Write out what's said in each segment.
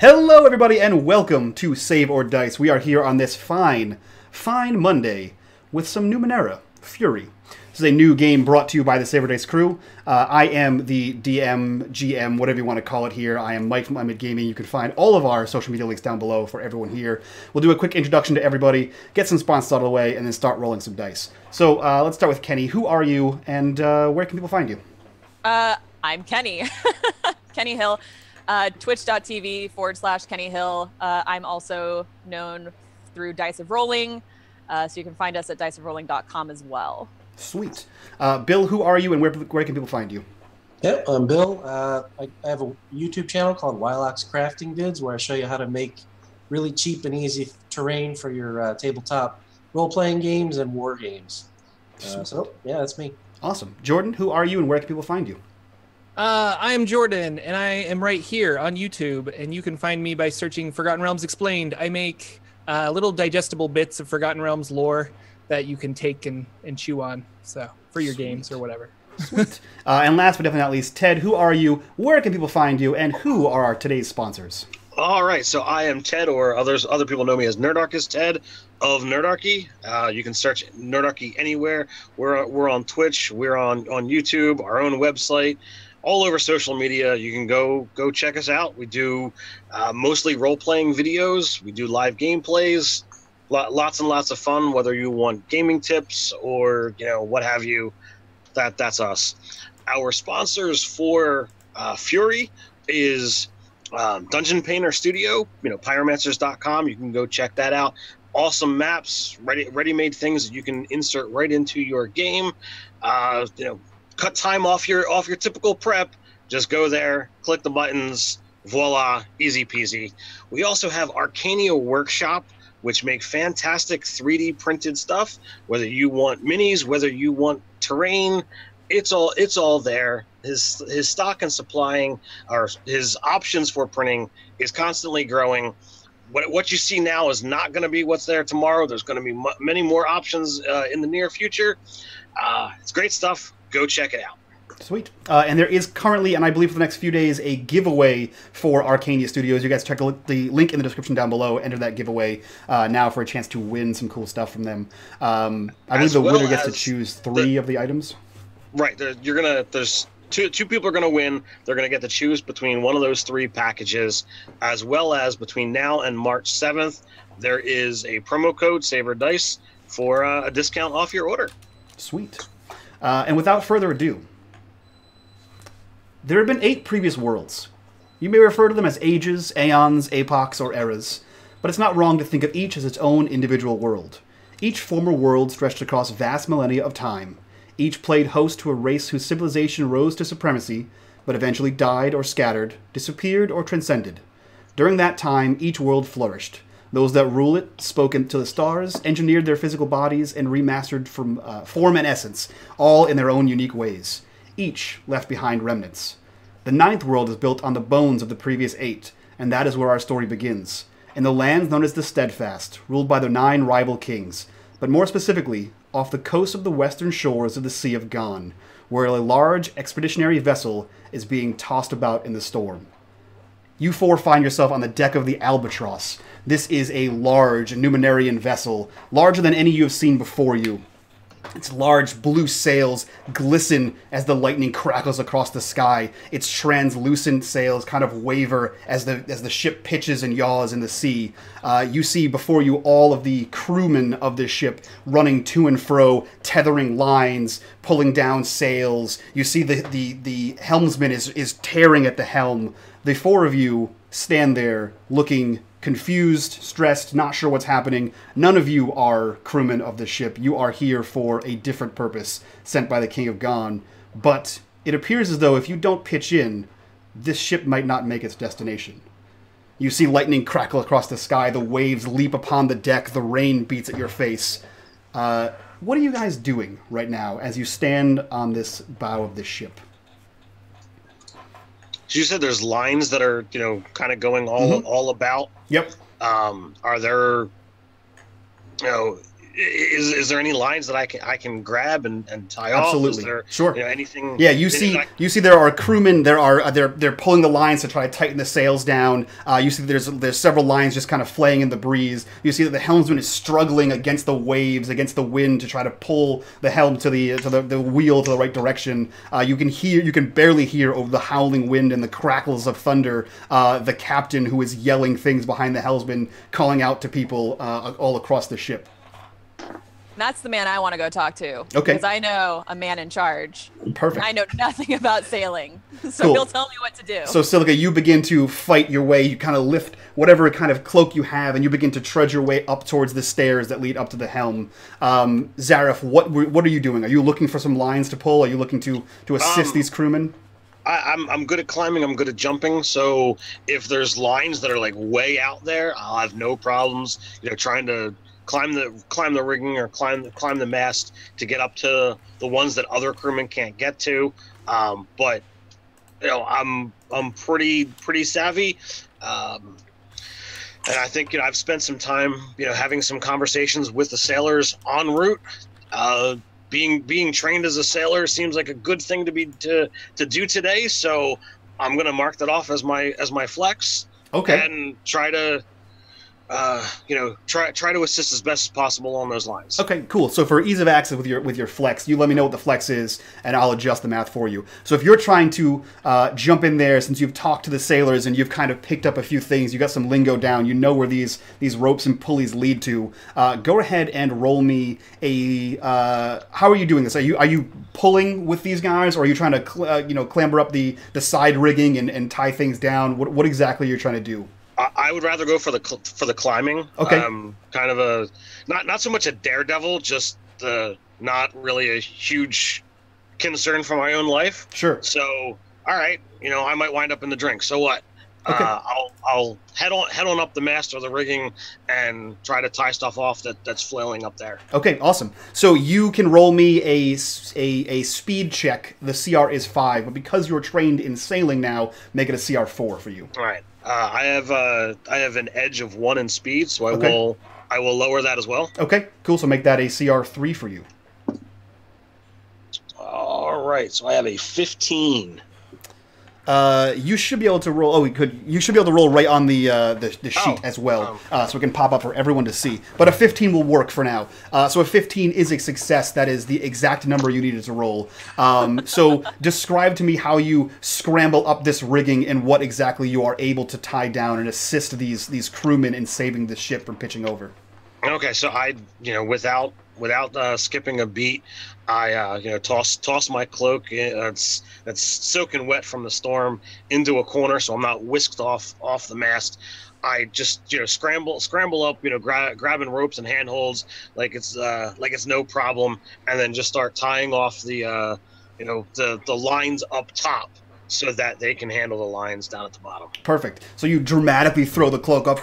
Hello, everybody, and welcome to Save or Dice. We are here on this fine, fine Monday with some Numenera Fury. This is a new game brought to you by the Save or Dice crew. Uh, I am the DM, GM, whatever you want to call it here. I am Mike from Unmade Gaming. You can find all of our social media links down below for everyone here. We'll do a quick introduction to everybody, get some sponsors out of the way, and then start rolling some dice. So uh, let's start with Keni. Who are you, and uh, where can people find you? Uh, I'm Keni. Keni Hill. Uh, Twitch.tv forward slash Keni Hill. Uh, I'm also known through Dice of Rolling. Uh, so you can find us at diceofrolling.com as well. Sweet. Uh, Bill, who are you, and where, where can people find you? Yep, I'm Bill. Uh, I, I have a YouTube channel called Wyloch's Crafting Vids where I show you how to make really cheap and easy terrain for your uh, tabletop role playing games and war games. Uh, so, yeah, that's me. Awesome. Jordan, who are you, and where can people find you? Uh, I am Jordan, and I am right here on YouTube, and you can find me by searching Forgotten Realms Explained. I make uh, little digestible bits of Forgotten Realms lore that you can take and, and chew on, so for your Sweet. games or whatever. Sweet. uh, and last but definitely not least, Ted, who are you? Where can people find you? And who are our today's sponsors? All right, so I am Ted, or others other people know me as Nerdarchist Ted of Nerdarchy. Uh, you can search Nerdarchy anywhere. We're we're on Twitch, we're on on YouTube, our own website, all over social media. You can go go check us out. We do uh, mostly role playing videos. We do live gameplays, lo- lots and lots of fun. Whether you want gaming tips or you know what have you, that that's us. Our sponsors for uh, Fury is um, Dungeon Painter Studio, you know, pyromancers.com. You can go check that out. Awesome maps, ready ready made things that you can insert right into your game. Uh, you know, cut time off your off your typical prep. Just go there, click the buttons, voila, easy peasy. We also have Archania Workshop, which make fantastic 3D printed stuff. Whether you want minis, whether you want terrain, it's all it's all there. His his stock and supplying or his options for printing is constantly growing. What what you see now is not going to be what's there tomorrow. There's going to be m- many more options uh, in the near future. Uh, it's great stuff. Go check it out. Sweet. Uh, and there is currently, and I believe for the next few days, a giveaway for Archania Studios. You guys check the the link in the description down below. Enter that giveaway uh, now for a chance to win some cool stuff from them. Um, I believe the well winner gets to choose three of the items. Right. There, you're gonna. There's two two people are gonna win. They're gonna get to choose between one of those three packages, as well as between now and March seventh, there is a promo code Saver Dice for uh, a discount off your order. Sweet. Uh, and without further ado, there have been eight previous worlds. You may refer to them as ages, aeons, epochs, or eras, but it's not wrong to think of each as its own individual world. Each former world stretched across vast millennia of time. Each played host to a race whose civilization rose to supremacy, but eventually died or scattered, disappeared or transcended. During that time, each world flourished. Those that rule it spoke to the stars, engineered their physical bodies, and remastered from uh, form and essence, all in their own unique ways. Each left behind remnants. The ninth world is built on the bones of the previous eight, and that is where our story begins. In the lands known as the Steadfast, ruled by the nine rival kings, but more specifically, off the coast of the western shores of the Sea of Ghan, where a large expeditionary vessel is being tossed about in the storm. You four find yourself on the deck of the Albatross. This is a large Numenarian vessel, larger than any you have seen before you. Its large blue sails glisten as the lightning crackles across the sky. Its translucent sails kind of waver as the as the ship pitches and yaws in the sea. Uh, you see before you all of the crewmen of this ship running to and fro, tethering lines, pulling down sails. You see the the, the helmsman is is tearing at the helm. The four of you stand there looking confused, stressed, not sure what's happening. None of you are crewmen of the ship. You are here for a different purpose sent by the King of Ghan. But it appears as though if you don't pitch in, this ship might not make its destination. You see lightning crackle across the sky, the waves leap upon the deck, the rain beats at your face. Uh, what are you guys doing right now as you stand on this bow of this ship? So you said there's lines that are you know kind of going all Mhm. all about. Yep. Um, are there, you know, is is there any lines that I can I can grab and, and tie off? Absolutely. Sure. you know, anything? Yeah, you see, I- you see, there are crewmen. There are uh, they're they're pulling the lines to try to tighten the sails down. Uh, you see, there's there's several lines just kind of flaying in the breeze. You see that the helmsman is struggling against the waves, against the wind to try to pull the helm to the to the, the wheel to the right direction. Uh, you can hear, you can barely hear over the howling wind and the crackles of thunder. Uh, the captain who is yelling things behind the helmsman, calling out to people uh, all across the ship. That's the man I want to go talk to. Okay. Because I know a man in charge. Perfect. I know nothing about sailing, so Cool. he'll tell me what to do. So Silica, you begin to fight your way. You kind of lift whatever kind of cloak you have, and you begin to trudge your way up towards the stairs that lead up to the helm. Um, Zareth, what what are you doing? Are you looking for some lines to pull? Are you looking to to assist Um, these crewmen? I, I'm I'm good at climbing. I'm good at jumping. So if there's lines that are like way out there, I'll have no problems. You know, trying to climb the climb the rigging or climb the climb the mast to get up to the ones that other crewmen can't get to. Um, but you know, I'm I'm pretty pretty savvy. Um, and I think you know I've spent some time you know having some conversations with the sailors en route. Uh, being being trained as a sailor seems like a good thing to be to to do today. So I'm gonna mark that off as my as my flex Okay. and try to uh, you know try try to assist as best as possible on those lines. Okay, cool. So for ease of access with your with your flex, you let me know what the flex is, and I'll adjust the math for you. So if you're trying to uh, jump in there, since you've talked to the sailors and you've kind of picked up a few things, you got some lingo down, you know where these these ropes and pulleys lead to. Uh, go ahead and roll me a. Uh, how are you doing this? Are you are you pulling with these guys, or are you trying to uh, you know clamber up the the side rigging and, and tie things down? What what exactly you're trying to do? I, I would rather go for the for the climbing. Okay. Um, kind of a not not so much a daredevil, just the not really a huge concern for my own life. Sure. So, all right, you know, I might wind up in the drink. So what? Okay. Uh, I'll I'll head on head on up the mast or the rigging and try to tie stuff off that that's flailing up there. Okay, awesome. So you can roll me a a, a speed check. The CR is five, but because you're trained in sailing now, make it a CR four for you. All right. Uh, I have uh, I have an edge of one in speed, so I Okay. will I will lower that as well. Okay, cool. So make that a CR three for you. All right. So I have a 15. Uh, you should be able to roll. Oh, we could. You should be able to roll right on the uh, the, the sheet Oh, as well, um. uh, so it can pop up for everyone to see. But a 15 will work for now. Uh, so a 15 is a success. That is the exact number you needed to roll. Um, so describe to me how you scramble up this rigging and what exactly you are able to tie down and assist these these crewmen in saving the ship from pitching over. Okay, so I, you know, without without uh, skipping a beat, I, uh, you know, toss toss my cloak in, that's that's soaking wet from the storm into a corner, so I'm not whisked off off the mast. I just, you know, scramble scramble up, you know, gra- grabbing ropes and handholds like it's uh, like it's no problem, and then just start tying off the, uh, you know, the the lines up top so that they can handle the lines down at the bottom. Perfect. So you dramatically throw the cloak up.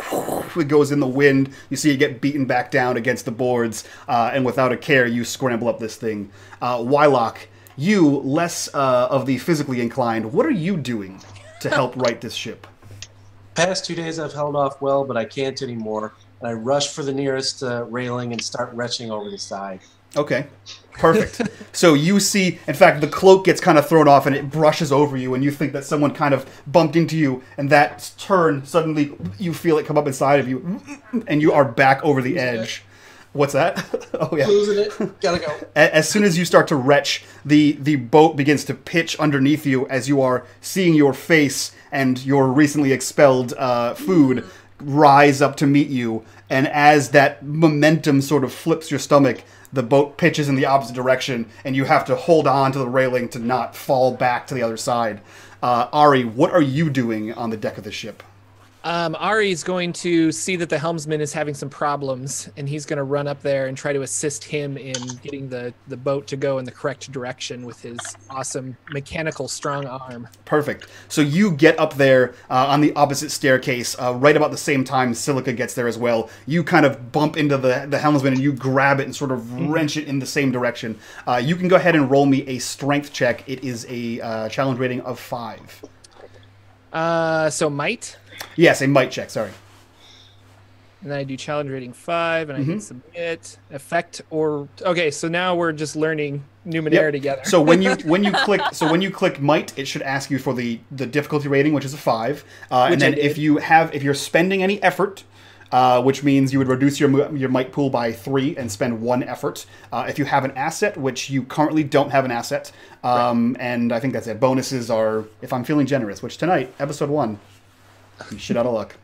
It goes in the wind. You see it get beaten back down against the boards, uh, and without a care, you scramble up this thing. Uh, Wyloch, you less uh, of the physically inclined. What are you doing to help right this ship? Past two days I've held off well, but I can't anymore. And I rush for the nearest uh, railing and start retching over the side. Okay. Perfect. so you see, in fact, the cloak gets kind of thrown off and it brushes over you, and you think that someone kind of bumped into you, and that turn suddenly you feel it come up inside of you, and you are back over the edge. What's that? oh yeah. Losing it. Gotta go. As soon as you start to retch, the the boat begins to pitch underneath you as you are seeing your face and your recently expelled uh, food rise up to meet you. And as that momentum sort of flips your stomach, the boat pitches in the opposite direction, and you have to hold on to the railing to not fall back to the other side. Uh, Arri, what are you doing on the deck of the ship? Um, Arri is going to see that the helmsman is having some problems, and he's going to run up there and try to assist him in getting the, the boat to go in the correct direction with his awesome mechanical strong arm. Perfect. So you get up there uh, on the opposite staircase, uh, right about the same time Silica gets there as well. You kind of bump into the, the helmsman and you grab it and sort of wrench it in the same direction. Uh, you can go ahead and roll me a strength check. It is a uh, challenge rating of five. Uh, so might. Yes, a might check, sorry. and then I do challenge rating five, and I Mhm. hit submit effect or okay. So now we're just learning Numenera together. So when you when you click so when you click might, it should ask you for the the difficulty rating, which is a five, uh, and then if you have if you're spending any effort. Uh, which means you would reduce your your might pool by three and spend one effort. Uh, if you have an asset, which you currently don't have an asset, um, and I think that's it. Bonuses are if I'm feeling generous, which tonight, episode one, shit out of luck.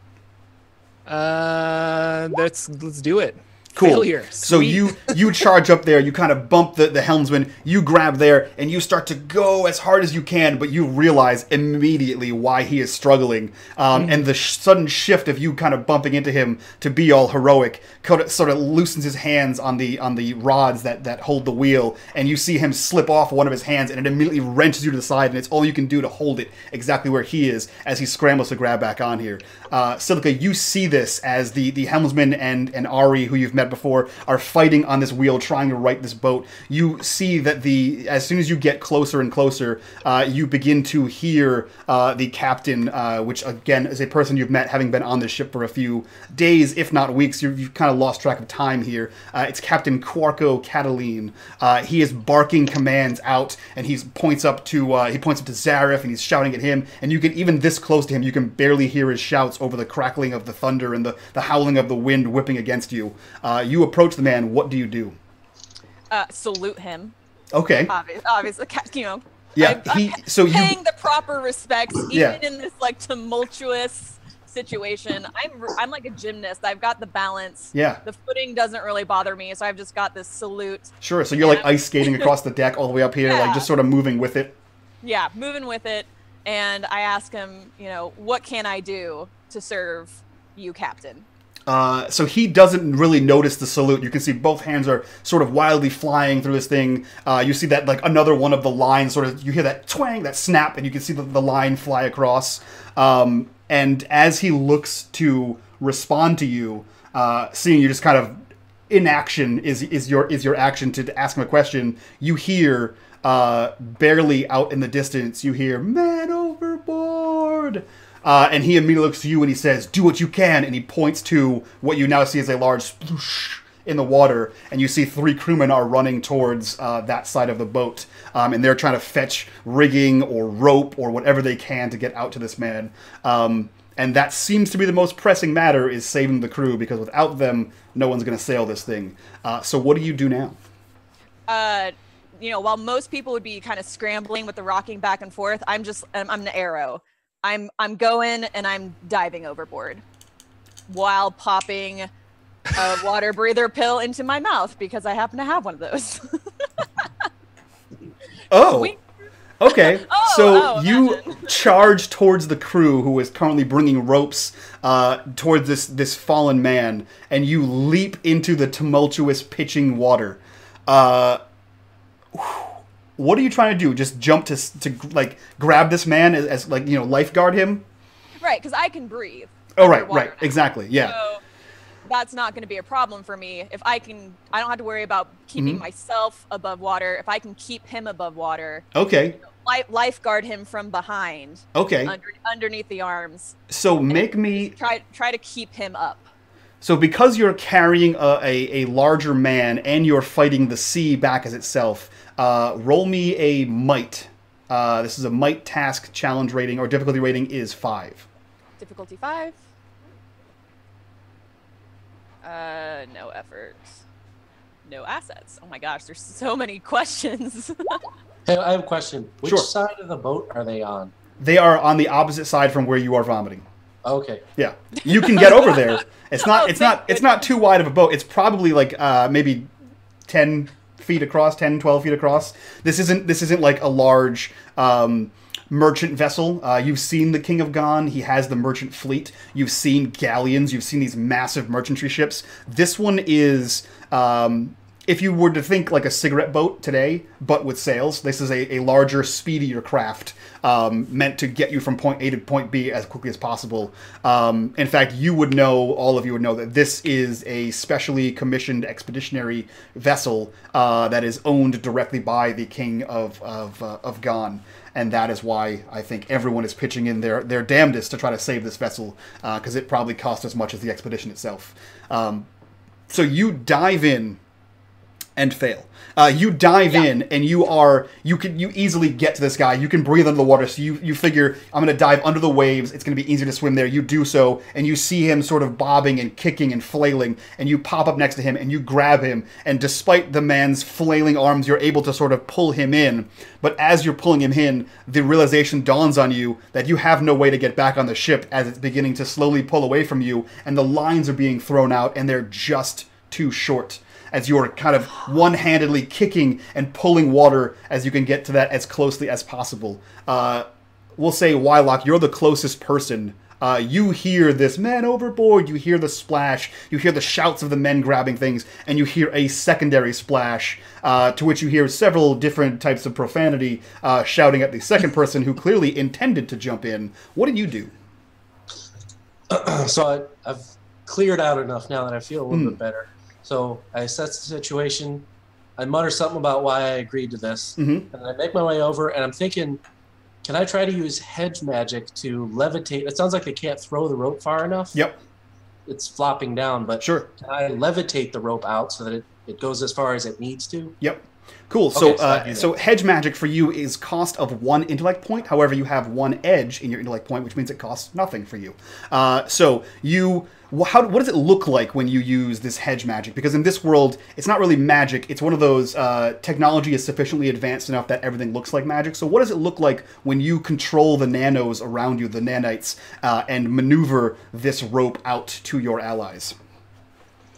uh, let's let's do it. Cool. Failure. So Sweet. you you charge up there, you kind of bump the, the helmsman, you grab there, and you start to go as hard as you can, but you realize immediately why he is struggling. Um, And the sh- sudden shift of you kind of bumping into him to be all heroic kind of, sort of loosens his hands on the on the rods that, that hold the wheel, and you see him slip off one of his hands, and it immediately wrenches you to the side, and it's all you can do to hold it exactly where he is as he scrambles to grab back on here. Uh, Silica, you see this as the, the helmsman and, and Arri, who you've met before, are fighting on this wheel, trying to right this boat. You see that the as soon as you get closer and closer, uh, you begin to hear uh, the captain, uh, which again is a person you've met, having been on this ship for a few days, if not weeks. You've, you've kind of lost track of time here. Uh, it's Captain Quarko Cataline. Uh, he is barking commands out, and he points up to uh, he points up to Zareth, and he's shouting at him. And you can even this close to him, you can barely hear his shouts over the crackling of the thunder and the, the howling of the wind whipping against you. Uh, you approach the man. What do you do? Uh, salute him. Okay. Obviously, obviously, you know. Yeah, I'm, he- I'm so you- paying the proper respects, even Yeah. in this like tumultuous situation. I'm I'm like a gymnast. I've got the balance. Yeah. The footing doesn't really bother me, so I've just got this salute. Sure. So you're like Yeah. ice skating across the deck all the way up here, like just sort of moving with it. Yeah, moving with it. And I ask him, you know, what can I do to serve you, Captain? Uh, so he doesn't really notice the salute. You can see both hands are sort of wildly flying through this thing. Uh, you see that like another one of the lines sort of you hear that twang, that snap, and you can see the, the line fly across. Um, and as he looks to respond to you, uh, seeing you just kind of in action is is your is your action to ask him a question. You hear uh, barely out in the distance. You hear "man overboard," uh, and he immediately looks to you and he says, "Do what you can." And he points to what you now see as a large sploosh in the water, and you see three crewmen are running towards uh, that side of the boat, um, and they're trying to fetch rigging or rope or whatever they can to get out to this man. Um, and that seems to be the most pressing matter is saving the crew because without them, no one's going to sail this thing. Uh, so what do you do now? Uh, you know, while most people would be kind of scrambling with the rocking back and forth, I'm just I'm, I'm an arrow. I'm I'm going and I'm diving overboard while popping a water breather pill into my mouth because I happen to have one of those. Oh, okay. Oh, so oh, you charge towards the crew who is currently bringing ropes uh, towards this this fallen man, and you leap into the tumultuous pitching water. Uh, what are you trying to do? Just jump to to like grab this man as, as like you know lifeguard him? right, because I can breathe. Oh right, right, now. exactly. Yeah. So that's not going to be a problem for me if I can. I don't have to worry about keeping Mm-hmm. myself above water. If I can keep him above water, Okay. li- lifeguard him from behind, Okay. under, underneath the arms. So make me Try try to keep him up. So because you're carrying a, a, a larger man and you're fighting the sea back as itself, uh, roll me a might. Uh, this is a might task challenge rating or difficulty rating is five. Difficulty five. Uh, no effort. No assets. Oh my gosh, there's so many questions. Hey, I have a question. Which Sure. side of the boat are they on? They are on the opposite side from where you are vomiting. Okay. Yeah, you can get over there. It's not. Oh, It's not. thank It's not too wide of a boat. It's probably like uh, maybe ten feet across, 10, 12 feet across. This isn't. This isn't like a large um, merchant vessel. Uh, you've seen the King of Ghan. He has the merchant fleet. You've seen galleons. You've seen these massive merchantry ships. This one is. Um, if you were to think like a cigarette boat today, but with sails, this is a, a larger, speedier craft um, meant to get you from point A to point B as quickly as possible. Um, in fact, you would know, all of you would know, that this is a specially commissioned expeditionary vessel uh, that is owned directly by the king of of, uh, of Ghan. And that is why I think everyone is pitching in their, their damnedest to try to save this vessel, because it probably cost as much as the expedition itself. Um, so you dive in and fail. Uh, you dive Yeah. in and you are you can you easily get to this guy. You can breathe under the water. So you you figure I'm going to dive under the waves. It's going to be easier to swim there. You do so and you see him sort of bobbing and kicking and flailing and you pop up next to him and you grab him and despite the man's flailing arms you're able to sort of pull him in. But as you're pulling him in, the realization dawns on you that you have no way to get back on the ship as it's beginning to slowly pull away from you and the lines are being thrown out and they're just too short as you're kind of one-handedly kicking and pulling water as you can get to that as closely as possible. Uh, we'll say Wyloch, you're the closest person. Uh, you hear this man overboard. You hear the splash. You hear the shouts of the men grabbing things, and you hear a secondary splash, uh, to which you hear several different types of profanity uh, shouting at the second person who clearly intended to jump in. What did you do? so I, I've cleared out enough now that I feel a little Hmm. bit better. So I assess the situation. I mutter something about why I agreed to this, Mhm. and I make my way over. And I'm thinking, can I try to use hedge magic to levitate? It sounds like they can't throw the rope far enough. Yep, It's flopping down, but sure. can I levitate the rope out so that it, it goes as far as it needs to? Yep. Cool. So, Okay, so I uh, so hedge magic for you is cost of one intellect point. However, you have one edge in your intellect point, which means it costs nothing for you. Uh, so you, how, what does it look like when you use this hedge magic? Because in this world, it's not really magic. It's one of those uh, technology is sufficiently advanced enough that everything looks like magic. So what does it look like when you control the nanos around you, the nanites, uh, and maneuver this rope out to your allies?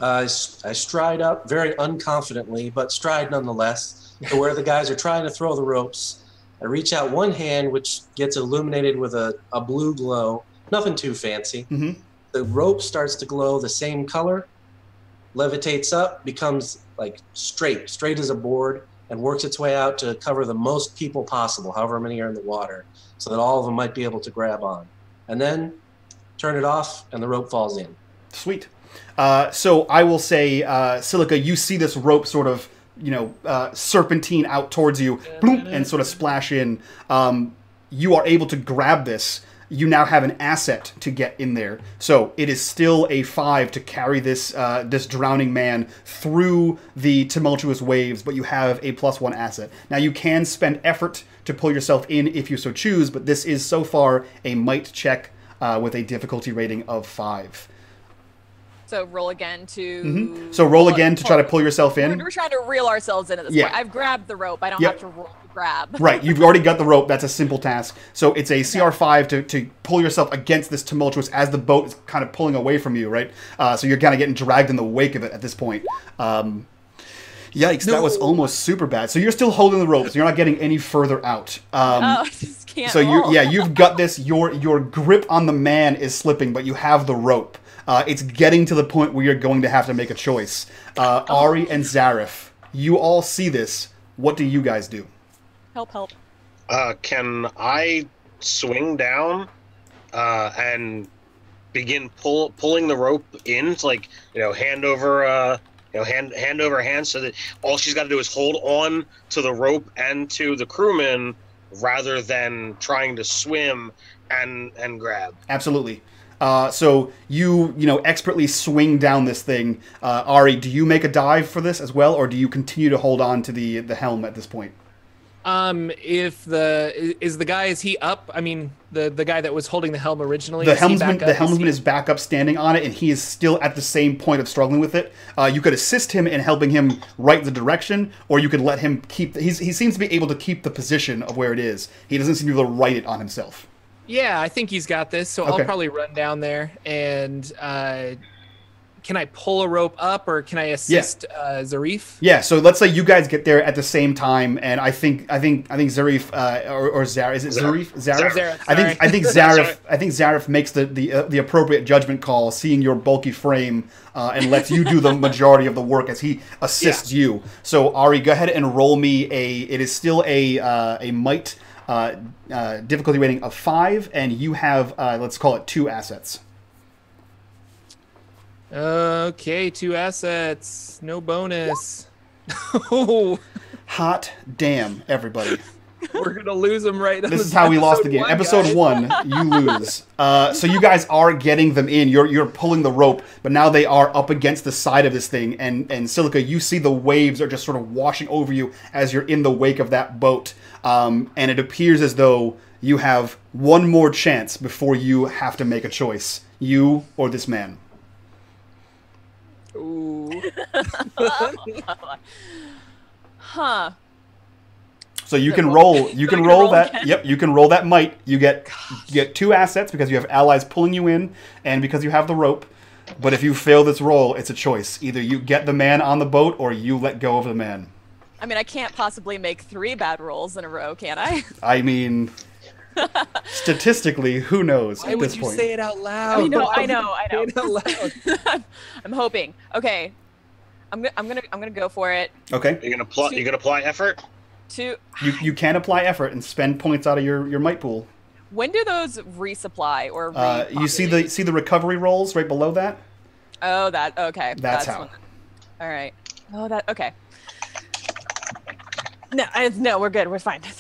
Uh, I, stride up very unconfidently, but stride nonetheless, to where the guys are trying to throw the ropes. I reach out one hand, which gets illuminated with a, a blue glow. Nothing too fancy. Mhm. The rope starts to glow the same color, levitates up, becomes like straight, straight as a board, and works its way out to cover the most people possible, however many are in the water, so that all of them might be able to grab on. And then turn it off, and the rope falls in. Sweet. Uh, so I will say, uh, Silica, you see this rope sort of, you know, uh, serpentine out towards you, bloom, and sort of splash in. Um, you are able to grab this. You now have an asset to get in there. So it is still a five to carry this uh, this drowning man through the tumultuous waves, but you have a plus one asset. Now you can spend effort to pull yourself in if you so choose, but this is so far a might check uh, with a difficulty rating of five. So roll again to. Mhm. So roll again to try to pull yourself We're, in. we're trying to reel ourselves in at this Yeah. point. I've grabbed the rope. I don't Yep. have to roll to grab. Right, you've already got the rope. That's a simple task. So it's a CR5 to, to pull yourself against this tumultuous as the boat is kind of pulling away from you, right? Uh, so you're kind of getting dragged in the wake of it at this point. Um, yikes, that was almost super bad. So you're still holding the rope, so you're not getting any further out. Um, Oh, I just can't. so you yeah you've got this your your grip on the man is slipping but you have the rope uh, it's getting to the point where you're going to have to make a choice uh, arri and zariff you all see this what do you guys do help, help. Uh, can I swing down uh, and begin pull pulling the rope in? It's like you know, hand over uh, you know, hand hand over hand, so that all she's got to do is hold on to the rope and to the crewman, rather than trying to swim and and grab. absolutely uh, so you you know expertly swing down this thing. Uh, arri do you make a dive for this as well or do you continue to hold on to the the helm at this point? Um, if the is the guy is he up? I mean, the the guy that was holding the helm originally. the helmsman the helmsman he- is back up standing on it and he is still at the same point of struggling with it. Uh, you could assist him in helping him right the direction or you could let him keep he's, he seems to be able to keep the position of where it is. He doesn't seem to be able to right it on himself Yeah, I think he's got this. So Okay. I'll probably run down there and uh, can I pull a rope up or can I assist uh, Zarif? Yeah, so let's say you guys get there at the same time, and I think I think I think Zarif uh, or, or Zarif is it Zarif. Zarif? Zarif. Zarif, I think. I think Zarif. I think Zarif makes the the, uh, the appropriate judgment call, seeing your bulky frame, uh, and lets you do the majority of the work as he assists you. So Arri, go ahead and roll me a. It is still a uh, a might uh, uh, difficulty rating of five, and you have uh, let's call it two assets. Okay, two assets, no bonus. Oh, Hot damn, everybody. we're gonna lose them right. on This is how we lost the game. one, Episode guys. one, you lose. Uh, so you guys are getting them in. You're you're pulling the rope, but now they are up against the side of this thing. And and Silica, you see the waves are just sort of washing over you as you're in the wake of that boat. Um, and it appears as though you have one more chance before you have to make a choice. You or this man. Ooh. Huh. So you can roll. You can roll roll that. Yep, you can roll that might. You get you get two assets because you have allies pulling you in, and because you have the rope. But if you fail this roll, it's a choice. Either you get the man on the boat, or you let go of the man. I mean, I can't possibly make three bad rolls in a row, can I? I mean, statistically, who knows Why at would this you point? say it out loud? I know, I know, you I say know. it out loud? I'm hoping. Okay. I'm gonna, I'm gonna, I'm gonna go for it. Okay, You're gonna apply. You're gonna apply effort. To you you can apply effort and spend points out of your your might pool. when do those resupply or Uh, you see the see the recovery rolls right below that. Oh, that okay. That's how. when- all right. Oh, that okay. No, I, no, we're good. We're fine.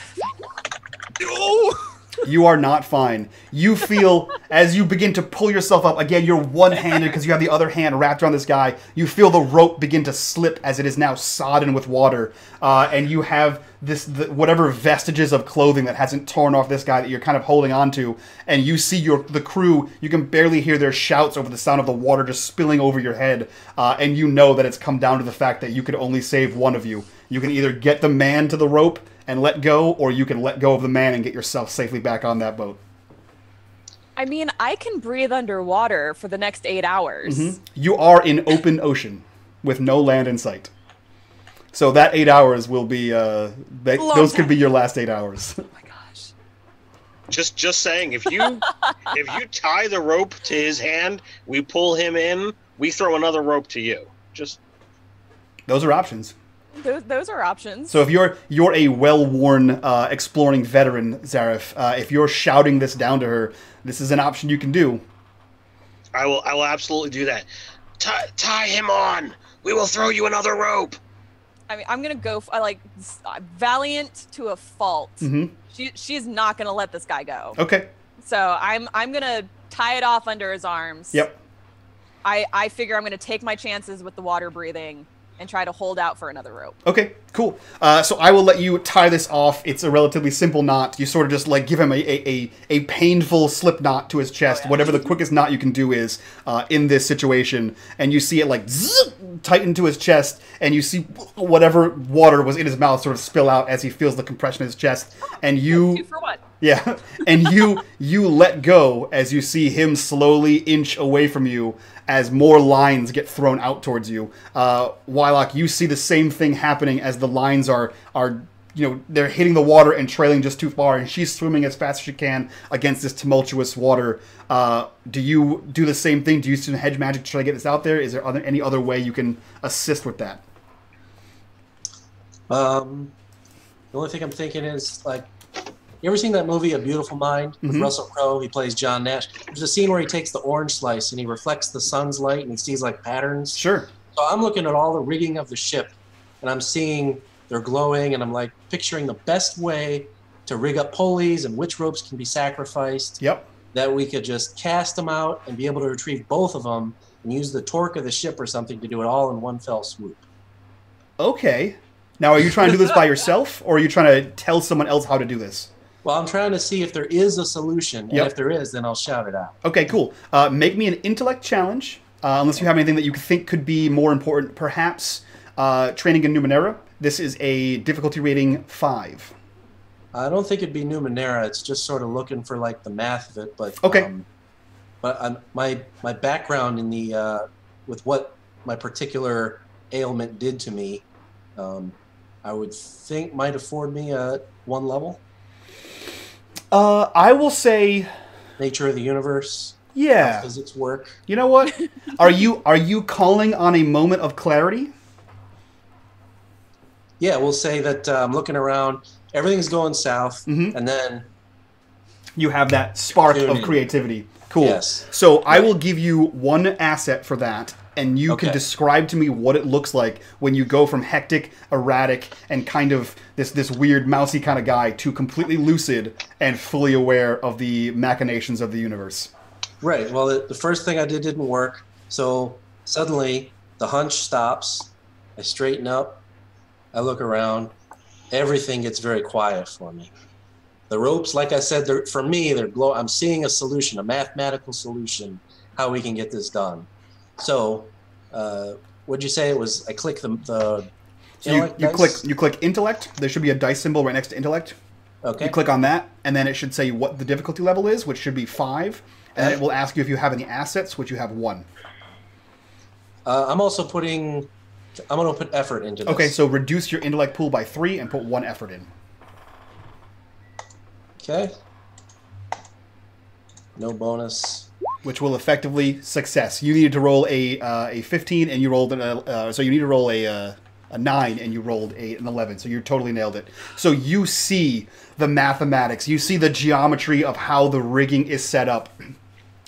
You are not fine. You feel as you begin to pull yourself up again. You're one-handed because you have the other hand wrapped around this guy. You feel the rope begin to slip as it is now sodden with water, uh, and you have this the, whatever vestiges of clothing that hasn't torn off this guy that you're kind of holding on to. And you see your the crew. You can barely hear their shouts over the sound of the water just spilling over your head, uh, and you know that it's come down to the fact that you could only save one of you. You can either get the man to the rope and let go, or you can let go of the man and get yourself safely back on that boat. I mean, I can breathe underwater for the next eight hours. Mm-hmm. You are in open ocean with no land in sight. So that eight hours will be, uh, that, Long those could be your last eight hours. Oh my gosh. Just just saying, if you if you tie the rope to his hand, we pull him in. We throw another rope to you. Just those are options. Those, those are options. So if you're you're a well-worn uh, exploring veteran, Zareth, uh, if you're shouting this down to her, this is an option you can do. I will I will absolutely do that. Tie tie him on. We will throw you another rope. I mean, I'm gonna go f- I like valiant to a fault. hmm She she's not gonna let this guy go. Okay. So I'm I'm gonna tie it off under his arms. Yep. I I figure I'm gonna take my chances with the water breathing and try to hold out for another rope. Okay, cool. Uh, so I will let you tie this off. It's a relatively simple knot. You sort of just like give him a, a, a, painful slip knot to his chest, Oh, yeah. whatever the quickest knot you can do is uh, in this situation. And you see it like zzz, tighten to his chest, and you see whatever water was in his mouth sort of spill out as he feels the compression in his chest. And you Two for one. Yeah, and you you let go as you see him slowly inch away from you as more lines get thrown out towards you. Uh, Wyloch, you see the same thing happening as the lines are are you know they're hitting the water and trailing just too far, and she's swimming as fast as she can against this tumultuous water. Uh, do you do the same thing? Do you use some hedge magic to try to get this out there? Is there other, any other way you can assist with that? Um, the only thing I'm thinking is like, you ever seen that movie A Beautiful Mind with Mhm. Russell Crowe? He plays John Nash. There's a scene where he takes the orange slice and he reflects the sun's light and he sees like patterns. Sure. So I'm looking at all the rigging of the ship and I'm seeing they're glowing and I'm like picturing the best way to rig up pulleys and which ropes can be sacrificed Yep. that we could just cast them out and be able to retrieve both of them and use the torque of the ship or something to do it all in one fell swoop. Okay. Now, are you trying to do this by yourself, or are you trying to tell someone else how to do this? Well, I'm trying to see if there is a solution, and if there is, then I'll shout it out. Okay, cool. Uh, make me an intellect challenge, uh, unless you have anything that you think could be more important. Perhaps uh, training in Numenera. This is a difficulty rating five. I don't think it'd be Numenera. It's just sort of looking for like the math of it. But Okay. Um, but I'm, my my background in the uh, with what my particular ailment did to me, um, I would think might afford me a one level. Uh, I will say, Nature of the universe, yeah. physics work. You know what? Are you are you calling on a moment of clarity? Yeah, we'll say that uh, I'm looking around, everything's going south, Mhm. and then You have that spark of creativity. Cool. Yes. So I will give you one asset for that, and you can describe to me what it looks like when you go from hectic, erratic, and kind of this this weird mousy kind of guy to completely lucid and fully aware of the machinations of the universe. Right. Well, the, the first thing I did didn't work. So suddenly the hunch stops. I straighten up. I look around. Everything gets very quiet for me. The ropes, like I said, they're, for me, they're glow. I'm seeing a solution, a mathematical solution, how we can get this done. So, uh, what'd you say? It was I click the the. So you, you click you click intellect. There should be a dice symbol right next to intellect. Okay. You click on that, and then it should say what the difficulty level is, which should be five. And then it will ask you if you have any assets, which you have one. Uh, I'm also putting. I'm going to put effort into this. Okay, so reduce your intellect pool by three and put one effort in. Okay. No bonus. Which will effectively success. You needed to roll a uh, a 15, and you rolled an uh, so you need to roll a uh, a nine, and you rolled a, an 11. So you totally nailed it. So you see the mathematics, you see the geometry of how the rigging is set up.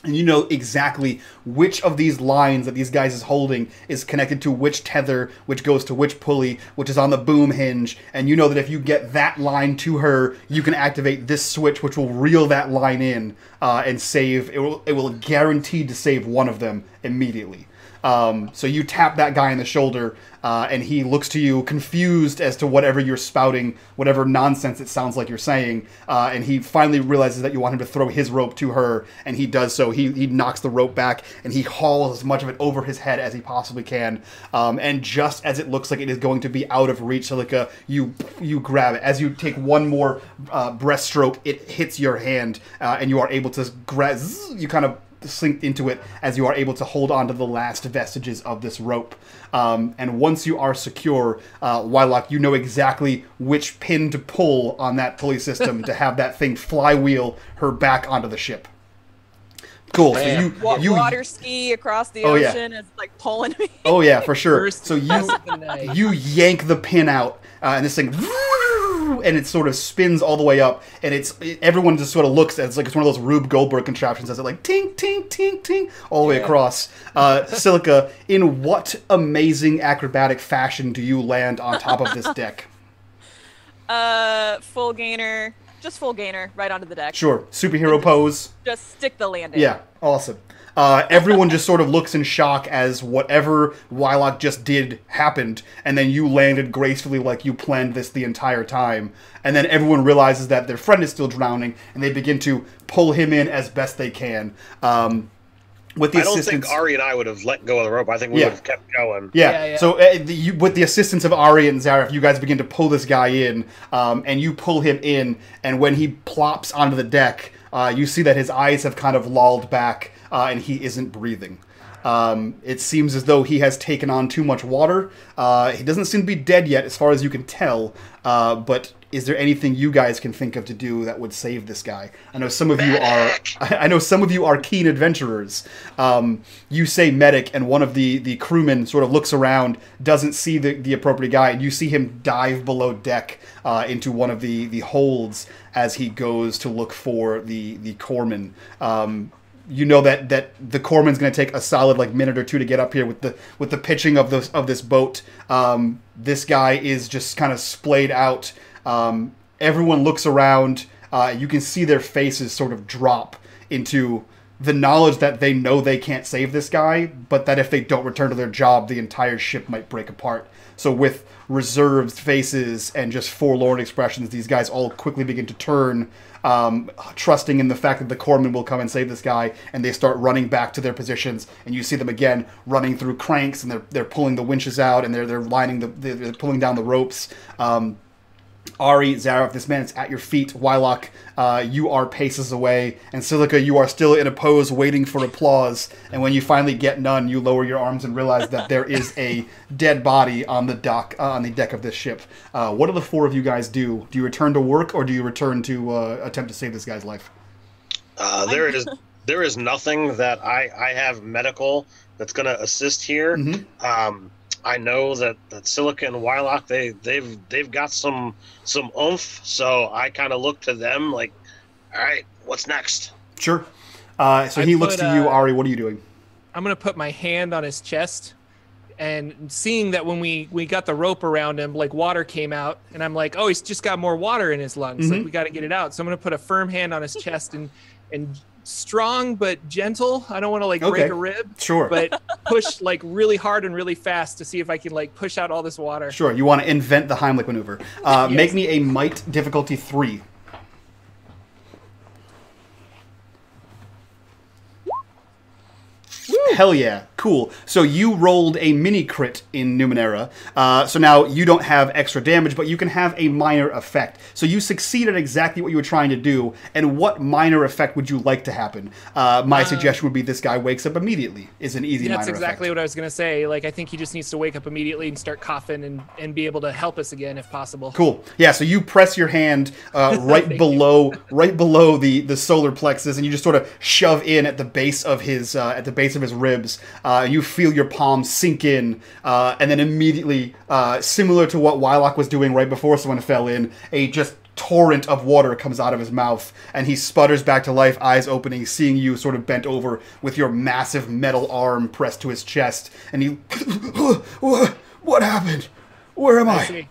And you know exactly which of these lines that these guys is holding is connected to which tether, which goes to which pulley, which is on the boom hinge. And you know that if you get that line to her, you can activate this switch, which will reel that line in uh, and save. It will it will guaranteed to save one of them immediately. Um, so you tap that guy in the shoulder, uh, and he looks to you confused as to whatever you're spouting, whatever nonsense it sounds like you're saying. Uh, and he finally realizes that you want him to throw his rope to her, and he does so. He, he knocks the rope back, and he hauls as much of it over his head as he possibly can. Um, and just as it looks like it is going to be out of reach, Silica, you you grab it. As you take one more uh, breaststroke, it hits your hand, uh, and you are able to grab. You kind of sink into it as you are able to hold on to the last vestiges of this rope. Um, and once you are secure, uh, Wyloch, you know exactly which pin to pull on that pulley system to have that thing flywheel her back onto the ship. Cool. So you, Wa- you, water ski across the Oh, yeah. ocean is like pulling me. oh yeah, for sure. First So you, pass of the night. you yank the pin out, uh, and this thing, and it sort of spins all the way up, and it's it, everyone just sort of looks at it's like it's one of those Rube Goldberg contraptions as it like tink tink tink tink all the way across. Uh, Silica, in what amazing acrobatic fashion do you land on top of this deck? Uh, full gainer, just full gainer, right onto the deck. Sure, superhero pose. Just stick the landing. Yeah, awesome. Uh, everyone just sort of looks in shock as whatever Wyloch just did happened, and then you landed gracefully like you planned this the entire time. And then everyone realizes that their friend is still drowning, and they begin to pull him in as best they can. Um, with the I don't assistance, think Arri and I would have let go of the rope. I think we Yeah. would have kept going. Yeah. Yeah, yeah. So uh, the, you, with the assistance of Arri and Zariff, you guys begin to pull this guy in, um, and you pull him in. And when he plops onto the deck, uh, you see that his eyes have kind of lolled back, uh, and he isn't breathing. Um, it seems as though he has taken on too much water. Uh, he doesn't seem to be dead yet, as far as you can tell. Uh, but is there anything you guys can think of to do that would save this guy? I know some of you are. I know some of you are keen adventurers. Um, you say medic, and one of the the crewmen sort of looks around, doesn't see the, the appropriate guy, and you see him dive below deck uh, into one of the the holds as he goes to look for the the corpsman. Um, you know that that the corpsman's going to take a solid like minute or two to get up here with the with the pitching of this of this boat. Um, this guy is just kind of splayed out. Um, everyone looks around. Uh, you can see their faces sort of drop into the knowledge that they know they can't save this guy, but that if they don't return to their job, the entire ship might break apart. So with reserved faces and just forlorn expressions, these guys all quickly begin to turn, um, trusting in the fact that the corpsman will come and save this guy, and they start running back to their positions. And you see them again running through cranks, and they're they're pulling the winches out, and they're they're lining the they're, pulling down the ropes. Um, Arri, Zariff, this man is at your feet. Wyloch, uh, you are paces away. And Silica, you are still in a pose waiting for applause. And when you finally get none, you lower your arms and realize that there is a dead body on the dock, uh, on the deck of this ship. Uh, what do the four of you guys do? Do you return to work or do you return to uh, attempt to save this guy's life? Uh, there is there is nothing that I I have medical that's going to assist here. Mhm. Um, I know that that Silica and Wyloch they they've they've got some some oomph, so I kind of look to them like, all right, what's next? Sure. Uh, so I he looks put, to you, uh, Arri. What are you doing? I'm gonna put my hand on his chest, and seeing that when we we got the rope around him, like water came out, and I'm like, oh, he's just got more water in his lungs. Mhm. Like we got to get it out. So I'm gonna put a firm hand on his chest and and strong but gentle. I don't want to like Okay. break a rib, Sure. but push like really hard and really fast to see if I can like push out all this water. Sure, you want to invent the Heimlich maneuver. Uh, Yes. Make me a might difficulty three. Hell yeah, cool. So you rolled a mini crit in Numenera. Uh, so now you don't have extra damage, but you can have a minor effect. So you succeeded exactly what you were trying to do. And what minor effect would you like to happen? Uh, my suggestion would be this guy wakes up immediately. Is an easy That's minor exactly effect. what I was gonna say. Like I think he just needs to wake up immediately and start coughing and and be able to help us again if possible. Cool. Yeah. So you press your hand uh, right below, right below the the solar plexus, and you just sort of shove in at the base of his uh, at the base of his ribs. Uh, you feel your palm sink in, uh, and then immediately, uh, similar to what Wyloch was doing right before someone fell in, a just torrent of water comes out of his mouth, and he sputters back to life, eyes opening, seeing you sort of bent over with your massive metal arm pressed to his chest, and he, what, what happened? Where am I I?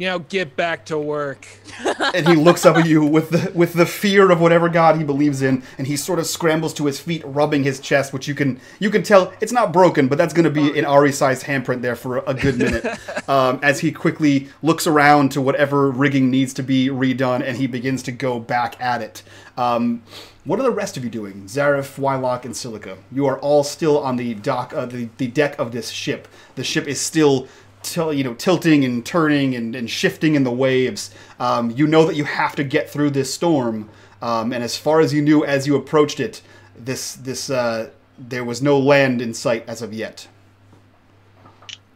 See. Now get back to work. and he looks up at you with the with the fear of whatever god he believes in, and he sort of scrambles to his feet, rubbing his chest, which you can you can tell it's not broken, but that's going to be an Arri-sized handprint there for a good minute. um, as he quickly looks around to whatever rigging needs to be redone, and he begins to go back at it. Um, what are the rest of you doing? Zariff, Wyloch, and Silica. You are all still on the dock, uh, the, the deck of this ship. The ship is still til- you know, tilting and turning and, and shifting in the waves. Um, you know that you have to get through this storm. Um, and as far as you knew as you approached it, this this uh, there was no land in sight as of yet.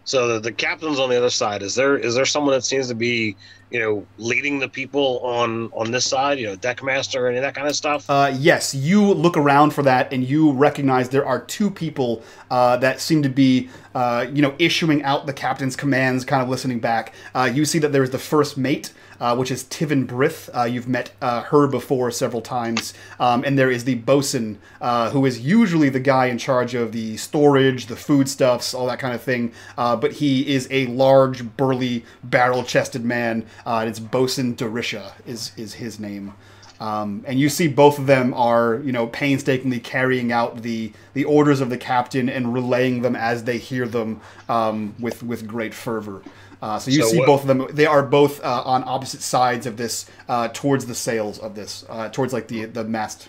So the, the captain's on the other side. Is there is there someone that seems to be you know leading the people on on this side? You know, deck master, any that kind of stuff. Uh, yes, you look around for that, and you recognize there are two people uh, that seem to be, uh, you know, issuing out the captain's commands, kind of listening back. Uh, you see that there is the first mate, uh, which is Tivin Brith. Uh, you've met uh, her before several times, um, and there is the bosun, uh, who is usually the guy in charge of the storage, the foodstuffs, all that kind of thing. Uh, but he is a large, burly, barrel-chested man. And it's Bosun Dorisha is is his name. Um, and you see both of them are, you know, painstakingly carrying out the the orders of the captain and relaying them as they hear them um, with with great fervor. Uh, so you So see what- both of them; they are both uh, on opposite sides of this, uh, towards the sails of this, uh, towards like the the mast.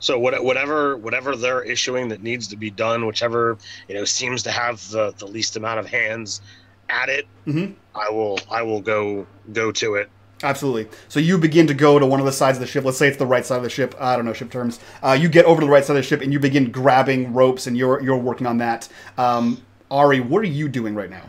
So what, whatever whatever they're issuing that needs to be done, whichever you know seems to have the, the least amount of hands at it, Mhm. I will I will go go to it. Absolutely. So you begin to go to one of the sides of the ship. Let's say it's the right side of the ship. I don't know ship terms. Uh, you get over to the right side of the ship and you begin grabbing ropes, and you're you're working on that. Um, Arri, what are you doing right now?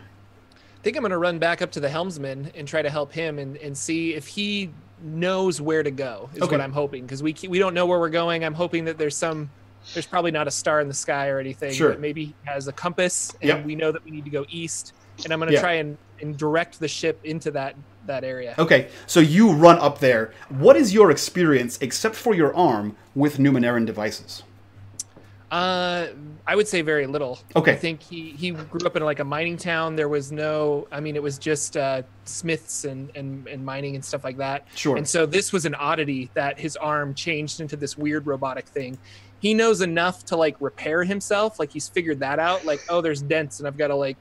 I think I'm gonna run back up to the helmsman and try to help him and, and see if he knows where to go. Is Okay. what I'm hoping because we we don't know where we're going. I'm hoping that there's some there's probably not a star in the sky or anything. Sure. But maybe he has a compass and Yep. we know that we need to go east. And I'm gonna Yeah. try and, and direct the ship into that that area. Okay, so you run up there. What is your experience, except for your arm, with Numenaran devices? Uh, I would say very little. Okay. I think he, he grew up in like a mining town. There was no, I mean, it was just uh, smiths and, and, and mining and stuff like that. Sure. And so this was an oddity that his arm changed into this weird robotic thing. He knows enough to like repair himself. Like he's figured that out. Like, oh, there's dents and I've got to like,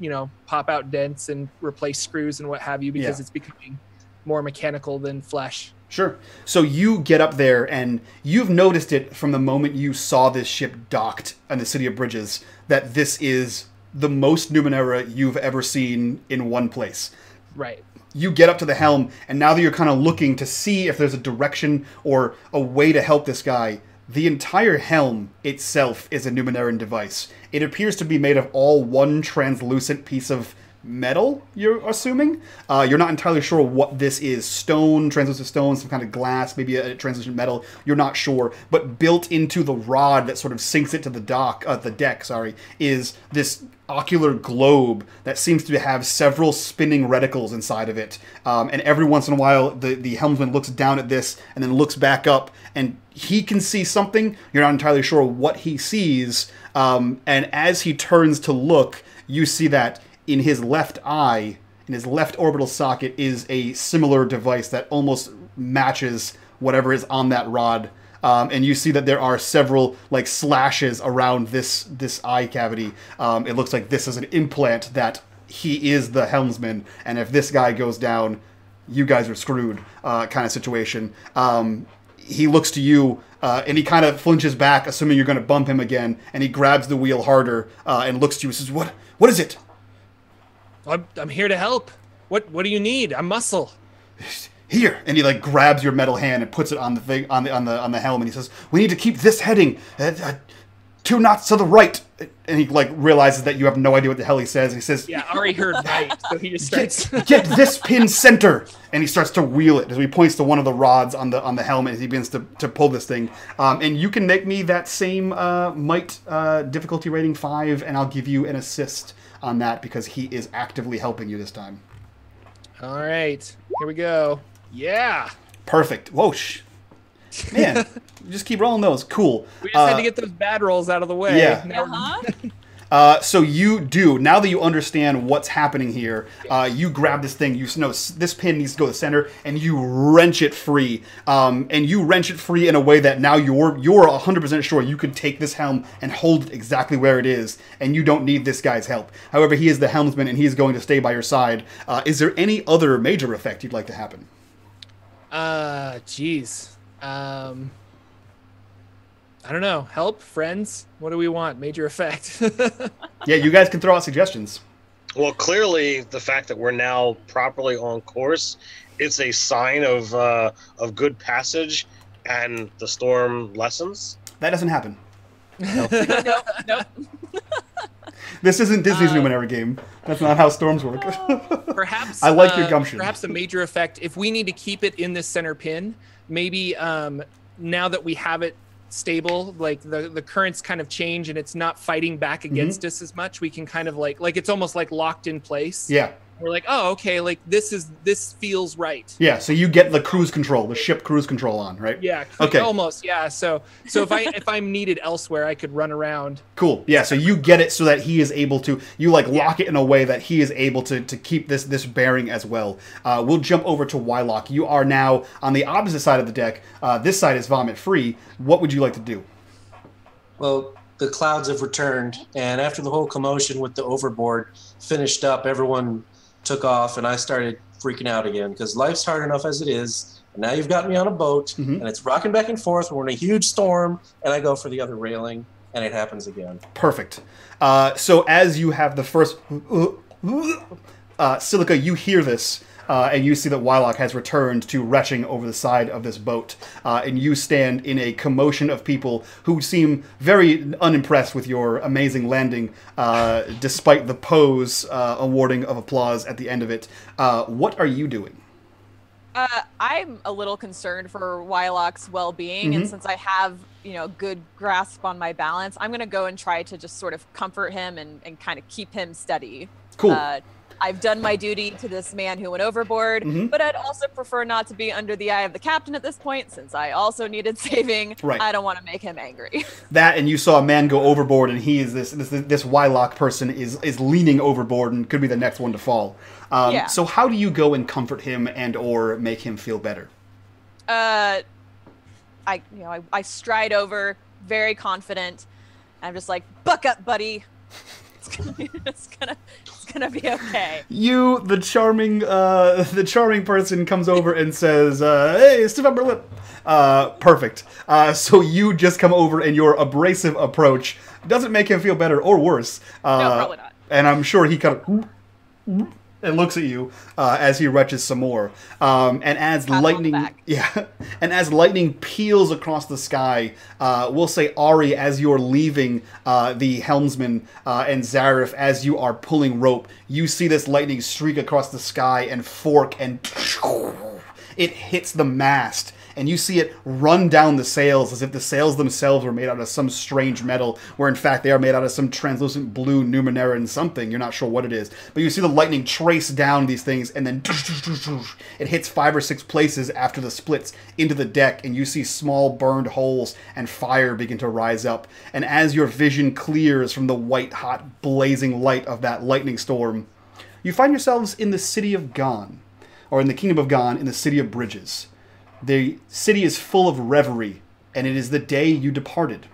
you know, pop out dents and replace screws and what have you because Yeah. it's becoming more mechanical than flesh. Sure. So you get up there, and you've noticed it from the moment you saw this ship docked in the city of Bridges that this is the most Numenera you've ever seen in one place. Right. you get up to the helm, and now that you're kind of looking to see if there's a direction or a way to help this guy, the entire helm itself is a Numenera device. It appears to be made of all one translucent piece of metal, you're assuming. Uh, you're not entirely sure what this is stone, translucent stone, some kind of glass, maybe a translucent metal. You're not sure. But built into the rod that sort of sinks it to the dock, uh, the deck, sorry, is this ocular globe that seems to have several spinning reticles inside of it. Um, and every once in a while, the, the helmsman looks down at this and then looks back up, and he can see something. You're not entirely sure what he sees. Um, and as he turns to look, you see that in his left eye, in his left orbital socket, is a similar device that almost matches whatever is on that rod. Um, and you see that there are several like slashes around this this eye cavity. Um, it looks like this is an implant that he is the helmsman, and if this guy goes down, you guys are screwed, uh, kind of situation. Um, he looks to you uh, and he kind of flinches back, assuming you're going to bump him again, and he grabs the wheel harder uh, and looks to you and says, "What? What is it?" I'm, I'm here to help. What what do you need? I'm muscle. Here, and he like grabs your metal hand and puts it on the thing on the on the on the helm, and he says, "We need to keep this heading uh, uh, two knots to the right." And he like realizes that you have no idea what the hell he says, and he says, Yeah, Arri heard right, so he just starts. get, get this pin center and he starts to wheel it as he points to one of the rods on the on the helmet as he begins to, to pull this thing um, and you can make me that same uh, might uh, difficulty rating five and i'll give you an assist on that because he is actively helping you this time All right, here we go. Yeah, perfect whoosh man just keep rolling those cool we just had Uh, to get those bad rolls out of the way. yeah. Uh-huh. Uh, so you do now that you understand what's happening here. Uh, you grab this thing. You know this pin needs to go to the center, and you wrench it free. Um, and you wrench it free in a way that now you're you're 100 percent sure you could take this helm and hold it exactly where it is, and you don't need this guy's help. However, he is the helmsman, and he's going to stay by your side. Uh, is there any other major effect you'd like to happen? Uh, jeez. Um, I don't know. Help, friends. What do we want? Major effect. Yeah, you guys can throw out suggestions. Well, clearly, the fact that we're now properly on course, it's a sign of uh, of good passage, and the storm lessens. That doesn't happen. No. nope. This isn't Disney's Uh, Numenera game. That's not how storms work. perhaps I like your uh, gumption. Perhaps a major effect. If we need to keep it in this center pin, maybe um, now that we have it stable, like the the currents kind of change and it's not fighting back Mm-hmm. against us as much, we can kind of like like it's almost like locked in place. yeah. We're like, oh, okay, like this is this feels right. Yeah, so you get the cruise control, the ship cruise control on, right? Yeah. Okay. Almost. Yeah. So so if I if I'm needed elsewhere, I could run around. Cool. Yeah, so you get it so that he is able to you like lock it in a way that he is able to to keep this this bearing as well. Uh, we'll jump over to Wyloch. You are now on the opposite side of the deck. Uh, this side is vomit free. What would you like to do? Well, the clouds have returned, and after the whole commotion with the overboard finished up, everyone took off, and I started freaking out again because life's hard enough as it is. And now you've got me on a boat, Mhm. and it's rocking back and forth. We're in a huge storm, and I go for the other railing, and it happens again. Perfect. Uh, so as you have the first uh, Silica, you hear this, uh, and you see that Wyloch has returned to retching over the side of this boat, uh, and you stand in a commotion of people who seem very unimpressed with your amazing landing, uh, despite the pose uh, awarding of applause at the end of it. Uh, what are you doing? Uh, I'm a little concerned for Wyloch's well-being, Mhm. and since I have, you know, good grasp on my balance, I'm gonna go and try to just sort of comfort him and, and kind of keep him steady. Cool. I've done my duty to this man who went overboard, Mhm. but I'd also prefer not to be under the eye of the captain at this point, since I also needed saving. Right. I don't want to make him angry. that and you saw a man go overboard and he is this this this Wyloch person is is leaning overboard and could be the next one to fall. Um, Yeah. So how do you go and comfort him and or make him feel better? uh, I, you know, I, I stride over, very confident. I'm just like, "Buck up, buddy. It's gonna, be, it's gonna, it's gonna be okay." You, the charming uh, the charming person, comes over and says, uh, "Hey, stiff upper lip." Uh, perfect. Uh, so you just come over and your abrasive approach doesn't make him feel better or worse. Uh, No, probably not. And I'm sure he kind of and looks at you uh, as he retches some more. Um, and as Pat lightning, yeah, and as lightning peels across the sky, uh, we'll say Arri, as you're leaving uh, the helmsman, uh, and Zariff, as you are pulling rope, you see this lightning streak across the sky and fork, and it hits the mast. And you see it run down the sails as if the sails themselves were made out of some strange metal, where in fact they are made out of some translucent blue Numenera something. You're not sure what it is. But you see the lightning trace down these things, and then it hits five or six places after the splits into the deck, and you see small burned holes and fire begin to rise up. And as your vision clears from the white hot blazing light of that lightning storm, you find yourselves in the city of Ghan, or in the kingdom of Ghan, in the city of Bridges. The city is full of reverie, and it is the day you departed.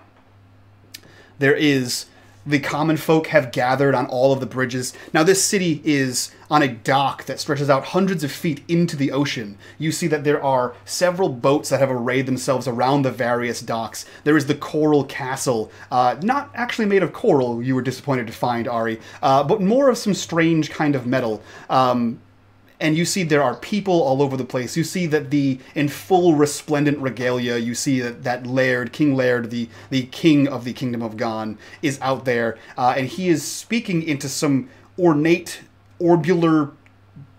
There is the common folk have gathered on all of the bridges. Now, this city is on a dock that stretches out hundreds of feet into the ocean. You see that there are several boats that have arrayed themselves around the various docks. There is the Coral Castle, uh, not actually made of coral, you were disappointed to find, Arri, uh, but more of some strange kind of metal. Um, and you see there are people all over the place. You see that the in full resplendent regalia, you see that that Laird, King Laird, the the king of the kingdom of Ghan, is out there, uh, and he is speaking into some ornate orbular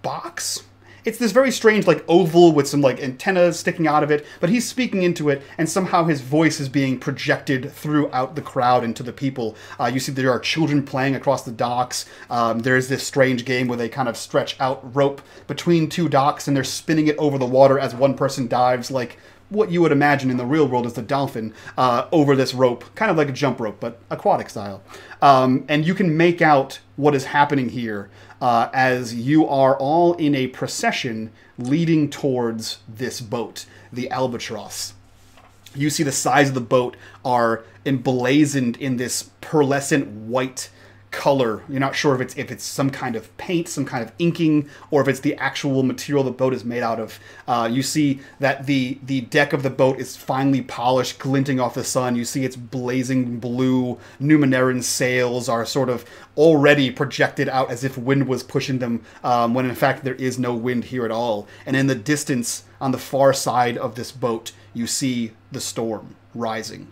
box. It's this very strange, like oval with some like antennas sticking out of it, but he's speaking into it, and somehow his voice is being projected throughout the crowd and to the people. Uh, you see there are children playing across the docks. Um, there's this strange game where they kind of stretch out rope between two docks, and they're spinning it over the water as one person dives, like what you would imagine in the real world is the dolphin uh, over this rope, kind of like a jump rope, but aquatic style. Um, and you can make out what is happening here uh, as you are all in a procession leading towards this boat, the Albatross. You see the sides of the boat are emblazoned in this pearlescent white color. You're not sure if it's if it's some kind of paint, some kind of inking, or if it's the actual material the boat is made out of. Uh, you see that the the deck of the boat is finely polished, glinting off the sun. You see its blazing blue Numenaran sails are sort of already projected out as if wind was pushing them, um, when in fact there is no wind here at all. And in the distance, on the far side of this boat, you see the storm rising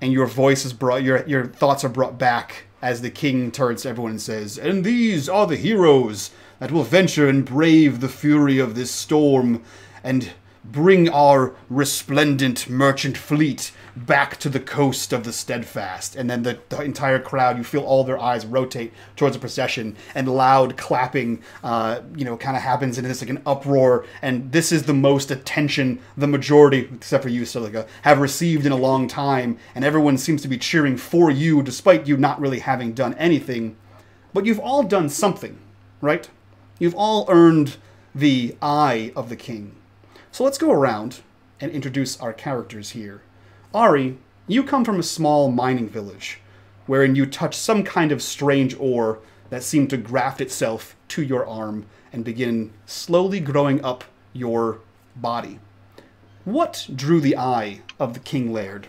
and your voice is brought your your thoughts are brought back as the king turns to everyone and says and these are the heroes that will venture and brave the fury of this storm and bring our resplendent merchant fleet back to the coast of the steadfast. And then the, the entire crowd you feel all their eyes rotate towards the procession and loud clapping uh, you know kind of happens and it's like an uproar. And this is the most attention the majority except for you Silica have received in a long time. And everyone seems to be cheering for you despite you not really having done anything. But you've all done something right? You've all earned the eye of the king so let's go around and introduce our characters here. Arri, you come from a small mining village, wherein you touch some kind of strange ore that seemed to graft itself to your arm and begin slowly growing up your body. What drew the eye of the King Laird?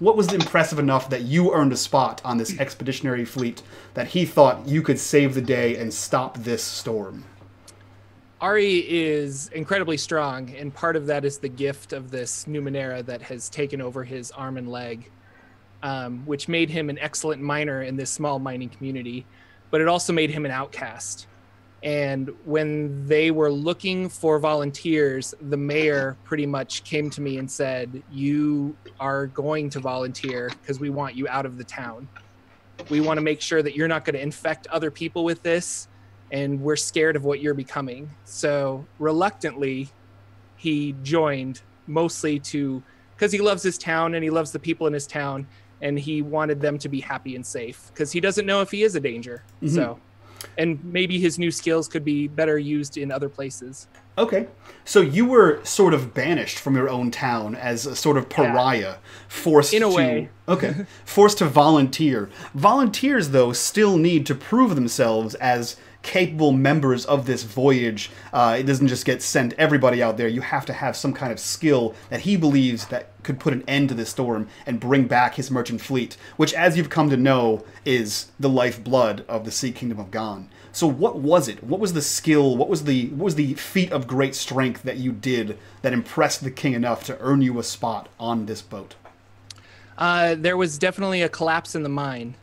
What was impressive enough that you earned a spot on this expeditionary fleet that he thought you could save the day and stop this storm? Arri is incredibly strong, and part of that is the gift of this Numenera that has taken over his arm and leg, um, which made him an excellent miner in this small mining community, but it also made him an outcast. And when they were looking for volunteers, the mayor pretty much came to me and said, You are going to volunteer because we want you out of the town. We want to make sure that you're not going to infect other people with this and we're scared of what you're becoming. So reluctantly, he joined mostly to because he loves his town and he loves the people in his town, and he wanted them to be happy and safe because he doesn't know if he is a danger. Mm-hmm. So, and maybe his new skills could be better used in other places. Okay. So you were sort of banished from your own town as a sort of pariah, forced In a to way. Okay. forced to volunteer. Volunteers though still need to prove themselves as capable members of this voyage. Uh, it doesn't just get sent everybody out there. You have to have some kind of skill that he believes that could put an end to this storm and bring back his merchant fleet, which, as you've come to know, is the lifeblood of the Sea Kingdom of Ghan. So, what was it? What was the skill? What was the what was the feat of great strength that you did that impressed the king enough to earn you a spot on this boat? Uh, there was definitely a collapse in the mine,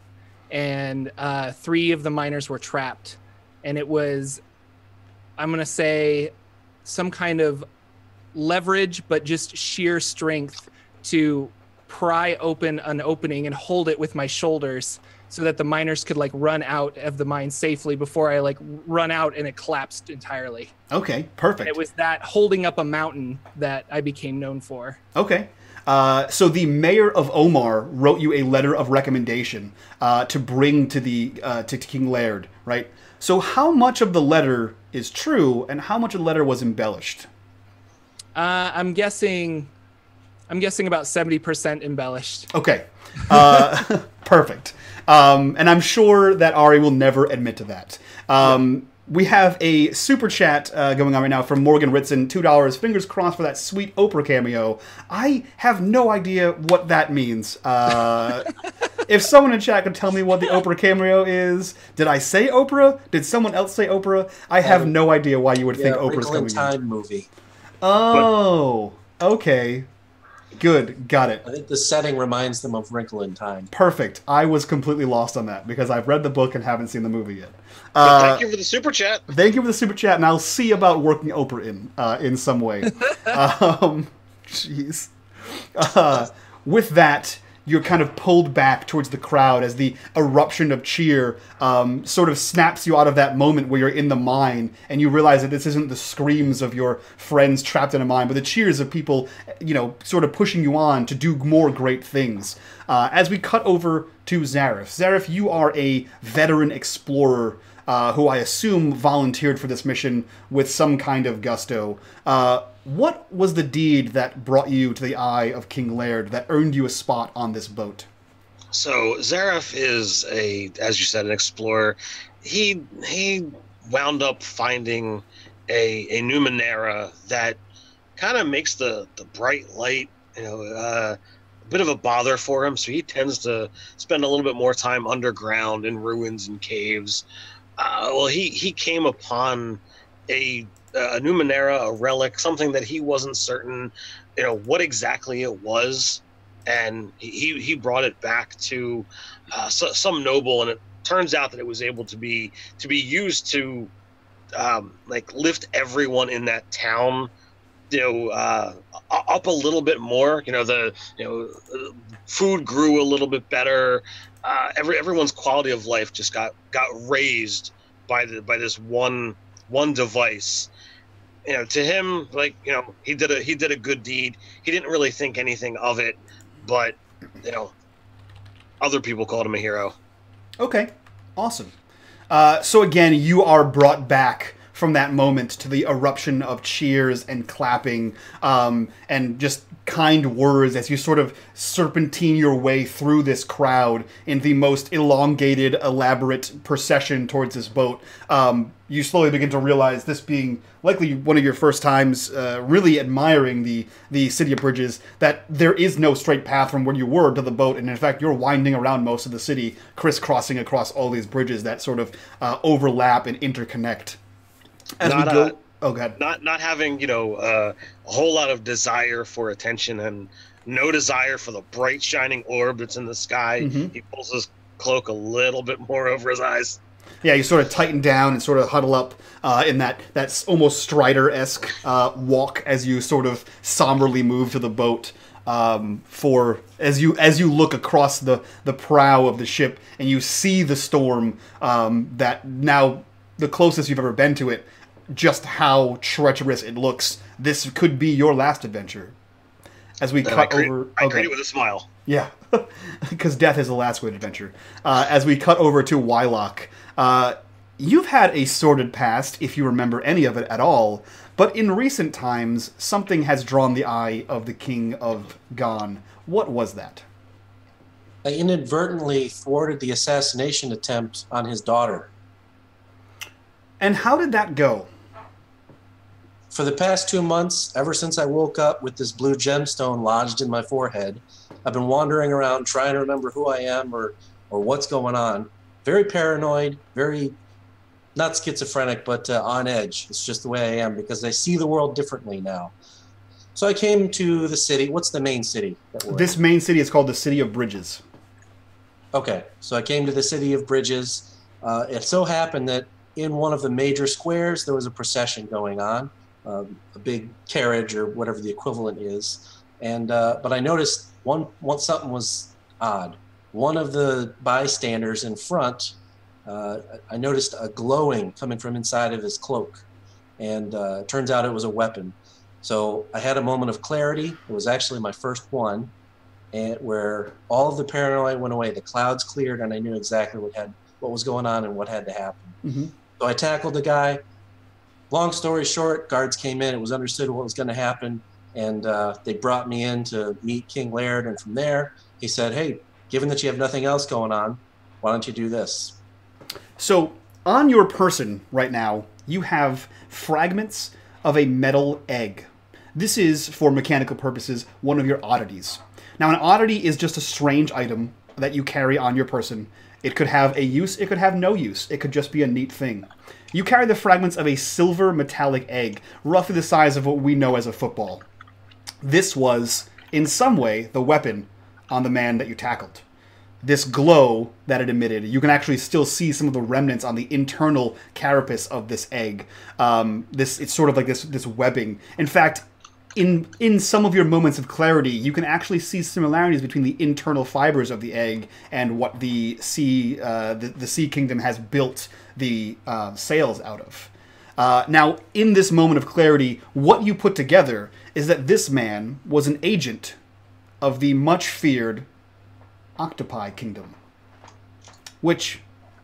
and uh, three of the miners were trapped. And it was, I'm going to say, some kind of leverage, but just sheer strength to pry open an opening and hold it with my shoulders so that the miners could like run out of the mine safely before I like run out and it collapsed entirely. Okay, perfect. It was that holding up a mountain that I became known for. Okay. Uh, so the mayor of Omar wrote you a letter of recommendation uh, to bring to the uh, to King Laird, right? So how much of the letter is true, and how much of the letter was embellished? Uh, I'm guessing, I'm guessing about seventy percent embellished. Okay, uh, perfect. Um, and I'm sure that Arri will never admit to that. Um, we have a super chat uh, going on right now from Morgan Ritson, two dollars. Fingers crossed for that sweet Oprah cameo. I have no idea what that means. Uh, if someone in chat could tell me what the Oprah cameo is, did I say Oprah? Did someone else say Oprah? I have Um, no idea why you would Yeah, think Oprah's Wrinkle in coming. in. Time movie. Oh, okay, good, got it. I think the setting reminds them of Wrinkle in Time. Perfect. I was completely lost on that because I've read the book and haven't seen the movie yet. But Uh, thank you for the super chat. Thank you for the super chat, and I'll see about working Oprah in uh, in some way. um, jeez. Uh, with that, you're kind of pulled back towards the crowd as the eruption of cheer um, sort of snaps you out of that moment where you're in the mine and you realize that this isn't the screams of your friends trapped in a mine, but the cheers of people, you know, sort of pushing you on to do more great things. Uh, as we cut over to Zariff. Zariff, you are a veteran explorer uh, who I assume volunteered for this mission with some kind of gusto. Uh, what was the deed that brought you to the eye of King Laird that earned you a spot on this boat? So Zariff is a, as you said, an explorer. He he wound up finding a a Numenera that kind of makes the the bright light, you know, uh, a bit of a bother for him. So he tends to spend a little bit more time underground in ruins and caves. Uh, well, he he came upon a a Numenera, a relic, something that he wasn't certain, you know, what exactly it was and he he brought it back to uh, so, some noble, and it turns out that it was able to be to be used to um, like lift everyone in that town, you know, uh, up a little bit more. You know, the you know, uh, food grew a little bit better. Uh, every everyone's quality of life just got got raised by the by this one one device. You know to him like you know he did a he did a good deed. He didn't really think anything of it but you know other people called him a hero. Okay, awesome. Uh, so again, you are brought back from that moment to the eruption of cheers and clapping um, and just kind words as you sort of serpentine your way through this crowd in the most elongated, elaborate procession towards this boat. Um, you slowly begin to realize this being likely one of your first times uh, really admiring the the city of bridges that there is no straight path from where you were to the boat and in fact you're winding around most of the city crisscrossing across all these bridges that sort of uh, overlap and interconnect as Not we go a- oh god not not having you know uh, a whole lot of desire for attention and no desire for the bright shining orb that's in the sky Mhm. he pulls his cloak a little bit more over his eyes Yeah, you sort of tighten down and sort of huddle up uh, in that that's almost Strider-esque uh, walk as you sort of somberly move to the boat. Um, for as you as you look across the the prow of the ship and you see the storm um, that now the closest you've ever been to it, just how treacherous it looks. This could be your last adventure. As we and I cut greet, over, I okay. greet it with a smile Yeah, because death is the last great adventure. Uh, as we cut over to Wyloch, uh, you've had a sordid past, if you remember any of it at all. But in recent times, something has drawn the eye of the King of Ghan. What was that? I inadvertently thwarted the assassination attempt on his daughter. And how did that go? For the past two months, ever since I woke up with this blue gemstone lodged in my forehead, I've been wandering around trying to remember who I am or, or what's going on. Very paranoid, very not schizophrenic, but uh, on edge. It's just the way I am because I see the world differently now. So I came to the city. What's the main city? This main city is called the City of Bridges. Okay, so I came to the city of Bridges. Uh, it so happened that in one of the major squares there was a procession going on, um, a big carriage or whatever the equivalent is. And uh, but I noticed one, one something was odd. One of the bystanders in front, uh, I noticed a glowing coming from inside of his cloak, and uh, turns out it was a weapon. So I had a moment of clarity. It was actually my first one and where all of the paranoia went away. The clouds cleared, and I knew exactly what had what was going on and what had to happen. Mm-hmm. So I tackled the guy. Long story short, guards came in. It was understood what was going to happen, and uh, they brought me in to meet King Laird. And from there, he said, "Hey, given that you have nothing else going on, why don't you do this?" So, on your person right now, you have fragments of a metal egg. This is, for mechanical purposes, one of your oddities. Now, an oddity is just a strange item that you carry on your person. It could have a use, it could have no use, it could just be a neat thing. You carry the fragments of a silver metallic egg, roughly the size of what we know as a football. This was, in some way, the weapon on the man that you tackled this glow that it emitted. You can actually still see some of the remnants on the internal carapace of this egg. Um, this it's sort of like this this webbing. In fact, in in some of your moments of clarity, you can actually see similarities between the internal fibers of the egg and what the sea uh, the, the sea kingdom has built the uh, sails out of. Uh, now, in this moment of clarity, what you put together is that this man was an agent of the much feared Octopi Kingdom, which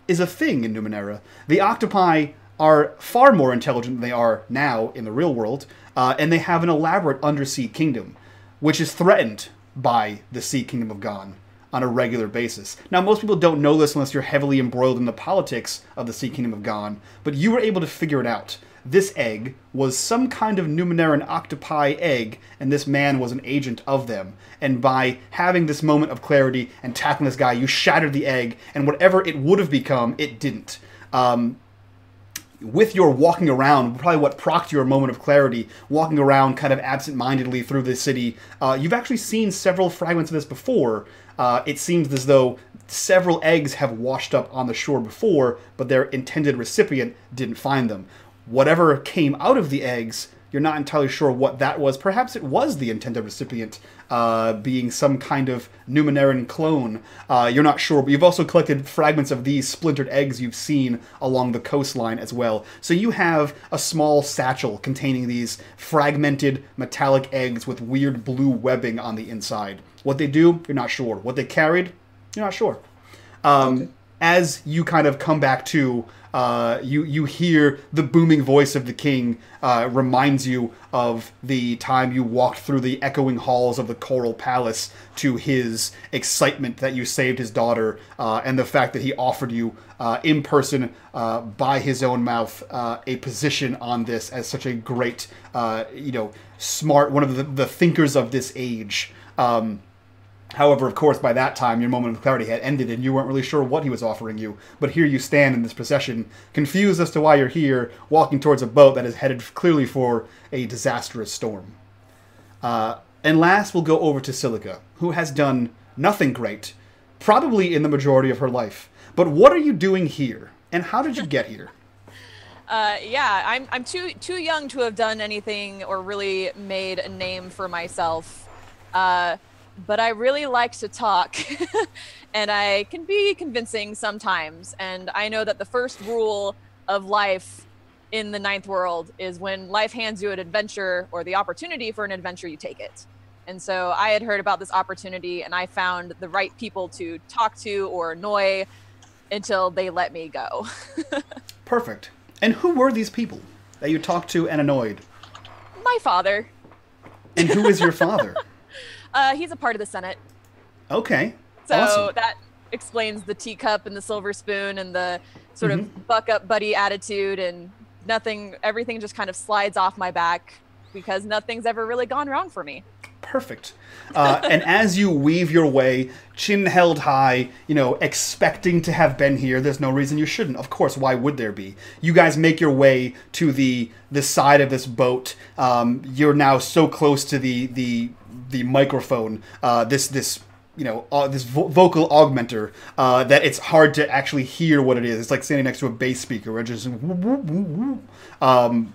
is a thing in Numenera. The octopi are far more intelligent than they are now in the real world, uh, and they have an elaborate undersea kingdom, which is threatened by the Sea Kingdom of Ghan on a regular basis. Now, most people don't know this unless you're heavily embroiled in the politics of the Sea Kingdom of Ghan, but you were able to figure it out. This egg was some kind of Numeneran octopi egg, and this man was an agent of them. And by having this moment of clarity and tackling this guy, you shattered the egg, and whatever it would have become, it didn't. Um, with your walking around, probably what procked your moment of clarity, walking around kind of absent-mindedly through the city, uh, you've actually seen several fragments of this before. Uh, it seems as though several eggs have washed up on the shore before, but their intended recipient didn't find them. Whatever came out of the eggs, you're not entirely sure what that was. Perhaps it was the intended recipient, uh, being some kind of Numenaran clone. Uh, you're not sure, but you've also collected fragments of these splintered eggs you've seen along the coastline as well. So you have a small satchel containing these fragmented metallic eggs with weird blue webbing on the inside. What they do, you're not sure. What they carried, you're not sure. Um, As you kind of come back to, uh, you you hear the booming voice of the king uh, reminds you of the time you walked through the echoing halls of the Coral Palace to his excitement that you saved his daughter uh, and the fact that he offered you uh, in person uh, by his own mouth uh, a position on this as such a great you know smart one of the, the thinkers of this age. Um, However, of course, by that time, your moment of clarity had ended and you weren't really sure what he was offering you. But here you stand in this procession, confused as to why you're here, walking towards a boat that is headed clearly for a disastrous storm. Uh, and last, we'll go over to Silica, who has done nothing great, probably in the majority of her life. But what are you doing here? And how did you get here? Uh, yeah, I'm I'm too too young to have done anything or really made a name for myself. Uh, but I really like to talk, and I can be convincing sometimes. And I know that the first rule of life in the ninth world is when life hands you an adventure or the opportunity for an adventure, you take it. And so I had heard about this opportunity, and I found the right people to talk to or annoy until they let me go. Perfect. And who were these people that you talked to and annoyed? My father, And who is your father? uh, he's a part of the Senate. Okay. So awesome. that explains the teacup and the silver spoon and the sort Mhm. of buck up buddy attitude and nothing everything just kind of slides off my back because nothing's ever really gone wrong for me. Perfect. Uh, and as you weave your way, chin held high, you know, expecting to have been here, there's no reason you shouldn't. Of course, why would there be? You guys make your way to the the side of this boat. Um, you're now so close to the the the microphone. Uh, this this you know uh, this vo- vocal augmenter uh, that it's hard to actually hear what it is. It's like standing next to a bass speaker, just um,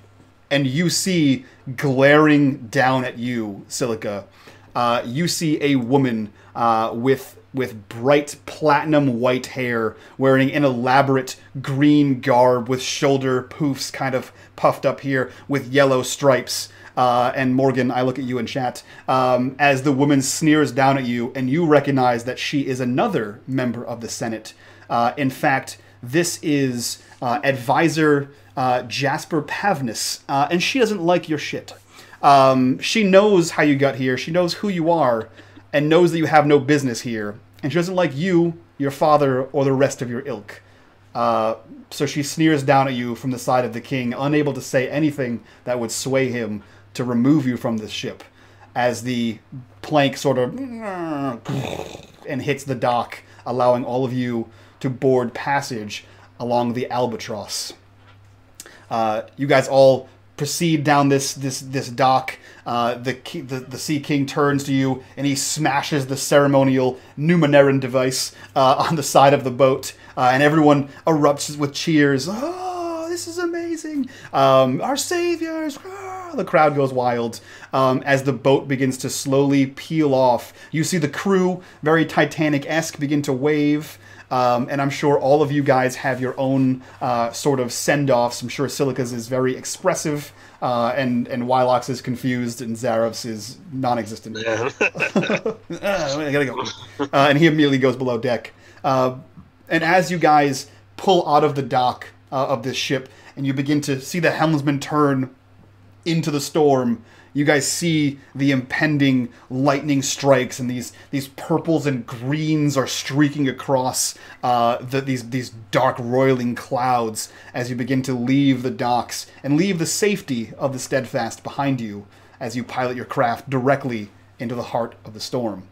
and you see glaring down at you, Silica. Uh, you see a woman uh, with with bright platinum white hair, wearing an elaborate green garb with shoulder poofs kind of puffed up here with yellow stripes. Uh, and Morgan, I look at you in chat um, as the woman sneers down at you, and you recognize that she is another member of the Senate. Uh, in fact, this is uh, advisor uh, Jasper Pavnis, uh, and she doesn't like your shit. Um, she knows how you got here. She knows who you are, and knows that you have no business here. And she doesn't like you, your father, or the rest of your ilk. Uh, so she sneers down at you from the side of the king, unable to say anything that would sway him to remove you from this ship. As the plank sort of and hits the dock, allowing all of you to board passage along the albatross. Uh, you guys all proceed down this this this dock. Uh, the, the the Sea King turns to you and he smashes the ceremonial Numenaran device uh, on the side of the boat, uh, and everyone erupts with cheers. Oh, this is amazing! Um, our saviors! The crowd goes wild um, as the boat begins to slowly peel off. You see the crew, very Titanic-esque, begin to wave. Um, and I'm sure all of you guys have your own uh, sort of send-offs. I'm sure Silica's is very expressive, uh, and and Wyloch is confused, and Zariff's is non-existent. Yeah. Ah, I gotta go. Uh, and he immediately goes below deck. Uh, and as you guys pull out of the dock uh, of this ship, and you begin to see the helmsman turn into the storm, you guys see the impending lightning strikes, and these these purples and greens are streaking across uh, the, these these dark roiling clouds as you begin to leave the docks and leave the safety of the steadfast behind you as you pilot your craft directly into the heart of the storm.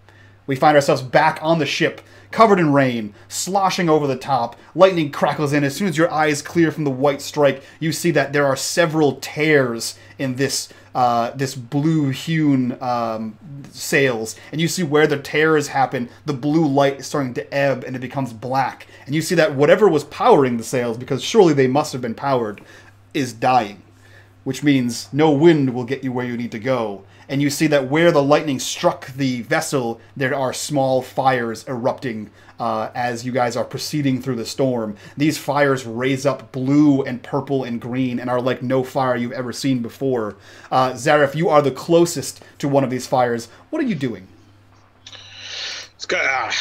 We find ourselves back on the ship, covered in rain, sloshing over the top. Lightning crackles in. As soon as your eyes clear from the white strike, you see that there are several tears in this uh, this blue-hewn um, sails, and you see where the tears happen. The blue light is starting to ebb, and it becomes black. And you see that whatever was powering the sails, because surely they must have been powered, is dying which means no wind will get you where you need to go. And you see that where the lightning struck the vessel, there are small fires erupting uh, as you guys are proceeding through the storm. These fires raise up blue and purple and green and are like no fire you've ever seen before. Uh, Zariff, you are the closest to one of these fires. What are you doing? It's got, uh,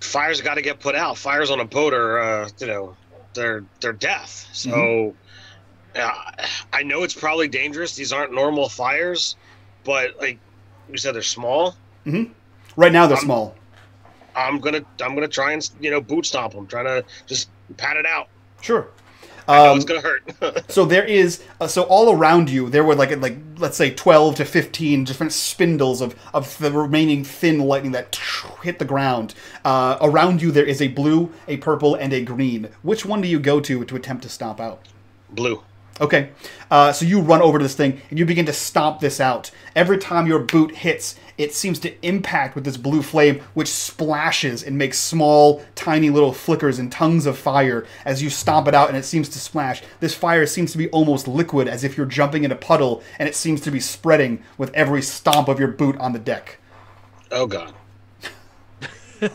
fires got to get put out. Fires on a boat are, uh, you know, they're they're death. So, uh, I know it's probably dangerous. These aren't normal fires, but like you said, they're small. Right now, they're Um, small. I'm gonna I'm gonna try and you know boot stomp them. Trying to just pat it out. Sure. I know Um, it's gonna hurt. So there is uh, so all around you there were like like let's say twelve to fifteen different spindles of of the remaining thin lightning that hit the ground. Uh, around you there is a blue, a purple, and a green. Which one do you go to to attempt to stomp out? Blue. Okay, uh, so you run over to this thing and you begin to stomp this out. Every time your boot hits, it seems to impact with this blue flame, which splashes and makes small, tiny little flickers and tongues of fire as you stomp it out and it seems to splash. This fire seems to be almost liquid, as if you're jumping in a puddle, and it seems to be spreading with every stomp of your boot on the deck. Oh god.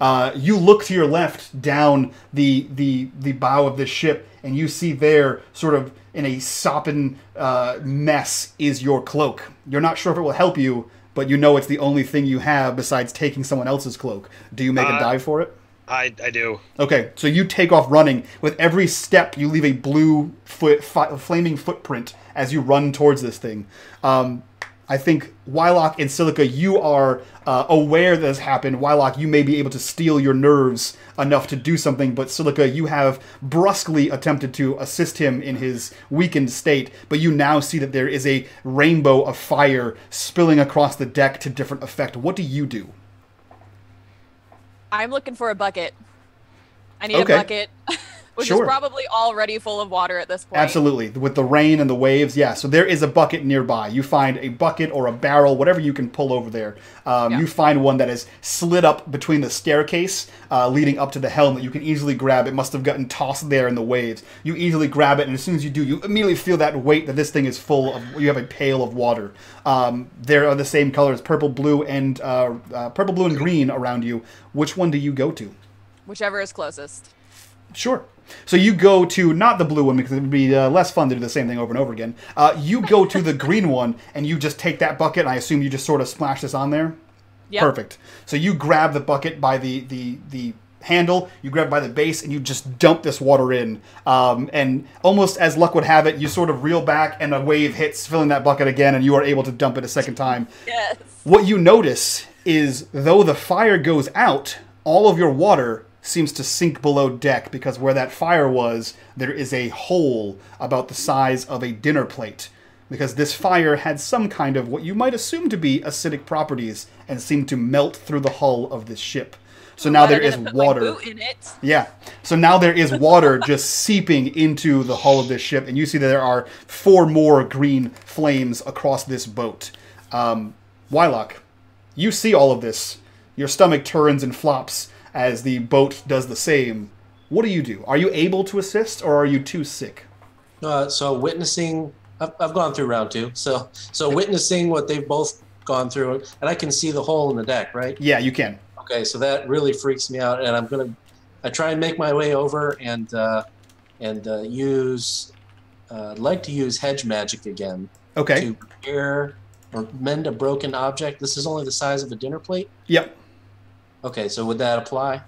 Uh, you look to your left down the the the bow of this ship, and you see there, sort of in a sopping uh, mess, is your cloak. You're not sure if it will help you, but you know it's the only thing you have besides taking someone else's cloak. Do you make a Uh, dive for it? I I do. Okay, so you take off running. With every step, you leave a blue foot, fi- flaming footprint as you run towards this thing. Um, I think Wyloch and Silica, you are uh, aware that this happened. Wyloch, you may be able to steel your nerves enough to do something, but Silica, you have brusquely attempted to assist him in his weakened state, but you now see that there is a rainbow of fire spilling across the deck to different effect. What do you do? I'm looking for a bucket. I need Okay. a bucket, which Sure. is probably already full of water at this point. Absolutely. With the rain and the waves, yeah. So there is a bucket nearby. You find a bucket or a barrel, whatever you can pull over there. Um, Yeah. You find one that is slid up between the staircase uh, leading up to the helm that you can easily grab. It must have gotten tossed there in the waves. You easily grab it, and as soon as you do, you immediately feel that weight that this thing is full of. You have a pail of water. Um, there are the same colors purple, blue, and uh, uh, purple, blue, and green around you. Which one do you go to? Whichever is closest. Sure. So you go to not the blue one because it would be uh, less fun to do the same thing over and over again. Uh, you go to the green one and you just take that bucket. And I assume you just sort of splash this on there. Yep. Perfect. So you grab the bucket by the the the handle, you grab by the base, and you just dump this water in. Um, and almost as luck would have it, you sort of reel back, and a wave hits, filling that bucket again, and you are able to dump it a second time. Yes. What you notice is though the fire goes out, all of your water seems to sink below deck because where that fire was, there is a hole about the size of a dinner plate. Because this fire had some kind of what you might assume to be acidic properties and seemed to melt through the hull of this ship. So now there is didn't put my water. in it. Yeah. So now there is water just seeping into the hull of this ship, and you see that there are four more green flames across this boat. Um, Wyloch, you see all of this. Your stomach turns and flops as the boat does the same. What do you do? Are you able to assist, or are you too sick? Uh, so witnessing, I've, I've gone through round two. So so witnessing what they've both gone through, and I can see the hole in the deck, right? Yeah, you can. Okay, so that really freaks me out, and I'm gonna, I try and make my way over and uh, and uh, use, uh, I'd like to use hedge magic again Okay. to repair or mend a broken object. This is only the size of a dinner plate. Yep. Okay, so would that apply?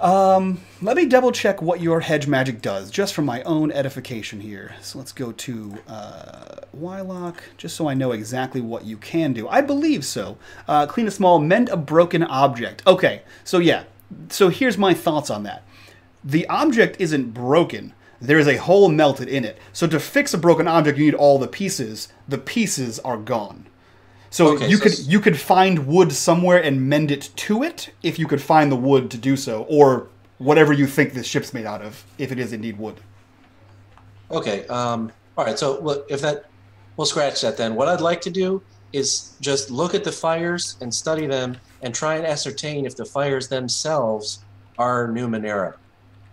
Um, let me double check what your hedge magic does, just for my own edification here. So let's go to uh, Wyloch, just so I know exactly what you can do. I believe so. Uh, clean a small, mend a broken object. Okay, so yeah. So here's my thoughts on that. The object isn't broken. There is a hole melted in it. So to fix a broken object, you need all the pieces. The pieces are gone. So Okay, you so could you could find wood somewhere and mend it to it if you could find the wood to do so, or whatever you think this ship's made out of, if it is indeed wood. Okay. Um, all right. So look, if that, we'll scratch that then. What I'd like to do is just look at the fires and study them and try and ascertain if the fires themselves are Numenera.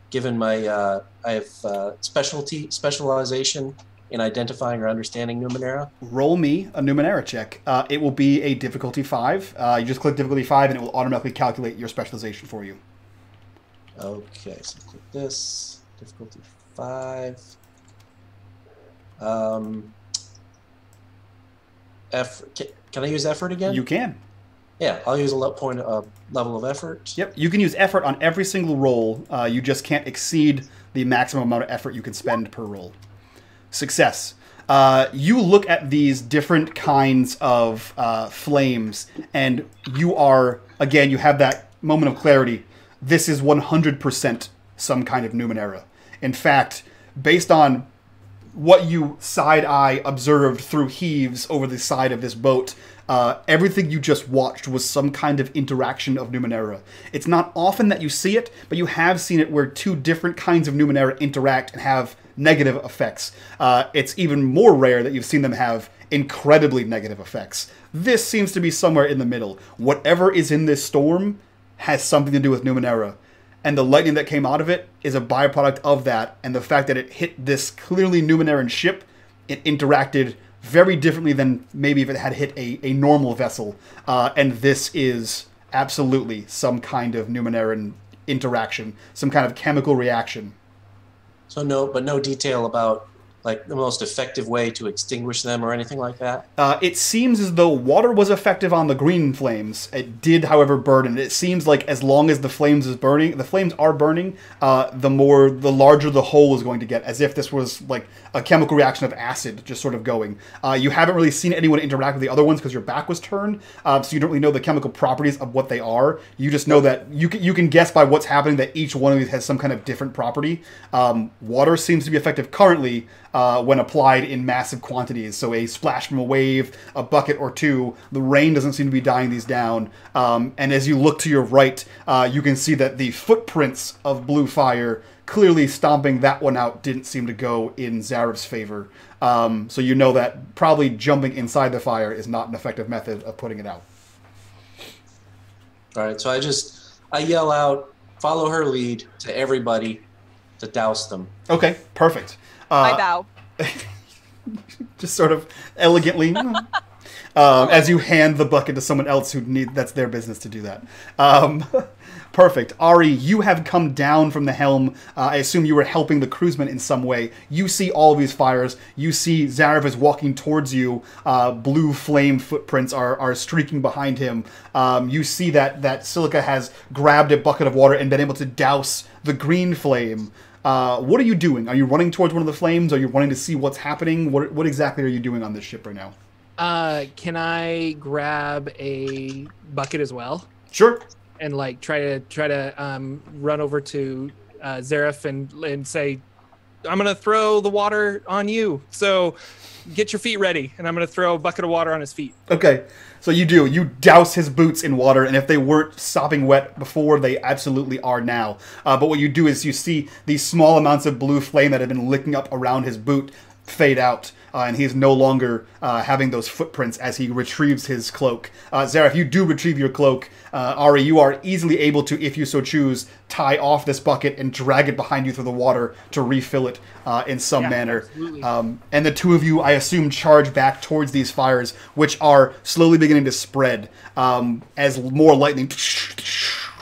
Given my, uh, I have uh, specialty specialization in identifying or understanding Numenera. Roll me a Numenera check. Uh, it will be a difficulty five. Uh, you just click difficulty five, and it will automatically calculate your specialization for you. Okay. So click this. Difficulty five. Um, effort. Can, can I use effort again? You can. Yeah, I'll use a le- point uh, level of effort. Yep. You can use effort on every single roll. Uh, you just can't exceed the maximum amount of effort you can spend per roll. Success. Uh, you look at these different kinds of uh, flames, and you are, again, you have that moment of clarity. This is 100% some kind of Numenera. In fact, based on what you side eye observed through heaves over the side of this boat, uh, everything you just watched was some kind of interaction of Numenera. It's not often that you see it, but you have seen it where two different kinds of Numenera interact and have negative effects. Uh, it's even more rare that you've seen them have incredibly negative effects. This seems to be somewhere in the middle. Whatever is in this storm has something to do with Numenera and the lightning that came out of it is a byproduct of that. And the fact that it hit this clearly Numenaran ship, it interacted very differently than maybe if it had hit a, a normal vessel. Uh, and this is absolutely some kind of Numenaran interaction, some kind of chemical reaction. So no, but no detail about like the most effective way to extinguish them or anything like that? Uh, it seems as though water was effective on the green flames. It did, however, burn, and it seems like as long as the flames is burning, the flames are burning, uh, the more, the larger the hole is going to get, as if this was like a chemical reaction of acid just sort of going. Uh, you haven't really seen anyone interact with the other ones because your back was turned, uh, so you don't really know the chemical properties of what they are. You just know that you can, you can guess by what's happening that each one of these has some kind of different property. Um, water seems to be effective currently uh, when applied in massive quantities. So a splash from a wave, a bucket or two. The rain doesn't seem to be dying these down. Um, and as you look to your right, uh, you can see that the footprints of blue fire clearly stomping that one out didn't seem to go in Zariff's favor. Um, so you know that probably jumping inside the fire is not an effective method of putting it out. All right, so I just I yell out, follow her lead to everybody to douse them. Okay, perfect. I Uh, bow. just sort of elegantly um, as you hand the bucket to someone else who need that's their business to do that. Um, perfect. Arri you have come down from the helm. Uh, i assume you were helping the cruiseman in some way. You see all of these fires. You see zariff is walking towards you. Uh, blue flame footprints are, are streaking behind him. Um, you see that that silica has grabbed a bucket of water and been able to douse the green flame uh, what are you doing? Are you running towards one of the flames? Are you running to see what's happening? What, what exactly are you doing on this ship right now? Uh, can I grab a bucket as well Sure. and like try to try to um, run over to uh, and and say, I'm gonna throw the water on you. So get your feet ready, and I'm gonna throw a bucket of water on his feet. Okay. So you do. You douse his boots in water, and if they weren't sopping wet before, they absolutely are now. Uh, but what you do is you see these small amounts of blue flame that have been licking up around his boot fade out. Uh, and he's no longer uh, having those footprints as he retrieves his cloak. Uh, Zariff, if you do retrieve your cloak, uh, Arri, you are easily able to, if you so choose, tie off this bucket and drag it behind you through the water to refill it uh, in some Yeah, manner. Um, and the two of you, I assume, charge back towards these fires, which are slowly beginning to spread um, as more lightning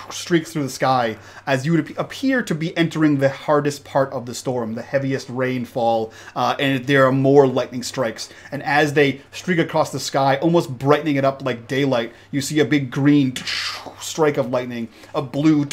streaks through the sky as you would appear to be entering the hardest part of the storm, the heaviest rainfall, uh, and there are more lightning strikes. And as they streak across the sky, almost brightening it up like daylight, you see a big green strike of lightning, a blue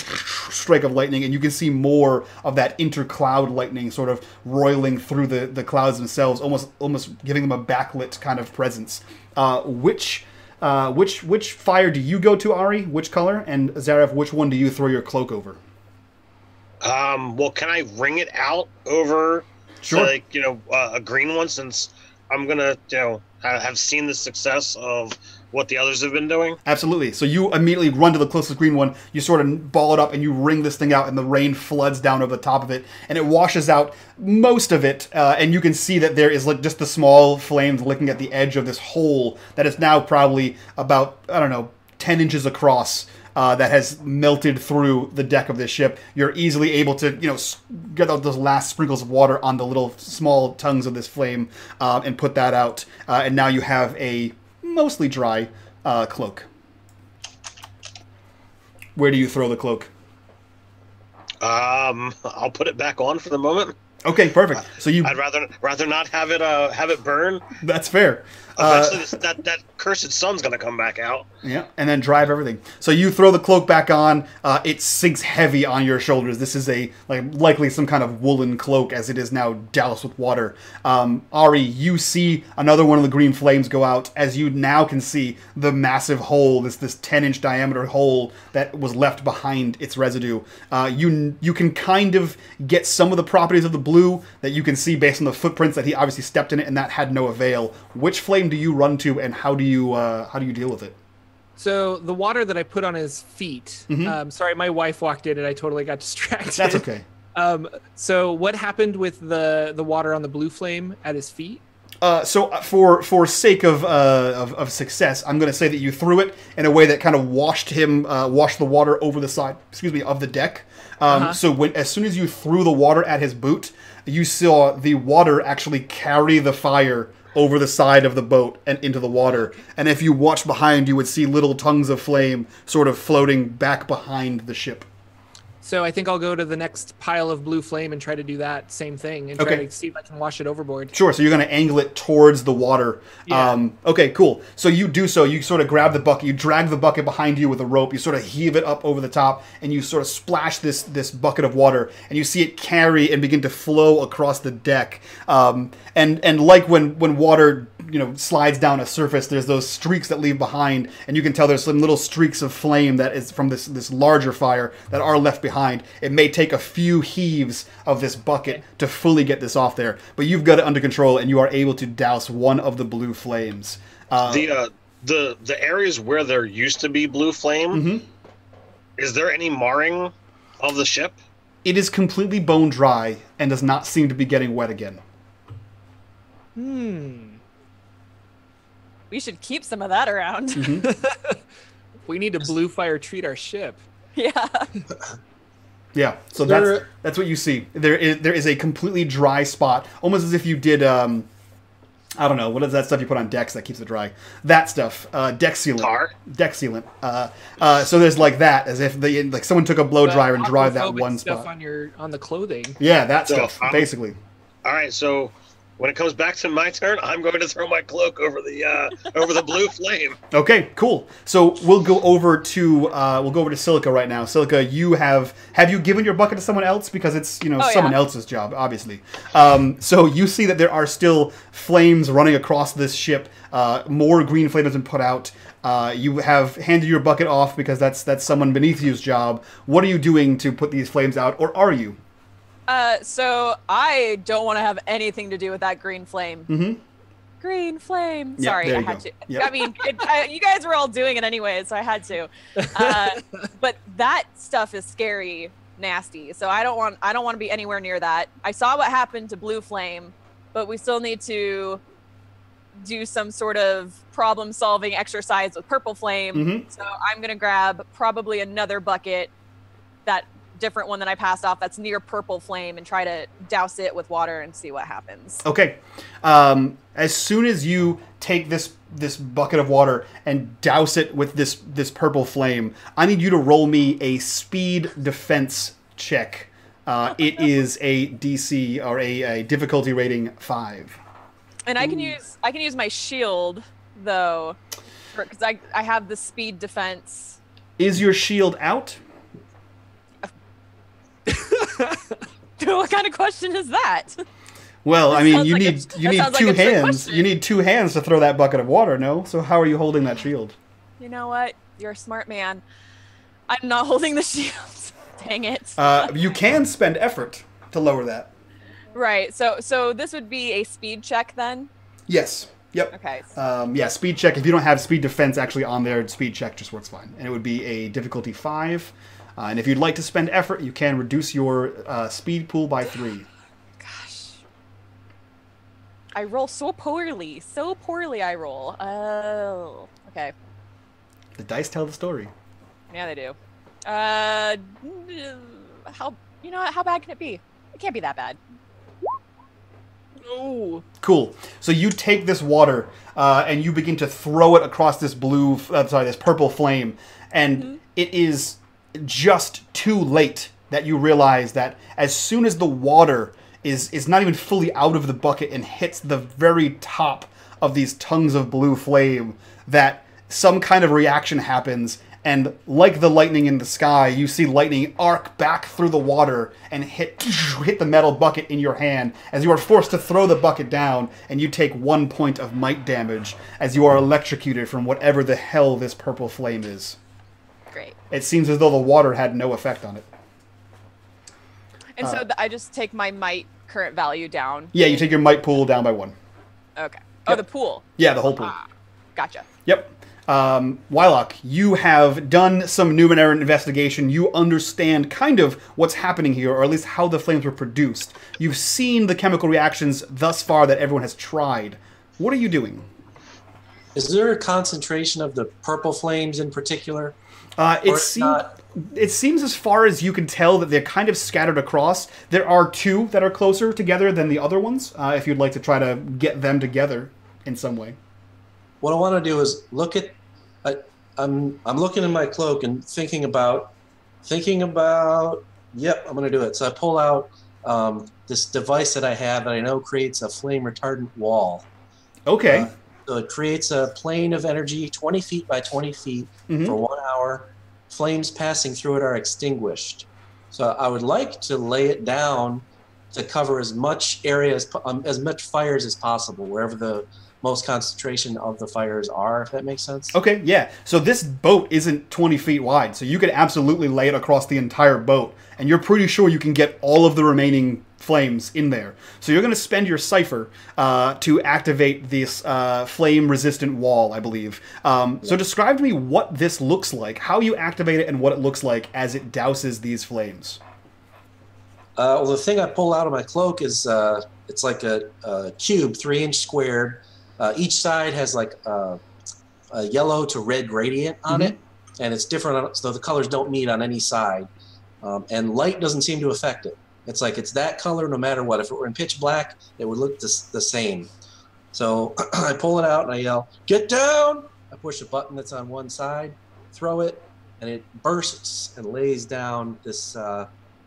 strike of lightning, and you can see more of that intercloud lightning sort of roiling through the, the clouds themselves, almost almost giving them a backlit kind of presence. Uh, which uh, which which fire do you go to, Arri? Which color? And Zariff, which one do you throw your cloak over? Um, well, can I wring it out over, to, like you know, uh, a green one since I'm gonna, you know, ha- have seen the success of what the others have been doing. Absolutely. So you immediately run to the closest green one. You sort of ball it up and you wring this thing out, and the rain floods down over the top of it, and it washes out most of it. Uh, and you can see that there is like just the small flames licking at the edge of this hole that is now probably about I don't know ten inches across. Uh, that has melted through the deck of this ship. You're easily able to, you know, get those last sprinkles of water on the little small tongues of this flame uh, and put that out. Uh, and now you have a mostly dry uh, cloak. Where do you throw the cloak? Um, I'll put it back on for the moment. Okay, perfect. So you I'd rather rather not have it uh have it burn. that's fair. Uh, Eventually, this, that that cursed sun's gonna come back out. Yeah, and then drive everything. So you throw the cloak back on. Uh, it sinks heavy on your shoulders. This is a like likely some kind of woolen cloak, as it is now doused with water. Um, Arri, you see another one of the green flames go out, as you now can see the massive hole, this this ten inch diameter hole that was left behind its residue. Uh, you you can kind of get some of the properties of the blue that you can see based on the footprints that he obviously stepped in it, and that had no avail. Which flame do you run to, and how do you uh, how do you deal with it? So the water that I put on his feet. Um, sorry, my wife walked in and I totally got distracted. That's okay. Um, so what happened with the the water on the blue flame at his feet? Uh, so uh, for for sake of, uh, of of success, I'm going to say that you threw it in a way that kind of washed him, uh, washed the water over the side, excuse me, of the deck. Um, Uh-huh. So when as soon as you threw the water at his boot, you saw the water actually carry the fire over the side of the boat and into the water. And if you watched behind, you would see little tongues of flame sort of floating back behind the ship. So I think I'll go to the next pile of blue flame and try to do that same thing and try to see if I can wash it overboard. Sure. So you're going to angle it towards the water. Yeah. Um, okay, cool. So you do so. You sort of grab the bucket. You drag the bucket behind you with a rope. You sort of heave it up over the top, and you sort of splash this this bucket of water, and you see it carry and begin to flow across the deck. Um, and and like when when water you know slides down a surface, there's those streaks that leave behind, and you can tell there's some little streaks of flame that is from this this larger fire that are left behind. It may take a few heaves of this bucket to fully get this off there, but you've got it under control, and you are able to douse one of the blue flames. Uh, The uh, the the areas where there used to be blue flame. Mhm. Is there any marring of the ship? it is completely bone dry and does not seem to be getting wet again. Hmm. We should keep some of that around. Mm-hmm. We need to blue fire treat our ship. yeah. Yeah, so There- that's that's what you see. There is there is a completely dry spot, almost as if you did um, I don't know what is that stuff you put on decks that keeps it dry. That stuff, uh, deck sealant, Tar? deck sealant. Uh, uh, so there's like that, as if they like someone took a blow dryer and dried that aquaphobic one stuff spot. on your on the clothing. Yeah, that So, stuff um, basically. All right, so when it comes back to my turn, I'm going to throw my cloak over the uh, over the blue flame. Okay, cool. So we'll go over to uh, we'll go over to Silica right now. Silica, you have have you given your bucket to someone else because it's you know Oh, someone yeah. else's job, obviously. Um, so you see that there are still flames running across this ship. Uh, more green flame has been put out. Uh, you have handed your bucket off because that's that's someone beneath you's job. What are you doing to put these flames out, or are you? Uh, so I don't want to have anything to do with that green flame. Mhm. Green flame. Yeah, Sorry, I had go. to. Yep. I mean, it, I, you guys were all doing it anyway, so I had to. Uh, but that stuff is scary, nasty. So I don't want. I don't want to be anywhere near that. I saw what happened to blue flame, but we still need to do some sort of problem-solving exercise with purple flame. Mhm. So I'm gonna grab probably another bucket, that different one that I passed off that's near purple flame, and try to douse it with water and see what happens. Okay. Um, as soon as you take this this bucket of water and douse it with this this purple flame, I need you to roll me a speed defense check. Uh, it is a DC or a, a difficulty rating five. And I can use I can use my shield though, because I I have the speed defense. Is your shield out? what kind of question is that? Well, I mean, you like a- need you need sounds like two hands. You need two hands to throw that bucket of water. No, so how are you holding that shield? You know what? You're a smart man. I'm not holding the shield. Dang it. Uh, you can spend effort to lower that. right. So so this would be a speed check then. Yes. Yep. Okay. Um, yeah, speed check. If you don't have speed defense actually on there, speed check just works fine. And it would be a difficulty five. Uh, and if you'd like to spend effort, you can reduce your uh, speed pool by three. Gosh. I roll so poorly. So poorly I roll. Oh. Okay. The dice tell the story. Yeah, they do. Uh, how you know how bad can it be? It can't be that bad. Oh, Cool. So you take this water uh, and you begin to throw it across this blue, uh, sorry, this purple flame, and it is just too late that you realize that as soon as the water is is not even fully out of the bucket and hits the very top of these tongues of blue flame, that some kind of reaction happens. And like the lightning in the sky, you see lightning arc back through the water and hit hit the metal bucket in your hand as you are forced to throw the bucket down, and you take one point of might damage as you are electrocuted from whatever the hell this purple flame is. Great. It seems as though the water had no effect on it. And Uh, so th- I just take my might current value down. Yeah, you take your might pool down by one. Okay. Oh, Yep. the pool. Yeah, the whole pool. Ah, gotcha. Yep. Um, Wyloch, you have done some Numenera investigation. You understand kind of what's happening here, or at least how the flames were produced. You've seen the chemical reactions thus far that everyone has tried. What are you doing? Is there a concentration of the purple flames in particular? Uh, it, Or seem- it seems, as far as you can tell, that they're kind of scattered across. There are two that are closer together than the other ones. Uh, if you'd like to try to get them together in some way. What I want to do is look at. I, I'm I'm looking in my cloak and thinking about thinking about Yep, I'm going to do it. So I pull out um, this device that I have that I know creates a flame retardant wall. Okay. Uh, so it creates a plane of energy 20 feet by 20 feet Mhm. for one hour. Flames passing through it are extinguished. So I would like to lay it down to cover as much area as, um, as much fires as possible, wherever the most concentration of the fires are, if that makes sense. Okay, yeah. So this boat isn't 20 feet wide, so you could absolutely lay it across the entire boat, and you're pretty sure you can get all of the remaining flames in there. So you're going to spend your cipher uh, to activate this uh, flame-resistant wall, I believe. Um, so describe to me what this looks like, how you activate it, and what it looks like as it douses these flames. Uh, well, the thing I pull out of my cloak is uh, it's like a, a cube, three inch squared. Uh, each side has like a, a yellow to red gradient on Mhm. it, and it's different, so the colors don't meet on any side. Um, and light doesn't seem to affect it. It's like it's that color no matter what. If it were in pitch black, it would look the, the same. So I pull it out and I yell, "Get down!" I push a button that's on one side, throw it, and it bursts and lays down this uh,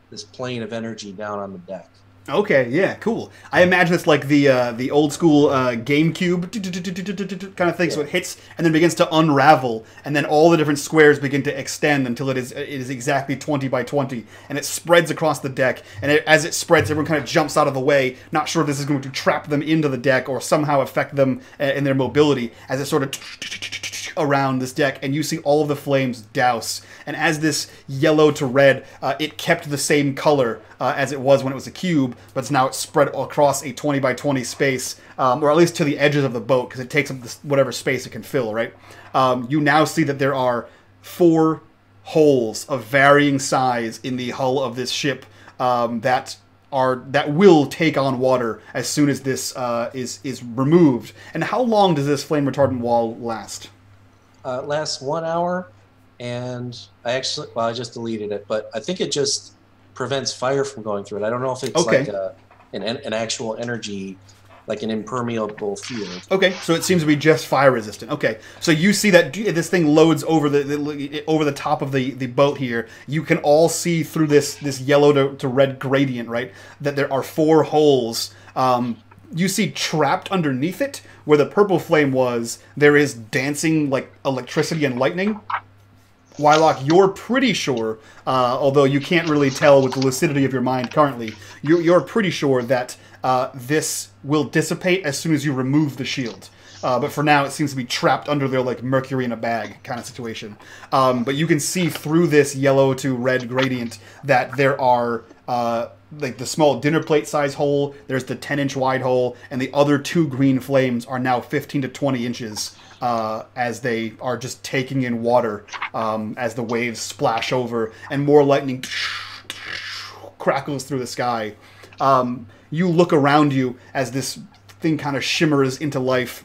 this plane of energy down on the deck. Okay, yeah, cool. I imagine it's like the uh, the old school uh, GameCube kind of thing. So it hits and then begins to unravel, and then all the different squares begin to extend until it is it is exactly twenty by twenty, and it spreads across the deck. And it, as it spreads, everyone kind of jumps out of the way, not sure if this is going to trap them into the deck or somehow affect them uh, in their mobility. As it sort of around this deck, and you see all of the flames douse. And as this yellow to red, uh, it kept the same color uh, as it was when it was a cube, but it's now it's spread across a 20 by 20 space, um, or at least to the edges of the boat, because it takes up whatever space it can fill, right? Um, you now see that there are four holes of varying size in the hull of this ship um, that are that will take on water as soon as this uh, is is removed. And how long does this flame retardant wall last? Uh, lasts one hour, and I actually well I just deleted it, but I think it just prevents fire from going through it. I don't know if it's Okay. like a, an an actual energy, like an impermeable field. Okay, so it seems to be just fire resistant. Okay, so you see that this thing loads over the, the over the top of the, the boat here. You can all see through this this yellow to, to red gradient, right? That there are four holes. Um, you see trapped underneath it, where the purple flame was, there is dancing like electricity and lightning. Wyloch, you're pretty sure, uh, although you can't really tell with the lucidity of your mind currently, you're, you're pretty sure that uh, this will dissipate as soon as you remove the shield. Uh, but for now, it seems to be trapped under their like mercury in a bag kind of situation. Um, but you can see through this yellow to red gradient that there are uh, like the small dinner plate size hole. There's the 10 inch wide hole, and the other two green flames are now 15 to 20 inches uh, as they are just taking in water um, as the waves splash over, and more lightning crackles through the sky. Um, you look around you as this thing kind of shimmers into life,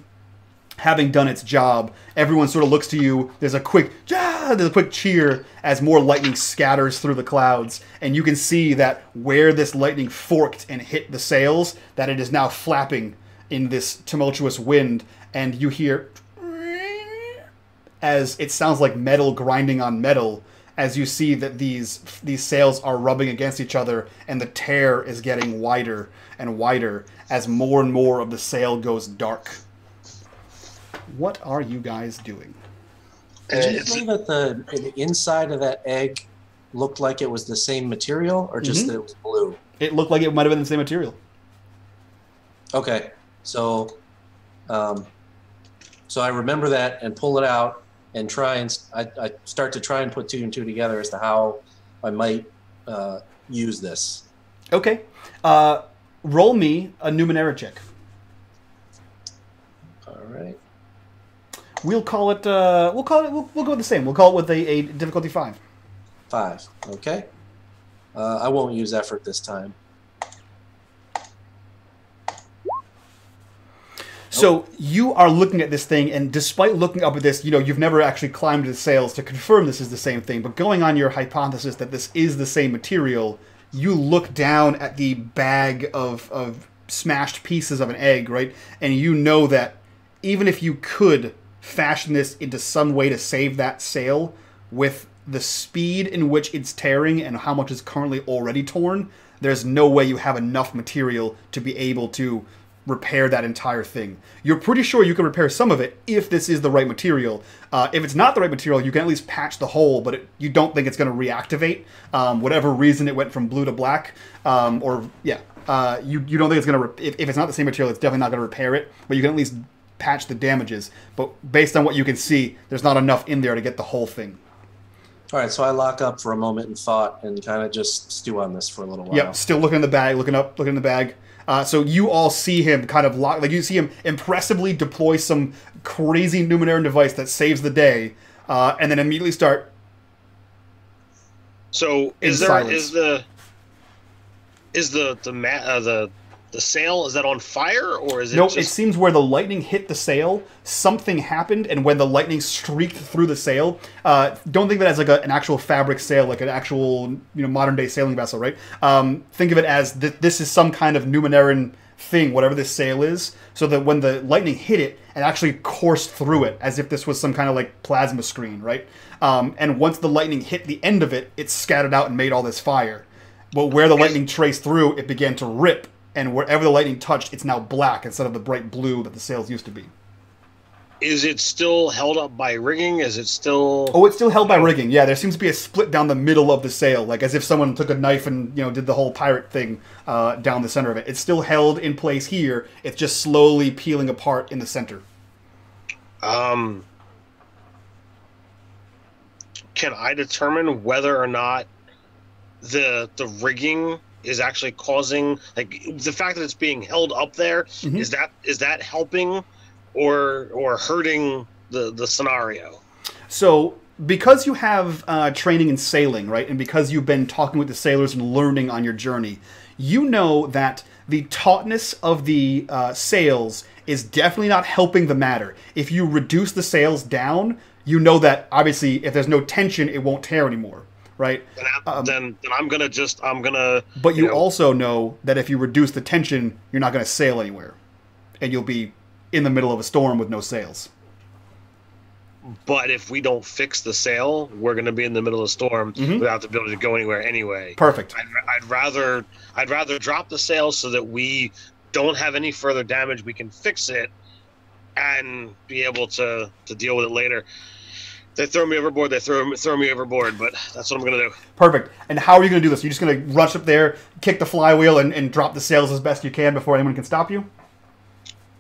having done its job. Everyone sort of looks to you. There's a quick, "Ja!" there's a quick cheer as more lightning scatters through the clouds, and you can see that where this lightning forked and hit the sails, that it is now flapping in this tumultuous wind, and you hear as it sounds like metal grinding on metal as you see that these these sails are rubbing against each other and the tear is getting wider and wider as more and more of the sail goes dark. What are you guys doing? Did you It's- say that the, the inside of that egg looked like it was the same material, or just Mhm. that it was blue? It looked like it might have been the same material. Okay, so, um, so I remember that and pull it out and try and I, I start to try and put two and two together as to how I might uh, use this. Okay. Uh, roll me a Numenera check. All right. We'll call it. Uh, we'll call it. We'll, we'll go with the same. We'll call it with a, a difficulty five. Five. Okay. Uh, I won't use effort this time. So you are looking at this thing, and despite looking up at this, you know you've never actually climbed the sails to confirm this is the same thing. But going on your hypothesis that this is the same material, you look down at the bag of of smashed pieces of an egg, right? And you know that even if you could fashion this into some way to save that sail, with the speed in which it's tearing and how much is currently already torn, there's no way you have enough material to be able to repair that entire thing. You're pretty sure you can repair some of it if this is the right material. Uh, if it's not the right material, you can at least patch the hole, but it, you don't think it's going to reactivate. Um, whatever reason it went from blue to black, um, or yeah, uh, you you don't think it's going to. Re- if, if it's not the same material, it's definitely not going to repair it. But you can at least patch the damages. But based on what you can see, there's not enough in there to get the whole thing. All right, so I lock up for a moment in thought and kind of just stew on this for a little while. Yep, still looking in the bag, looking up, looking in the bag. Uh, so you all see him kind of lock, like you see him impressively deploy some crazy Numenera device that saves the day, uh, and then immediately start. So is there silence. is the is the the ma- uh, the the sail is that on fire or is it No, it seems where the lightning hit the sail, something happened, and when the lightning streaked through the sail, uh, don't think of it as like a, an actual fabric sail, like an actual you know modern day sailing vessel, right? Um, think of it as th- this is some kind of Numenaran thing, whatever this sail is, so that when the lightning hit it, it actually coursed through it as if this was some kind of like plasma screen, right? Um, and once the lightning hit the end of it, it scattered out and made all this fire. But where the lightning traced through, it began to rip, and wherever the lightning touched, it's now black instead of the bright blue that the sails used to be. is it still held up by rigging? Is it still Oh, it's still held by rigging. Yeah, there seems to be a split down the middle of the sail, like as if someone took a knife and you know did the whole pirate thing uh, down the center of it. It's still held in place here. It's just slowly peeling apart in the center. um can I determine whether or not the the rigging is actually causing like the fact that it's being held up there is Mhm. that is that helping or or hurting the the scenario? So, because you have uh, training in sailing, right, and because you've been talking with the sailors and learning on your journey, you know that the tautness of the uh, sails is definitely not helping the matter. If you reduce the sails down, you know that obviously if there's no tension, it won't tear anymore, right? Then, Um, then then I'm gonna just I'm gonna But you know, also know that if you reduce the tension, you're not going to sail anywhere, and you'll be in the middle of a storm with no sails. But if we don't fix the sail, we're going to be in the middle of a storm Mhm. without the ability to go anywhere anyway. Perfect. I'd, I'd rather I'd rather drop the sail so that we don't have any further damage. We can fix it and be able to to deal with it later. They throw me overboard. They throw throw me overboard. But that's what I'm going to do. Perfect. And how are you going to do this? You're just going to rush up there, kick the flywheel, and, and drop the sails as best you can before anyone can stop you?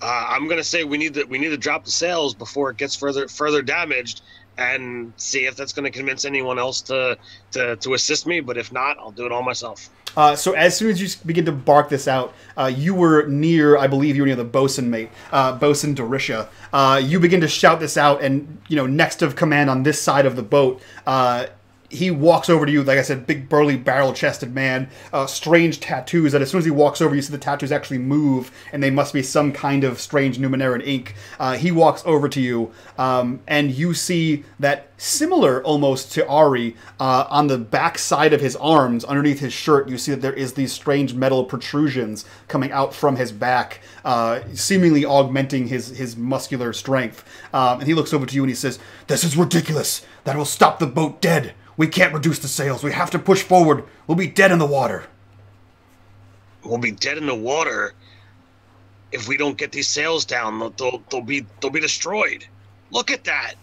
Uh, I'm going to say we need to we need to drop the sails before it gets further further damaged, and see if that's going to convince anyone else to, to to assist me. But if not, I'll do it all myself. Uh, so as soon as you begin to bark this out, uh, you were near, I believe you were near the bosun mate, uh, bosun Dorisha. Uh, you begin to shout this out, and you know next of command on this side of the boat, uh, he walks over to you. Like I said, big burly barrel-chested man, uh, strange tattoos. That as soon as he walks over, you see the tattoos actually move, and they must be some kind of strange Numenaran ink. Uh, he walks over to you, um, and you see that similar almost to Arri uh, on the back side of his arms, underneath his shirt. You see that there is these strange metal protrusions coming out from his back, uh, seemingly augmenting his his muscular strength. Um, and he looks over to you and he says, "This is ridiculous. That will stop the boat dead." We can't reduce the sails. We have to push forward. We'll be dead in the water. We'll be dead in the water if we don't get these sails down. They'll they'll, they'll be they'll be destroyed. Look at that.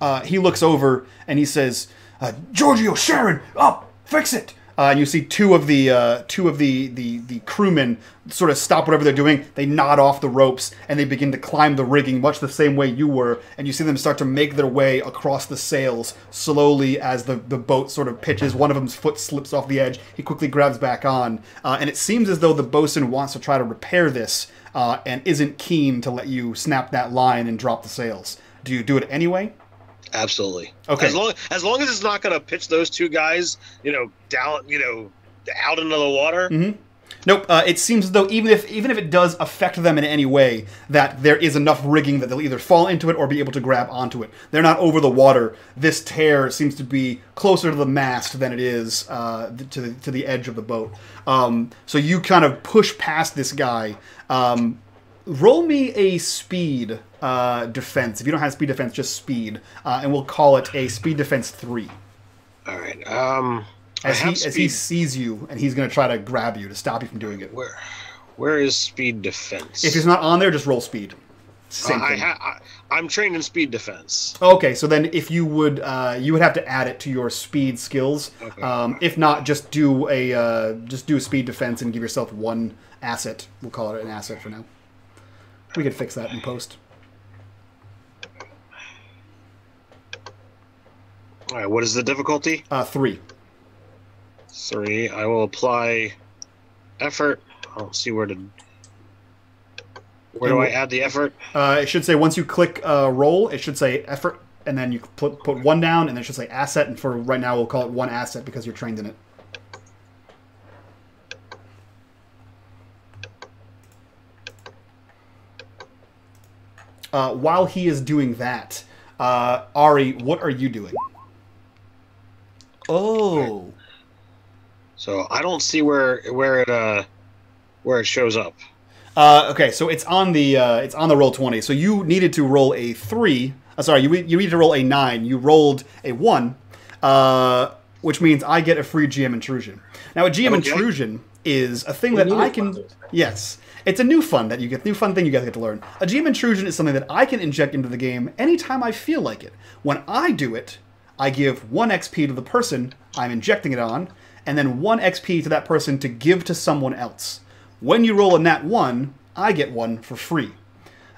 Uh, he looks over and he says, uh, "Giorgio, Sharon, up, fix it." Uh, and you see two of the uh, two of the, the the crewmen sort of stop whatever they're doing. They nod off the ropes and they begin to climb the rigging, much the same way you were. And you see them start to make their way across the sails slowly as the, the boat sort of pitches. One of them's foot slips off the edge. He quickly grabs back on, uh, and it seems as though the bosun wants to try to repair this uh, and isn't keen to let you snap that line and drop the sails. Do you do it anyway? Absolutely. Okay. As long as long as it's not going to pitch those two guys, you know, down, you know, out into the water. Mm-hmm. Nope. Uh, it seems as though even if even if it does affect them in any way, that there is enough rigging that they'll either fall into it or be able to grab onto it. They're not over the water. This tear seems to be closer to the mast than it is uh, to the, to the edge of the boat. Um, so you kind of push past this guy. Um, roll me a speed uh, defense. If you don't have speed defense, just speed, uh, and we'll call it a speed defense three. All right. Um, As he have as he sees you, and he's going to try to grab you to stop you from doing it. Where, where is speed defense? If he's not on there, just roll speed. Uh, Same I thing. ha- I, I'm trained in speed defense. Okay, so then if you would, uh, you would have to add it to your speed skills. Okay. Um, if not, just do a uh, just do a speed defense and give yourself one asset. We'll call it an asset for now. We can fix that in post. All right. What is the difficulty? Uh, three. Three. I will apply effort. I don't see where to. Where do I add the effort? Uh, it should say once you click uh, roll, it should say effort, and then you put put one down, and then it should say asset. And for right now, we'll call it one asset because you're trained in it. Uh, while he is doing that, uh, Arri, what are you doing? Oh, So I don't see where where it uh where it shows up. Uh, okay, so it's on the uh, it's on the roll twenty. So you needed to roll a three. Uh, sorry, you you needed to roll a nine. You rolled a one, uh, which means I get a free GM intrusion. Now, a GM Okay. intrusion is a thing We that I can. Father. Yes, it's a new fun that you get. New fun thing you guys get to learn. A GM intrusion is something that I can inject into the game anytime I feel like it. When I do it, I give one XP to the person I'm injecting it on, and then one XP to that person to give to someone else. When you roll a nat one, I get one for free.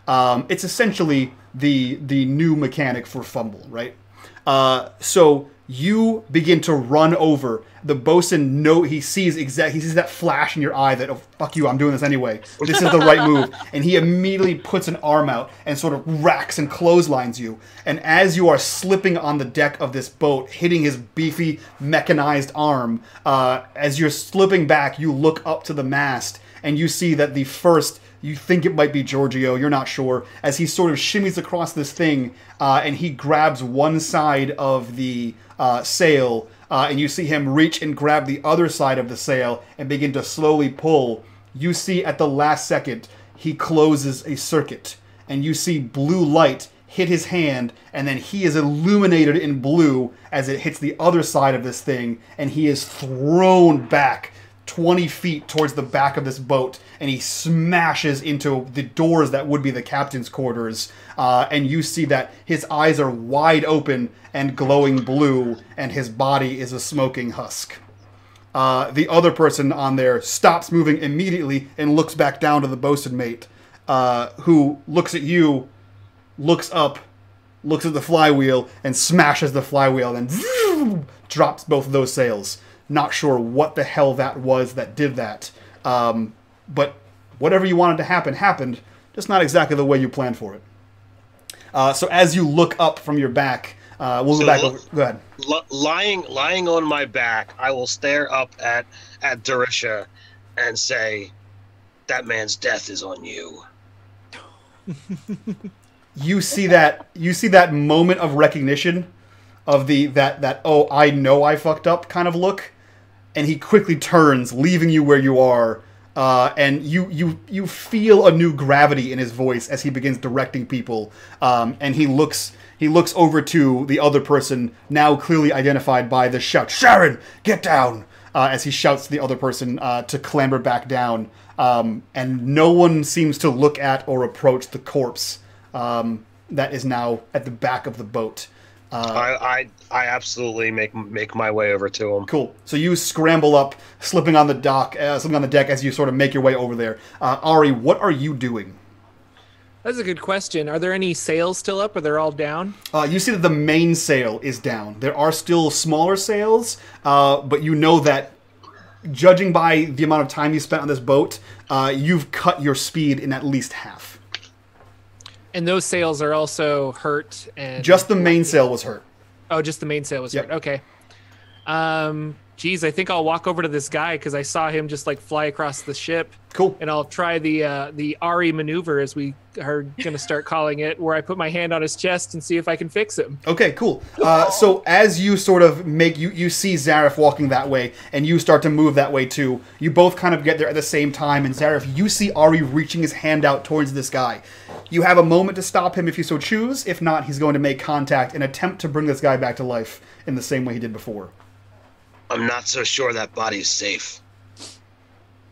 Um, it's essentially the the new mechanic for fumble, right? Uh, so you begin to run over the bosun. No, he sees exact. He sees that flash in your eye that oh fuck you, I'm doing this anyway. This is the right move, and he immediately puts an arm out and sort of racks and clotheslines you. And as you are slipping on the deck of this boat, hitting his beefy mechanized arm, uh, as you're slipping back, you look up to the mast and you see that the first you think it might be Giorgio, you're not sure, as he sort of shimmies across this thing uh, and he grabs one side of the uh, sail, uh, and you see him reach and grab the other side of the sail and begin to slowly pull. You see at the last second, he closes a circuit, and you see blue light hit his hand, and then he is illuminated in blue as it hits the other side of this thing, and he is thrown back 20 feet towards the back of this boat and he smashes into the doors that would be the captain's quarters uh, and you see that his eyes are wide open and glowing blue and his body is a smoking husk uh, the other person on there stops moving immediately and looks back down to the bosun mate uh, who looks at you looks up looks at the flywheel and smashes the flywheel and drops both of those sails. Not sure what the hell that was that did that. Um, but whatever you wanted to happen happened, just not exactly the way you planned for it. Uh, so as you look up from your back, uh, we'll So go back over. Go ahead. L- lying lying on my back, I will stare up at at Darisha and say, "That man's death is on you." you see that you see that moment of recognition of the that that oh I know I fucked up kind of look, and he quickly turns, leaving you where you are, uh, and you you you feel a new gravity in his voice as he begins directing people, um, and he looks he looks over to the other person now clearly identified by the shout Sharon get down uh, as he shouts to the other person uh, to clamber back down, um, and no one seems to look at or approach the corpse um, that is now at the back of the boat. Uh, I, I I absolutely make make my way over to him. Cool. So you scramble up, slipping on the dock, uh, slipping on the deck as you sort of make your way over there. Uh, Arri, what are you doing? That's a good question. Are there any sails still up or they're all down? Uh, you see that the main sail is down. There are still smaller sails, uh, but you know that, judging by the amount of time you spent on this boat, uh, you've cut your speed in at least half. And those sails are also hurt and Just the main sail was hurt. Oh, just the main sail was Yep. hurt. Okay. Um geez, I think I'll walk over to this guy because I saw him just like fly across the ship, Cool. and I'll try the uh, the Arri maneuver as we are gonna start calling it, where I put my hand on his chest and see if I can fix him. Okay, cool. Uh, so as you sort of make you you see Zariff walking that way, and you start to move that way too. You both kind of get there at the same time, and Zariff, you see Arri reaching his hand out towards this guy. You have a moment to stop him if you so choose. If not, he's going to make contact and attempt to bring this guy back to life in the same way he did before. I'm not so sure that body's safe.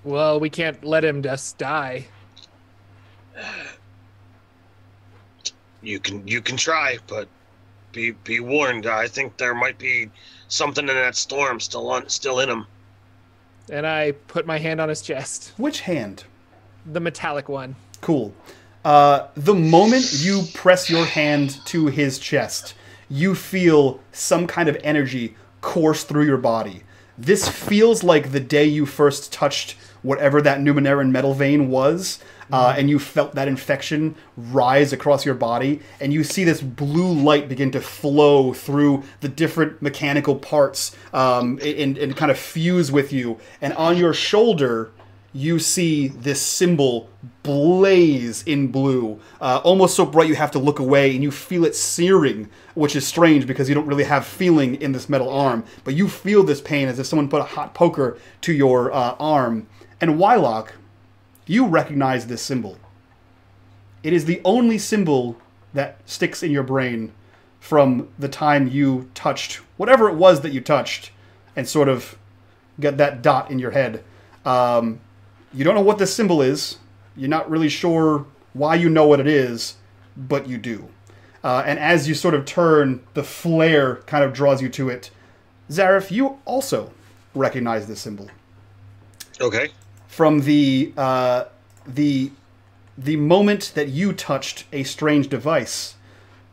Well, we can't let him just die. You can you can try, but be be warned. I think there might be something in that storm still on still in him. And I put my hand on his chest, Which hand? the metallic one. Cool. Uh, the moment you press your hand to his chest, you feel some kind of energy course through your body. This feels like the day you first touched whatever that Numeneran metal vein was, uh, and you felt that infection rise across your body, and you see this blue light begin to flow through the different mechanical parts um, and, and kind of fuse with you. And on your shoulder, you see this symbol blaze in blue, uh, almost so bright you have to look away, and you feel it searing, which is strange because you don't really have feeling in this metal arm. But you feel this pain as if someone put a hot poker to your uh, arm. And Wyloch, you recognize this symbol. It is the only symbol that sticks in your brain from the time you touched whatever it was that you touched, and sort of get that dot in your head. Um, you don't know what this symbol is. You're not really sure why you know what it is, but you do. Uh, and as you sort of turn, the flare kind of draws you to it. Zariff, you also recognize this symbol Okay. from the uh, the the moment that you touched a strange device.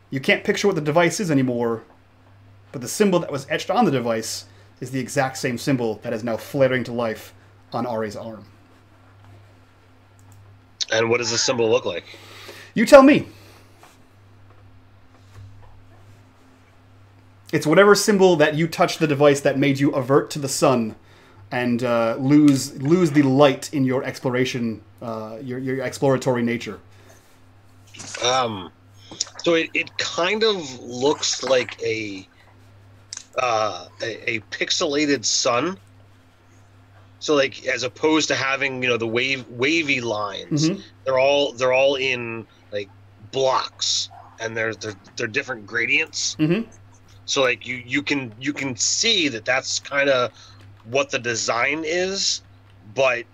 You can't picture what the device is anymore, but the symbol that was etched on the device is the exact same symbol that is now flaring to life on Arri's arm. And what does the symbol look like? You tell me. It's whatever symbol that you touched the device that made you avert to the sun and uh, lose lose the light in your exploration, uh, your your exploratory nature. Um, so it, it kind of looks like a uh, a, a pixelated sun. So like as opposed to having you know the wave wavy lines, Mhm. they're all they're all in like blocks, and there's they're, they're different gradients. Mhm. So like you you can you can see that that's kind of what the design is, but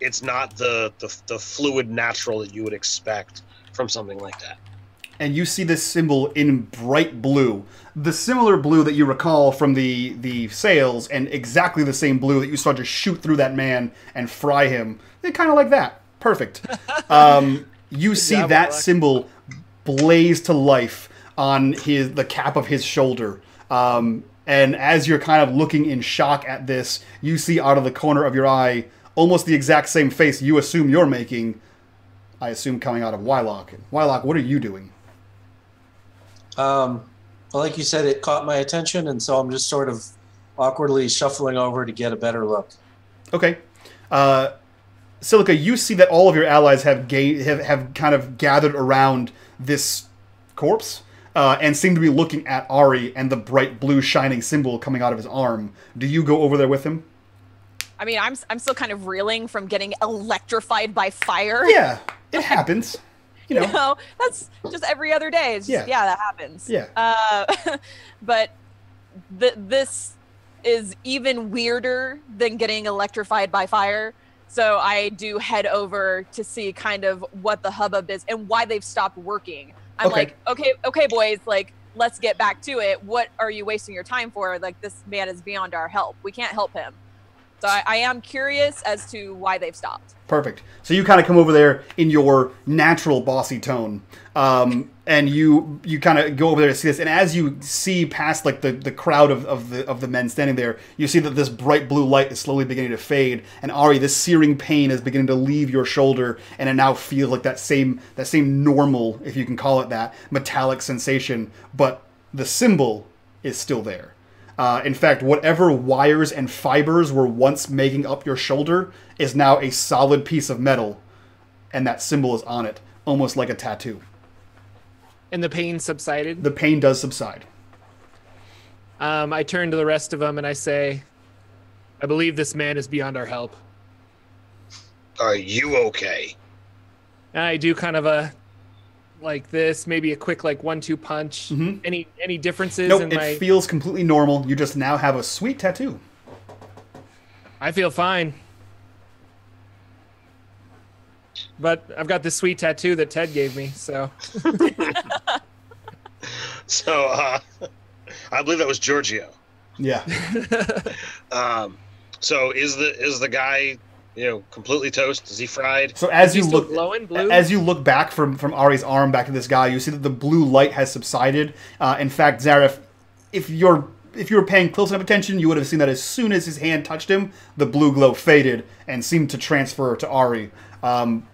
it's not the, the the fluid natural that you would expect from something like that. And you see this symbol in bright blue, the similar blue that you recall from the the sails, and exactly the same blue that you saw just shoot through that man and fry him. They're kind of like that. Perfect. Um, you see that symbol blaze to life on his the cap of his shoulder. Um, and as you're kind of looking in shock at this, you see out of the corner of your eye almost the exact same face you assume you're making. I assume coming out of Wyloch. Wyloch, what are you doing? Um, like you said, it caught my attention, and so I'm just sort of awkwardly shuffling over to get a better look. Okay. Uh, Silica, you see that all of your allies have, ga- have have kind of gathered around this corpse uh, and seem to be looking at Arri and the bright blue shining symbol coming out of his arm. Do you go over there with him? I mean, I'm I'm still kind of reeling from getting electrified by fire. Yeah, it happens. You You know. know, that's just every other day. It's just, Yeah. yeah. that happens. Yeah. Uh, but th- this is even weirder than getting electrified by fire. So I do head over to see kind of what the hubbub is and why they've stopped working. I'm Okay. like, okay, okay, boys, like let's get back to it. What are you wasting your time for? Like this man is beyond our help. We can't help him. So I, I am curious as to why they've stopped. Perfect. So you kind of come over there in your natural bossy tone, um, and you you kind of go over there to see this. And as you see past like the, the crowd of, of the of the men standing there, you see that this bright blue light is slowly beginning to fade. And Arri, this searing pain is beginning to leave your shoulder, and it now feels like that same that same normal, if you can call it that, metallic sensation. But the symbol is still there. Uh, in fact, whatever wires and fibers were once making up your shoulder is now a solid piece of metal, and that symbol is on it, almost like a tattoo. And the pain subsided. The pain does subside. Um, I turn to the rest of them and I say, I believe this man is beyond our help. Are you okay? And I do kind of a like this, maybe a quick like one-two punch. Mhm. Any any differences Nope, in it my? feels completely normal. You just now have a sweet tattoo. I feel fine. But I've got this sweet tattoo that Ted gave me, so So uh, I believe that was Giorgio. Yeah. Um, so is the is the guy you know completely toast? Is he fried? So as Is you look glowing blue? as you look back from from Arri's arm back to this guy, you see that the blue light has subsided. Uh, in fact, Zariff, if you're if you were paying close enough attention, you would have seen that as soon as his hand touched him, the blue glow faded and seemed to transfer to Arri. Um,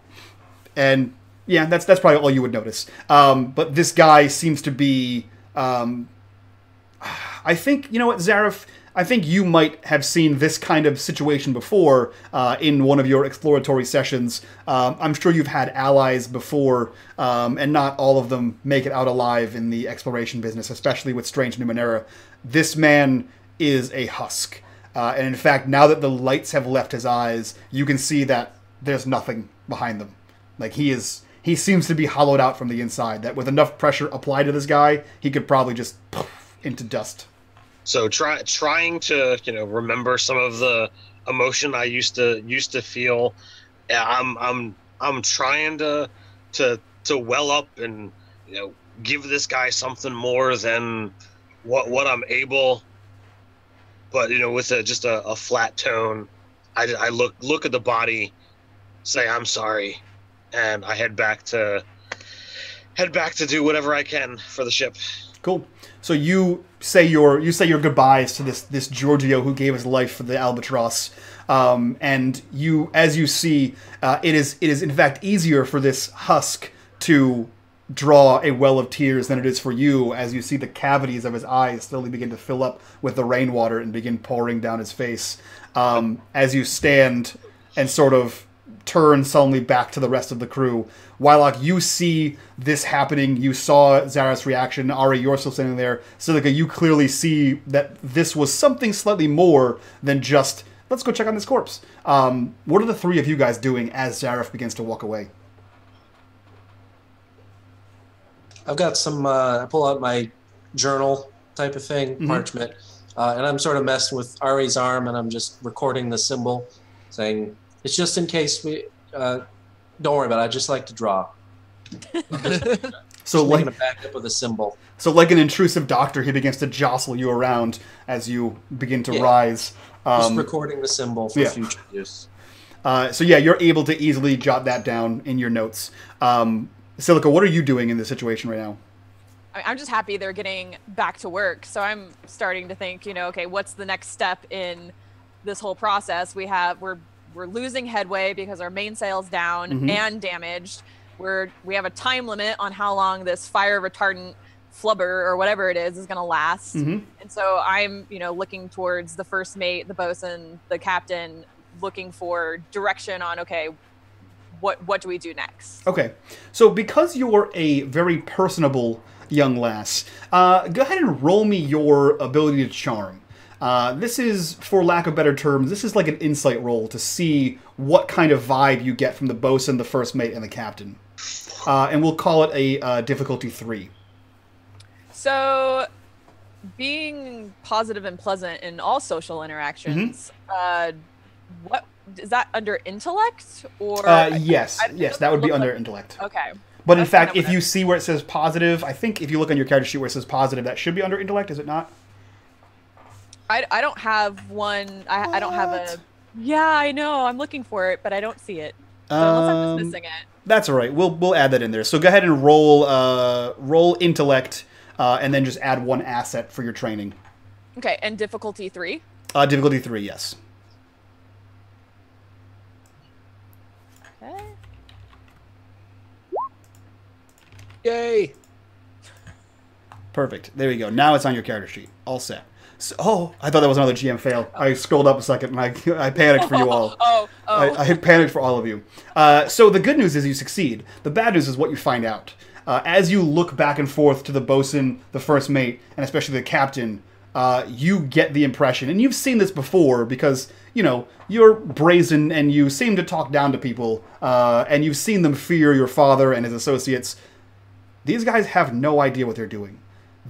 and yeah, that's that's probably all you would notice. Um, but this guy seems to be. Um, I think you know what, Zariff. I think you might have seen this kind of situation before uh, in one of your exploratory sessions. Um, I'm sure you've had allies before, um, and not all of them make it out alive in the exploration business, especially with Strange Numenera. This man is a husk. Uh, and in fact, now that the lights have left his eyes, you can see that there's nothing behind them. Like he is, he seems to be hollowed out from the inside. That with enough pressure applied to this guy, he could probably just poof into dust. So try trying to you know remember some of the emotion I used to used to feel. I'm I'm I'm trying to to to well up and you know give this guy something more than what what I'm able. But you know, with a just a, a flat tone, I, I look look at the body, say I'm sorry, and I head back to head back to do whatever I can for the ship. Cool. So you say your you say your goodbyes to this this Giorgio who gave his life for the albatross, um, and you as you see, uh, it is it is in fact easier for this husk to draw a well of tears than it is for you as you see the cavities of his eyes slowly begin to fill up with the rainwater and begin pouring down his face um, as you stand and sort of turn suddenly back to the rest of the crew. Wyloch, you see this happening. You saw Zariff's reaction. Arri, you're still standing there. Silica, you clearly see that this was something slightly more than just, let's go check on this corpse. Um, what are the three of you guys doing as Zariff begins to walk away? I've got some. Uh, I pull out my journal type of thing, Mhm. parchment, uh, and I'm sort of messing with Arri's arm, and I'm just recording the symbol, saying it's just in case we. Uh, don't worry about it. I just like to draw. So Just like, a backup with a symbol. so like an intrusive doctor, he begins to jostle you around as you begin to Yeah. rise. Just Um, recording the symbol for yeah. future use. Uh, so yeah, you're able to easily jot that down in your notes. Um, Silica, what are you doing in this situation right now? I'm just happy they're getting back to work. So I'm starting to think, you know, okay, what's the next step in this whole process? We have we're we're losing headway because our mainsail's down Mhm. and damaged. We're we have a time limit on how long this fire retardant flubber or whatever it is is going to last. Mhm. And so I'm, you know, looking towards the first mate, the bosun, the captain, looking for direction on okay, what what do we do next? Okay, so because you're a very personable young lass, uh, go ahead and roll me your ability to charm. Uh, this is, for lack of better terms, this is like an insight roll to see what kind of vibe you get from the bosun, the first mate, and the captain. Uh, and we'll call it a uh, difficulty three. So, being positive and pleasant in all social interactions, uh, what is that under intellect or? Uh, yes, I- it yes, that would be under like- intellect. Okay. But in fact, if I- you see where it says positive, I think if you look on your character sheet where it says positive, that should be under intellect, is it not? I, I don't have one. I, I don't have a. Yeah, I know. I'm looking for it, but I don't see it. So unless I'm Um, just missing it. That's all right. We'll we'll add that in there. So go ahead and roll uh, roll intellect, uh, and then just add one asset for your training. Okay, and difficulty three. Uh, difficulty three, yes. Okay. Yay! Perfect. There we go. Now it's on your character sheet. All set. So, oh, I thought that was another GM fail. I scrolled up a second and I, I panicked for you all. Oh, oh. I, I panicked for all of you. Uh, so the good news is you succeed. The bad news is what you find out. Uh, as you look back and forth to the bosun, the first mate, and especially the captain, uh, you get the impression, and you've seen this before because you know you're brazen and you seem to talk down to people, uh, and you've seen them fear your father and his associates. These guys have no idea what they're doing.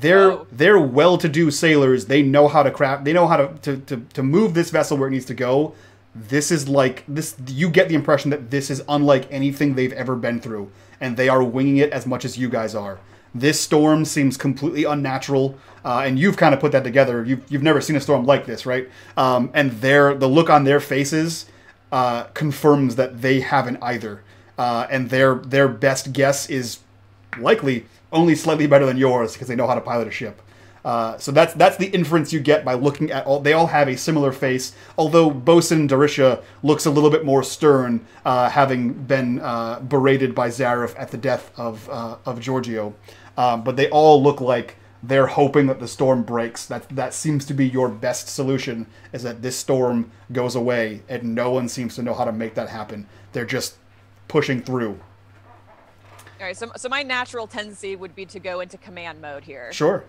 They're they're well-to-do sailors. They know how to craft. They know how to, to, to, to move this vessel where it needs to go. This is like this. You get the impression that this is unlike anything they've ever been through, and they are winging it as much as you guys are. This storm seems completely unnatural, uh, and you've kind of put that together. You've, you've never seen a storm like this, right? Um, and their the look on their faces uh, confirms that they haven't either, uh, and their their best guess is likely only slightly better than yours because they know how to pilot a ship. Uh, so that's that's the inference you get by looking at all. They all have a similar face, although Bosun Darisha looks a little bit more stern, uh, having been uh, berated by Zariff at the death of uh, of Giorgio. Um, but they all look like they're hoping that the storm breaks. That that seems to be your best solution is that this storm goes away, and no one seems to know how to make that happen. They're just pushing through. All right, so, so my natural tendency would be to go into command mode here. Sure.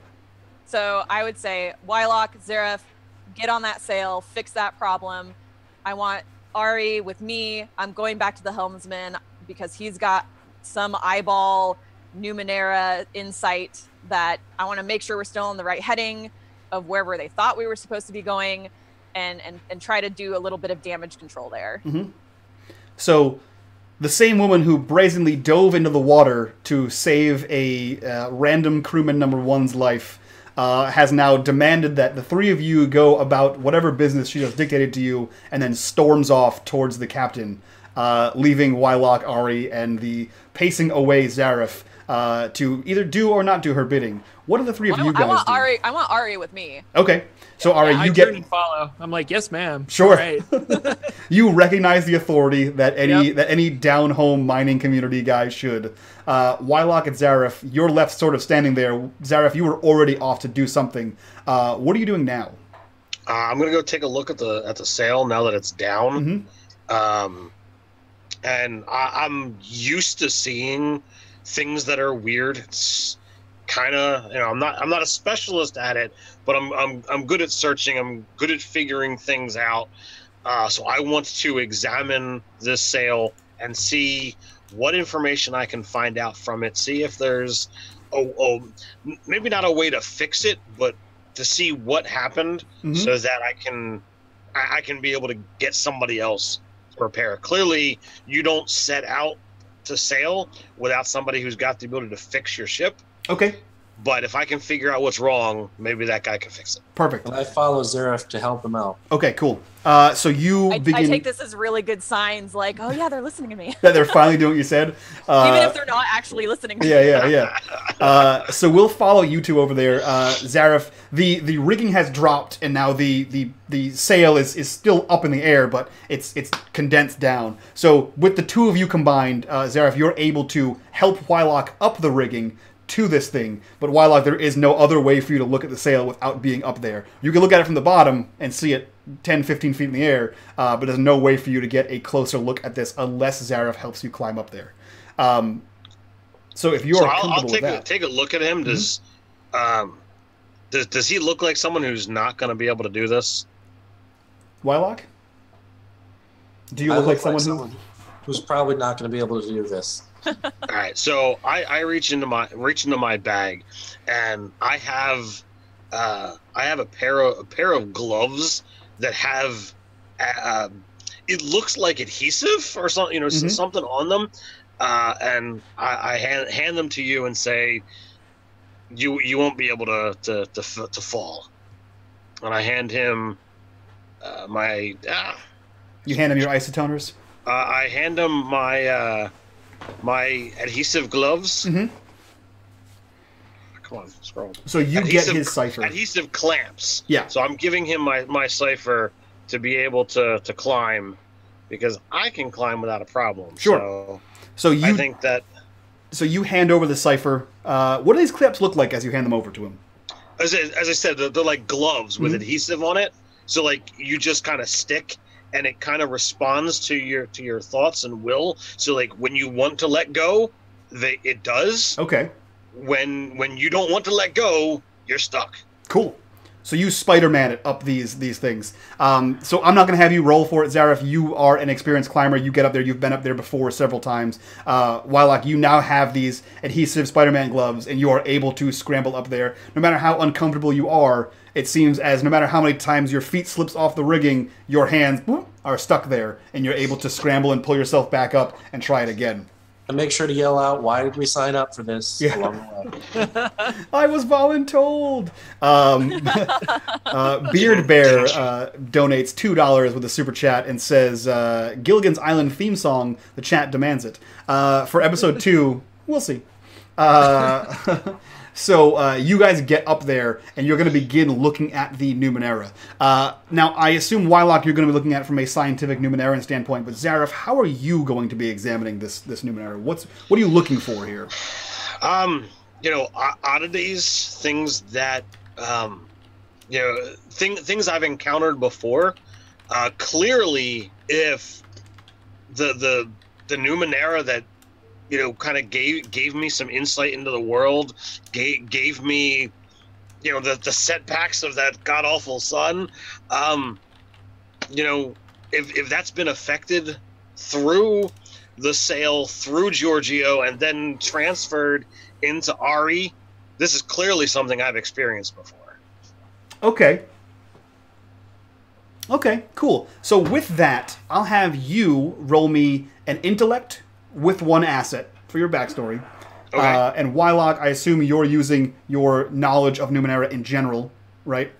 So I would say, Wyloch, Zariff, get on that sail, fix that problem. I want Arri with me. I'm going back to the helmsman because he's got some eyeball Numenera insight that I want to make sure we're still on the right heading of wherever they thought we were supposed to be going and and, and try to do a little bit of damage control there. Mm-hmm. So, the same woman who brazenly dove into the water to save a uh, random crewman number one's life uh, has now demanded that the three of you go about whatever business she has dictated to you, and then storms off towards the captain, uh, leaving Wyloch, Arri, and the pacing away Zariff uh, to either do or not do her bidding. What do the three of I, you I guys want do? Arri. I want Arri with me. Okay, so Arri, I you turn get and follow. I'm like, yes, ma'am. Sure. All right. you recognize the authority that any Yep. that any down home mining community guy should. Uh, Wyloch and Zariff, you're left sort of standing there. Zariff, you were already off to do something. Uh, what are you doing now? Uh, I'm gonna go take a look at the at the sail now that it's down. Mhm. Um, and I, I'm used to seeing things that are weird. It's kind of you know I'm not I'm not a specialist at it, but I'm I'm I'm good at searching. I'm good at figuring things out. Uh, so I want to examine this sail and see what information I can find out from it. See if there's oh, oh maybe not a way to fix it, but to see what happened Mhm. so that I can I, I can be able to get somebody else to repair. Clearly, you don't set out to sail without somebody who's got the ability to fix your ship. Okay, But if I can figure out what's wrong, maybe that guy can fix it. perfect. And I follow Zariff to help him out. Okay, cool. Uh, so you I, I begin. take this as really good signs. Like, oh yeah, they're listening to me, that they're finally doing what you said. Uh, even if they're not actually listening. to yeah, yeah, yeah. Uh, so we'll follow you two over there. Uh, Zariff, the, the rigging has dropped, and now the, the, the sail is, is still up in the air, but it's it's condensed down. So with the two of you combined, uh, Zariff, you're able to help Wyloch up the rigging to this thing. But Wyloch, there is no other way for you to look at the sail without being up there. You can look at it from the bottom and see it 10, 15 feet in the air, uh, but there's no way for you to get a closer look at this unless Zariff helps you climb up there. Um, so if you're so I'll, I'll take with a, that, take a look at him. Does um does, does he look like someone who's not going to be able to do this? Wyloch? Do you I look, like someone, someone who's probably not going to be able to do this. All right, so I, I reach into my reach into my bag, and I have uh, I have a pair of a pair of gloves that have uh, it looks like adhesive or something you know Mhm. something on them, uh, and I, I hand hand them to you and say you you won't be able to to to, to fall, and I hand him uh, my ah, you hand him your isotoners? uh, I hand him my uh, my adhesive gloves. Mhm. Come on, scroll. So you Adhesive- get his cipher. Adhesive clamps. Yeah. So I'm giving him my my cipher to be able to to climb, because I can climb without a problem. Sure. So So you I think that so you hand over the cipher. Uh, what do these clamps look like as you hand them over to him? as I, as I said, they're, they're like gloves with Mhm. adhesive on it. So like you just kind of stick, and it kind of responds to your to your thoughts and will. So like when you want to let go, they it does. Okay. When when you don't want to let go, you're stuck. Cool. So you Spider-Man it up these these things. Um, so I'm not going to have you roll for it, Zariff. You are an experienced climber. You get up there. You've been up there before several times. Uh, Wyloch, you now have these adhesive Spider-Man gloves, and you are able to scramble up there. No matter how uncomfortable you are, it seems as no matter how many times your feet slips off the rigging, your hands are stuck there, and you're able to scramble and pull yourself back up and try it again. And make sure to yell out, "Why did we sign up for this?" Yeah. Along the way. I was voluntold. Um, uh, Beard Bear uh, donates two dollars with a super chat and says uh, Gilligan's Island theme song. The chat demands it uh, for episode two. We'll see. So uh, you guys get up there and you're going to begin looking at the Numenera. Uh, now, I assume Wyloch you're going to be looking at it from a scientific Numeneran standpoint, but Zariff, how are you going to be examining this this Numenera? What's what are you looking for here? Um, you know, oddities, things that, um, you know, thing, things I've encountered before. Uh, clearly, if the the the Numenera that you know kind of gave gave me some insight into the world, gave gave me, you know, the the setbacks of that god awful sun. Um, you know, if if that's been affected through the sail through Giorgio and then transferred into Arri. This is clearly something I've experienced before. Okay. Okay, cool. So with that, I'll have you roll me an intellect with one asset for your backstory. Okay. Uh, and Wyloch, I assume you're using your knowledge of Numenera in general, right?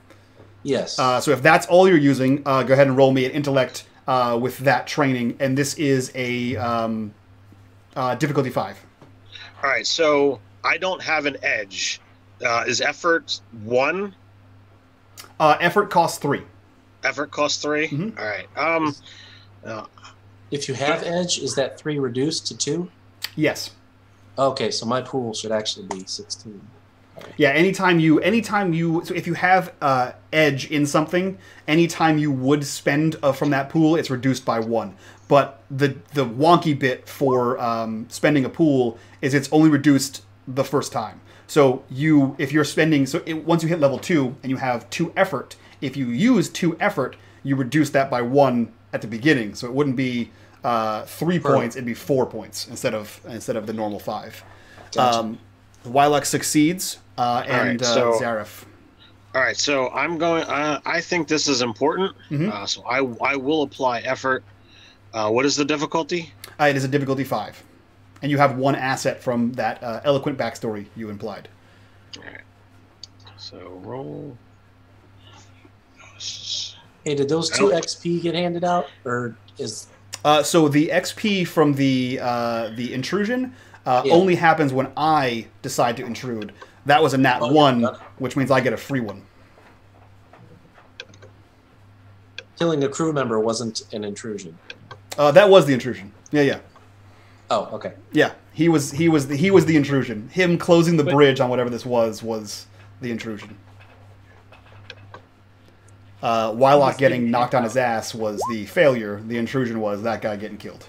Yes. Uh, so if that's all you're using, uh, go ahead and roll me an intellect uh, with that training. And this is a um, uh, difficulty five. All right, so I don't have an edge. Uh, is effort one? Uh, effort costs three. Effort cost 3 Mhm. All right. Um, uh, if you have edge, is that three reduced to two? Yes. Okay, so my pool should actually be sixteen. Yeah, anytime you, anytime you, so if you have uh, edge in something, anytime you would spend uh, from that pool, it's reduced by one. But the the wonky bit for um, spending a pool is it's only reduced the first time. So you, if you're spending, so it, once you hit level two and you have two effort, if you use two effort, you reduce that by one at the beginning. So it wouldn't be uh, three Per- points; it'd be four points instead of instead of the normal five. Gotcha. Um, Wyloch succeeds, uh, and right, uh, so- all right, so I'm going. Uh, I think this is important. Mhm. Uh, so I I will apply effort. Uh, what is the difficulty? Uh, it is a difficulty five, and you have one asset from that uh, eloquent backstory you implied. All right. So roll. Hey, did those two XP get handed out, or is Uh, so the XP from the uh, the intrusion uh, Yeah. only happens when I decide to intrude. That was a nat Oh, one, yeah. which means I get a free one. killing a crew member wasn't an intrusion? Uh, that was the intrusion. Yeah, yeah, Oh, okay. yeah. He was he was the, he was the intrusion. Him closing the But- bridge on whatever this was was the intrusion. Uh, Wyloch getting knocked on his ass was the failure. The intrusion was that guy getting killed.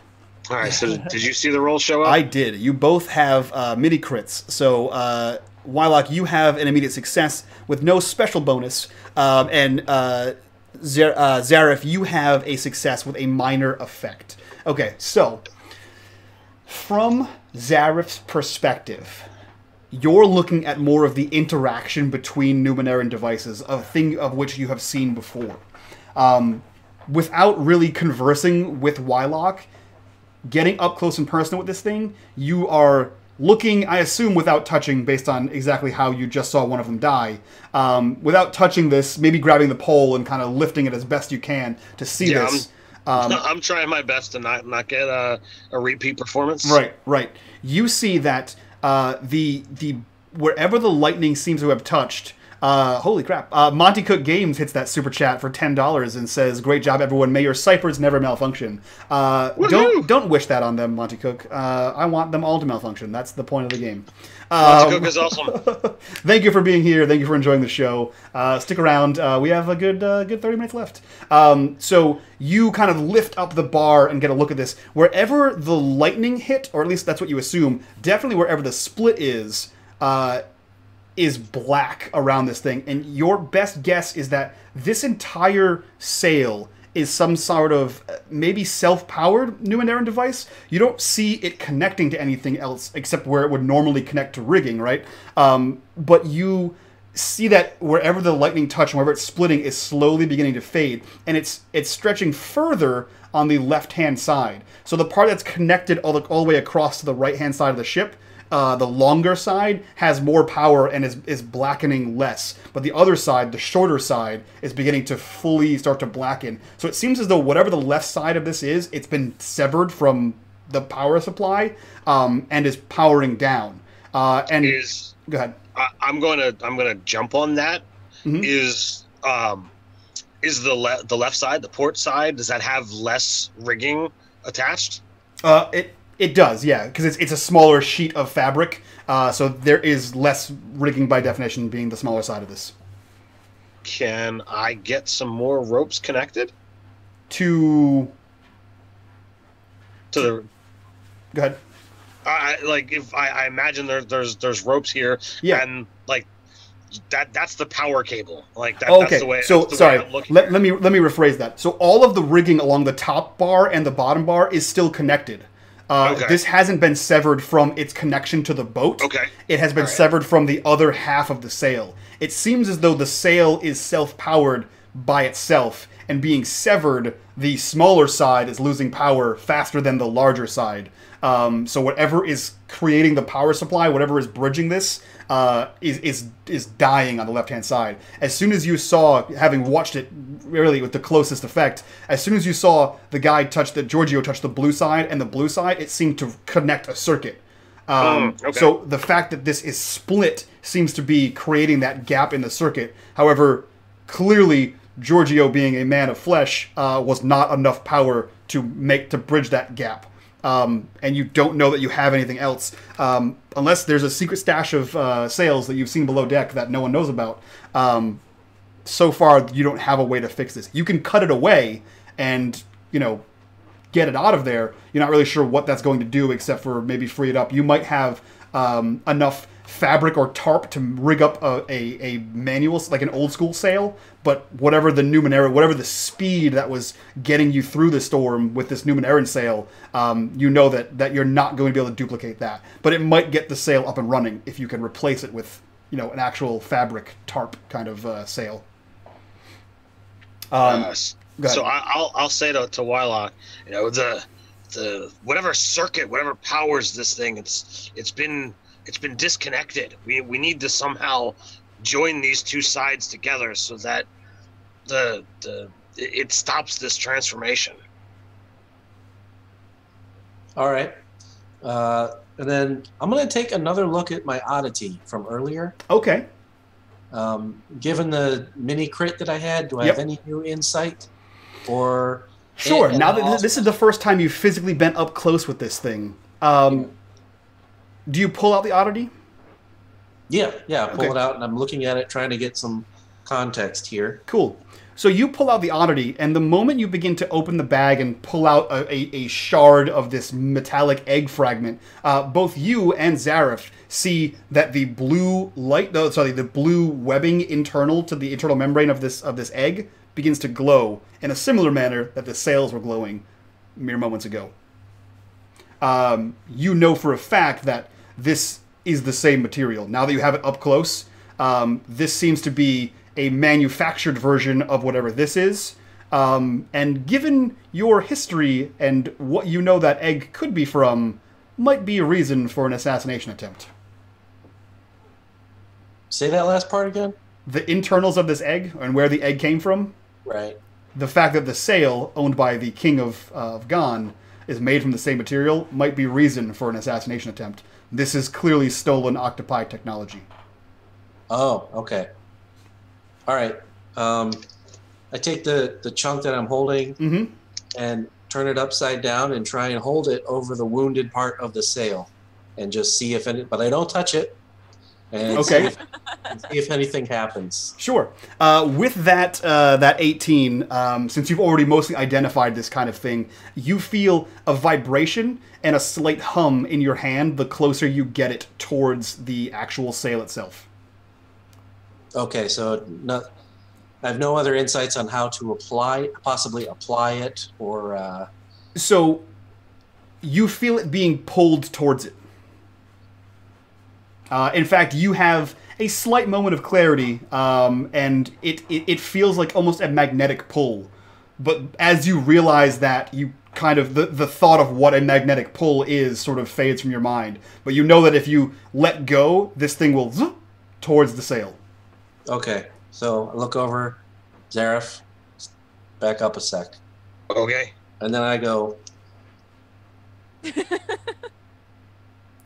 All right. So did you see the roll show up? I did. You both have uh, midi crits. So, uh, Wyloch, you have an immediate success with no special bonus. Um, and uh, Zer- uh, Zariff, you have a success with a minor effect. Okay, so from Zariff's perspective, you're looking at more of the interaction between Numeneran devices, a thing of which you have seen before. Um, without really conversing with Wyloch, getting up close and personal with this thing, you are looking, I assume, without touching, based on exactly how you just saw one of them die. Um, without touching this, maybe grabbing the pole and kind of lifting it as best you can to see Yeah, this. Um, I'm trying my best to not not get a, a repeat performance. Right, right. You see that uh, the the wherever the lightning seems to have touched, Uh, holy crap! Uh, Monte Cook Games hits that super chat for ten dollars and says, "Great job, everyone. May your ciphers never malfunction." Uh, don't don't wish that on them, Monte Cook. Uh, I want them all to malfunction. That's the point of the game. Monte Um, Cook is awesome. Thank you for being here. Thank you for enjoying the show. Uh, stick around. Uh, we have a good uh, good 30 minutes left. Um, so you kind of lift up the bar and get a look at this. Wherever the lightning hit, or at least that's what you assume, definitely wherever the split is, uh, is black around this thing. And your best guess is that this entire sail is some sort of uh, maybe self-powered Numenera device. You don't see it connecting to anything else except where it would normally connect to rigging, right? Um, but you see that wherever the lightning touch and wherever it's splitting is slowly beginning to fade, and it's it's stretching further on the left-hand side. So the part that's connected all the, all the way across to the right-hand side of the ship uh, the longer side has more power and is, is blackening less. But the other side, the shorter side, is beginning to fully start to blacken. So it seems as though whatever the left side of this is, it's been severed from the power supply um, and is powering down. Uh, and is go ahead. I, I'm gonna I'm gonna jump on that. Is Mhm. um is the le- the left side the port side does that have less rigging attached? Uh, it it does, yeah, because it's it's a smaller sheet of fabric, uh, so there is less rigging by definition, being the smaller side of this. Can I get some more ropes connected To to the? go ahead. I like if I, I imagine there, there's there's ropes here Yeah. and like that that's the power cable like that, okay, that's the way so the sorry. way Let, let me let me rephrase that. So all of the rigging along the top bar and the bottom bar is still connected. Uh, Okay. This hasn't been severed from its connection to the boat. Okay. It has been Alright. severed from the other half of the sail. It seems as though the sail is self-powered by itself, and being severed, the smaller side is losing power faster than the larger side. Um, so whatever is creating the power supply, whatever is bridging this, uh, is is is dying on the left hand side. As soon as you saw, having watched it really with the closest effect, as soon as you saw the guy touch the Giorgio touch the blue side and the blue side, it seemed to connect a circuit. Um, Mm, okay. So the fact that this is split seems to be creating that gap in the circuit. However, clearly Giorgio, being a man of flesh, uh, was not enough power to make to bridge that gap. Um, and you don't know that you have anything else um, unless there's a secret stash of uh, sails that you've seen below deck that no one knows about. Um, so far, you don't have a way to fix this. You can cut it away and you know get it out of there. You're not really sure what that's going to do, except for maybe free it up. You might have um, enough fabric or tarp to rig up a, a, a manual, like an old school sail. But whatever the Numenera, whatever the speed that was getting you through the storm with this Numeneran sail, um, you know that that you're not going to be able to duplicate that. But it might get the sail up and running if you can replace it with you know an actual fabric tarp kind of uh, sail. Um, Uh, s- go ahead. so I, I'll I'll say to to Wyloch, you know the the whatever circuit, whatever powers this thing, it's it's been it's been disconnected. We we need to somehow join these two sides together so that the the it it stops this transformation. All right. Uh, and then I'm going to take another look at my oddity from earlier. okay. Um, given the mini crit that I had, do I Yep. have any new insight? Or Sure. now that this is the first time you've physically been up close with this thing, um, do you pull out the oddity? yeah, yeah, I pull Okay. it out and I'm looking at it, trying to get some context here. Cool. So you pull out the oddity, and the moment you begin to open the bag and pull out a, a, a shard of this metallic egg fragment, uh, both you and Zariff see that the blue light, no, sorry, the blue webbing internal to the internal membrane of this of this egg begins to glow in a similar manner that the sails were glowing mere moments ago. Um, you know for a fact that this is the same material. Now that you have it up close, um, this seems to be a manufactured version of whatever this is. Um, and given your history and what you know that egg could be from, might be a reason for an assassination attempt. Say that last part again. The internals of this egg and where the egg came from, Right. the fact that the sail owned by the king of, uh, of Ghan is made from the same material might be reason for an assassination attempt. This is clearly stolen octopi technology. Oh, okay. All right. Um, I take the the chunk that I'm holding Mm-hmm. and turn it upside down and try and hold it over the wounded part of the sail, and just see if any. But I don't touch it. And Okay. See if, see if anything happens. Sure. Uh, with that uh, that 18, um, since you've already mostly identified this kind of thing, you feel a vibration and a slight hum in your hand the closer you get it towards the actual sail itself. Okay, so no, I have no other insights on how to apply, possibly apply it, or uh, So you feel it being pulled towards it. Uh, in fact, you have a slight moment of clarity, um, and it, it, it feels like almost a magnetic pull. But as you realize that, you kind of the, the thought of what a magnetic pull is sort of fades from your mind. But you know that if you let go, this thing will zoop towards the sail. okay. So I look over, Zariff, back up a sec, Okay. and then I go,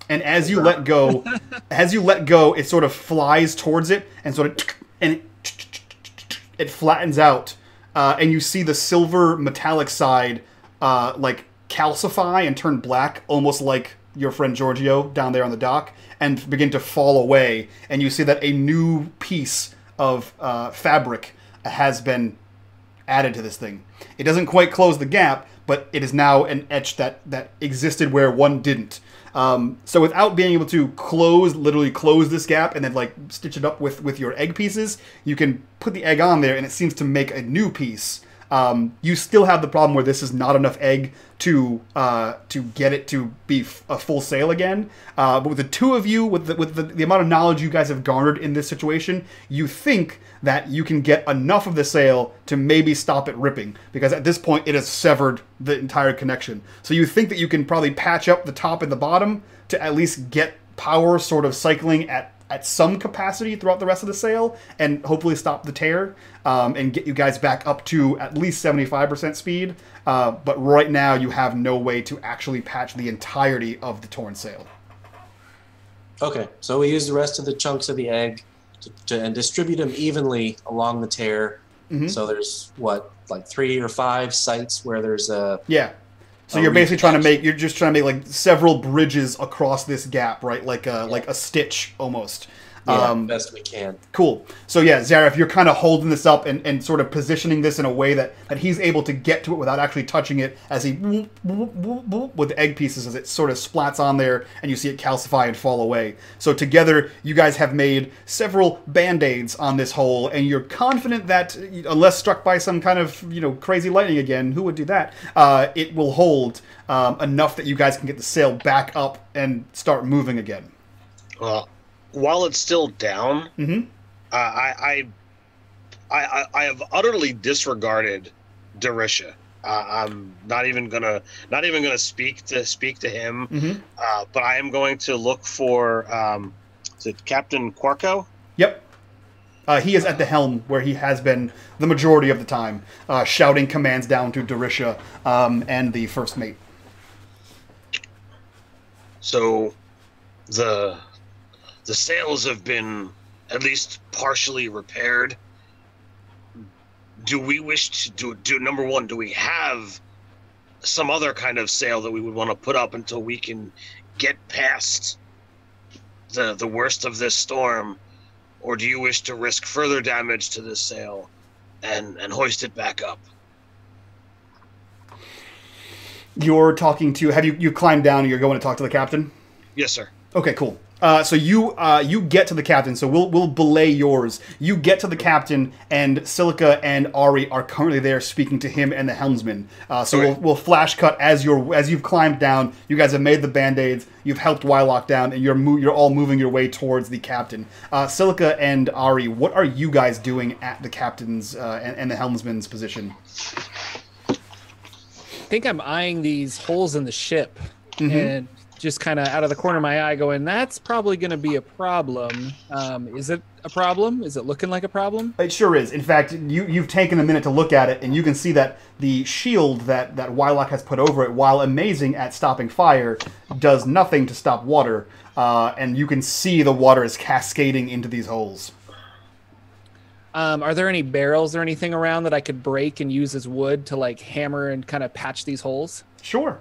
and as you let go, as you let go, it sort of flies towards it and sort of and it, it flattens out, uh, and you see the silver metallic side uh, like calcify and turn black, almost like your friend Giorgio down there on the dock, and begin to fall away. And you see that a new piece of uh, fabric has been added to this thing. It doesn't quite close the gap, but it is now an etch that that existed where one didn't. Um, so without being able to close, literally close this gap and then like stitch it up with with your egg pieces, you can put the egg on there and it seems to make a new piece. Um, you still have the problem where this is not enough egg to uh, to get it to be f- a full sail again. Uh, but with the two of you, with the, with the, the amount of knowledge you guys have garnered in this situation, you think that you can get enough of the sail to maybe stop it ripping because at this point it has severed the entire connection. So you think that you can probably patch up the top and the bottom to at least get power sort of cycling at at some capacity throughout the rest of the sail and hopefully stop the tear um, and get you guys back up to at least 75% speed. Uh, but right now you have no way to actually patch the entirety of the torn sail. okay. So we use the rest of the chunks of the egg to, to and distribute them evenly along the tear. Mhm. So there's what like three or five sites where there's a Yeah. So oh, you're basically trying to make you're just trying to make like several bridges across this gap, right? Like a like a stitch almost. Yeah, Um, best we can. Cool. So yeah, Zariff, you're kind of holding this up and, and sort of positioning this in a way that, that he's able to get to it without actually touching it as he whoop, whoop, whoop, whoop, with the egg pieces as it sort of splats on there and you see it calcify and fall away. So together, you guys have made several band-aids on this hole and you're confident that unless struck by some kind of, you know, crazy lightning again, who would do that? Uh, it will hold um, enough that you guys can get the sail back up and start moving again. Well, while it's still down, Mhm. uh, I, I, I, I have utterly disregarded Darisha. Uh, I'm not even gonna, not even gonna speak to speak to him. Mm-hmm. Uh, but I am going to look for, um, is it Captain Quarko? Yep. Uh, he is at the helm where he has been the majority of the time, uh, shouting commands down to Darisha um, and the first mate. So, the the sails have been at least partially repaired. Do we wish to do, do number one? Do we have some other kind of sail that we would want to put up until we can get past the the worst of this storm, or do you wish to risk further damage to this sail and and hoist it back up? You're talking to. Have you you climbed down and you're going to talk to the captain? Yes, sir. Okay, cool. Uh, so you uh, you get to the captain. So we'll we'll belay yours. You get to the captain, and Silica and Arri are currently there speaking to him and the helmsman. Uh, so Okay. we'll, we'll flash cut as you're as you've climbed down. You guys have made the band aids. You've helped Wyloch down, and you're mo- you're all moving your way towards the captain. Uh, Silica and Arri, what are you guys doing at the captain's uh, and, and the helmsman's position? I think I'm eyeing these holes in the ship Mhm. and just kind of out of the corner of my eye going, that's probably going to be a problem. Um, is it a problem? Is it looking like a problem? It sure is. In fact, you you've taken a minute to look at it, and you can see that the shield that that Wyloch has put over it, while amazing at stopping fire, does nothing to stop water. Uh, and you can see the water is cascading into these holes. Um, are there any barrels or anything around that I could break and use as wood to like hammer and kind of patch these holes? Sure.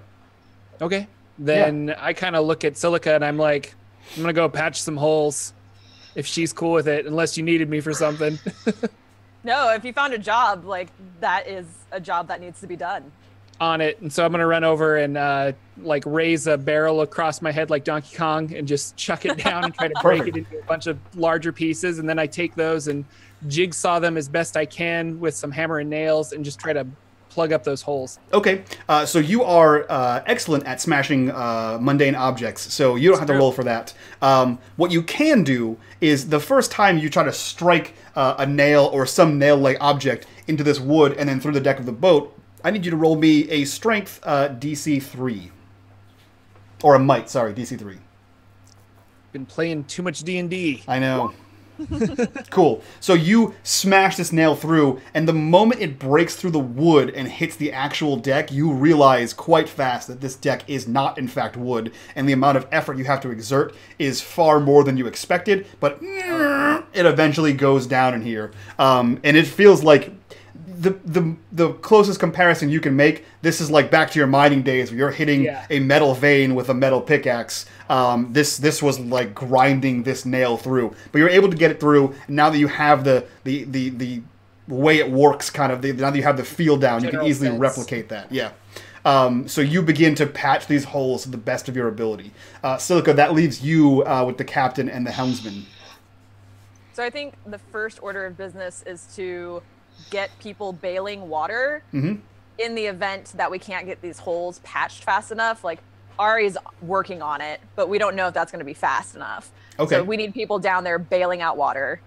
Okay. Then I kind of look at Silica and I'm like, I'm gonna go patch some holes if she's cool with it, unless you needed me for something. No, if you found a job, like that is a job that needs to be done. on it. And so I'm gonna run over and uh, like raise a barrel across my head like Donkey Kong and just chuck it down and try to break it into a bunch of larger pieces. And then I take those and jigsaw them as best I can with some hammer and nails and just try to plug up those holes. Okay, uh, so you are uh, excellent at smashing uh, mundane objects, so you don't have to roll for that. Um, what you can do is the first time you try to strike uh, a nail or some nail-like object into this wood and then through the deck of the boat, I need you to roll me a strength uh, DC three, or a might. Sorry, DC three. Been playing too much D and D. I know. cool. So you smash this nail through, and the moment it breaks through the wood and hits the actual deck, you realize quite fast that this deck is not, in fact, wood, and the amount of effort you have to exert is far more than you expected. But it eventually goes down in here, um, and it feels like the the the closest comparison you can make. This is like back to your mining days where you're hitting Yeah. a metal vein with a metal pickaxe. Um, this this was like grinding this nail through, but you're able to get it through. Now that you have the the the the way it works, kind of the, now that you have the feel down, you can easily sense. replicate that. Yeah. Um, so you begin to patch these holes to the best of your ability. Uh, Silica, that leaves you uh, with the captain and the helmsman. So I think the first order of business is to get people bailing water Mhm. in the event that we can't get these holes patched fast enough. Like Arri's working on it, but we don't know if that's going to be fast enough. Okay. So we need people down there bailing out water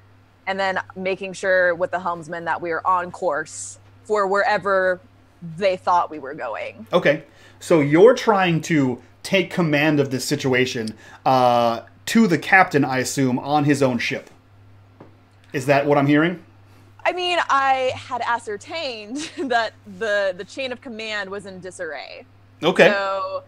and then making sure with the helmsman that we are on course for wherever they thought we were going. Okay, so you're trying to take command of this situation uh, to the captain, I assume, on his own ship. Is that what I'm hearing? I mean, I had ascertained that the the chain of command was in disarray. Okay. So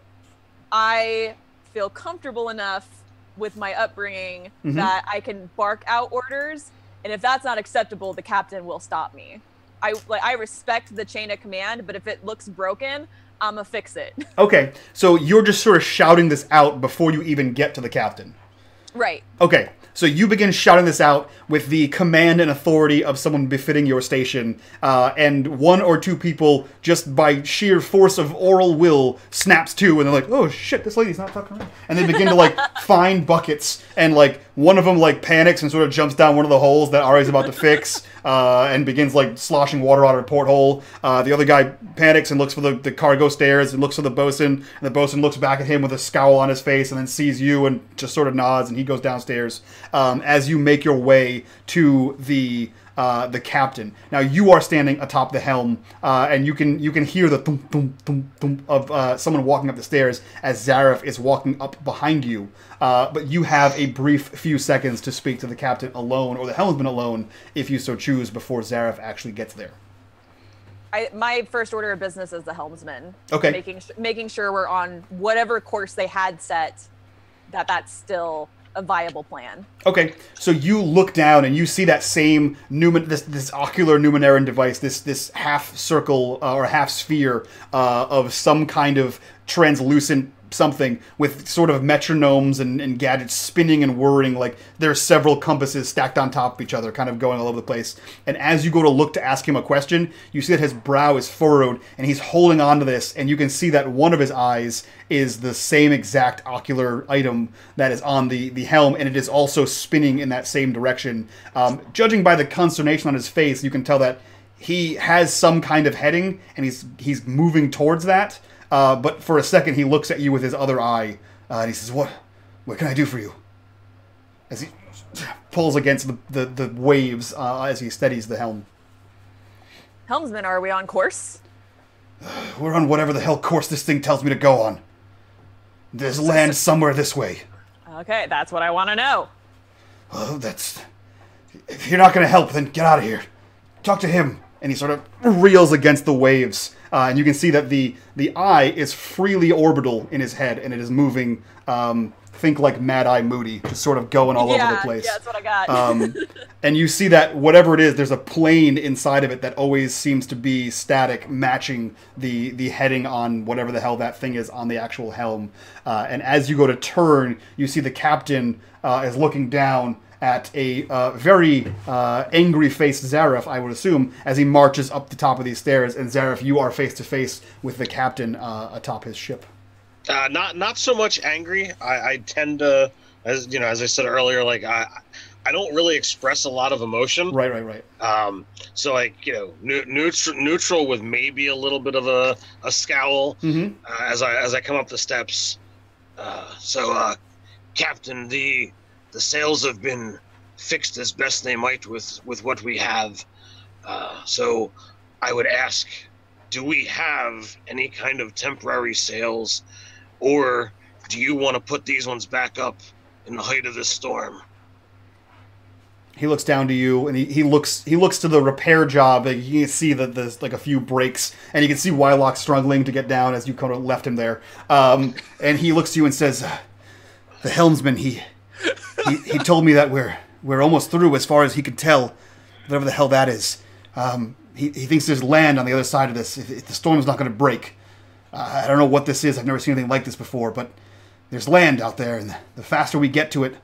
I feel comfortable enough with my upbringing Mhm. that I can bark out orders, and if that's not acceptable, the captain will stop me. I like I respect the chain of command, but if it looks broken, I'ma fix it. Okay, so you're just sort of shouting this out before you even get to the captain. right. Okay, so you begin shouting this out with the command and authority of someone befitting your station, uh, and one or two people, just by sheer force of oral will, snaps to, and they're like, "Oh shit, this lady's not fucking around," and they begin to like find buckets, and like one of them like panics and sort of jumps down one of the holes that Arri's about to fix, uh, and begins like sloshing water out of a porthole. Uh, the other guy panics and looks for the, the cargo stairs and looks for the bosun, and the bosun looks back at him with a scowl on his face, and then sees you and just sort of nods, and he goes downstairs. Um, as you make your way to the uh, the captain. Now you are standing atop the helm, uh, and you can you can hear the thump thump thump thump of uh, someone walking up the stairs as Zariff is walking up behind you. Uh, but you have a brief few seconds to speak to the captain alone, or the helmsman alone, if you so choose, before Zariff actually gets there. I, my first order of business is the helmsman. Okay. Making making sure we're on whatever course they had set, that that's still a viable plan. Okay, so you look down and you see that same numen this this ocular Numenera device, this this half circle uh, or half sphere uh, of some kind of translucent something with sort of metronomes and, and gadgets spinning and whirring like there are several compasses stacked on top of each other kind of going all over the place. And as you go to look to ask him a question you see that his brow is furrowed and he's holding on to this and you can see that one of his eyes is the same exact ocular item that is on the, the helm and it is also spinning in that same direction. Um, judging by the consternation on his face you can tell that he has some kind of heading and he's he's moving towards that uh, but for a second, he looks at you with his other eye, uh, and he says, "What? What can I do for you?" As he pulls against the the, the waves uh, as he steadies the helm. Helmsman, are we on course? We're on whatever the hell course this thing tells me to go on. There's land somewhere this way. Okay, that's what I want to know. Oh, that's. If you're not going to help, then get out of here. Talk to him. And he sort of reels against the waves, uh, and you can see that the the eye is freely orbital in his head, and it is moving um, think like Mad Eye Moody, just sort of going all yeah, over the place. Yeah, that's what I got. Um, and you see that whatever it is, there's a plane inside of it that always seems to be static, matching the the heading on whatever the hell that thing is on the actual helm. Uh, and as you go to turn, you see the captain uh, is looking down at a uh, very uh, angry-faced Zariff, I would assume, as he marches up the top of these stairs. And Zariff, you are face to face with the captain uh, atop his ship. Uh, not not so much angry. I, I tend to, as you know, as I said earlier, like I I don't really express a lot of emotion. Right, right, right. Um, so like you know, nu- neutral neutral with maybe a little bit of a, a scowl Mm-hmm. uh, as I as I come up the steps. Uh, so, uh, Captain, the the sails have been fixed as best they might with with what we have. Uh, so, I would ask, do we have any kind of temporary sails, or do you want to put these ones back up in the height of this storm? he looks down to you and he, he looks he looks to the repair job and you can see that there's like a few breaks and you can see Wyloch struggling to get down as you kind of left him there um, and he looks to you and says the helmsman he, he he told me that we're we're almost through as far as he can tell whatever the hell that is um, he, he thinks there's land on the other side of this if, if the storm's not going to break uh, I don't know what this is I've never seen anything like this before but there's land out there and the faster we get to it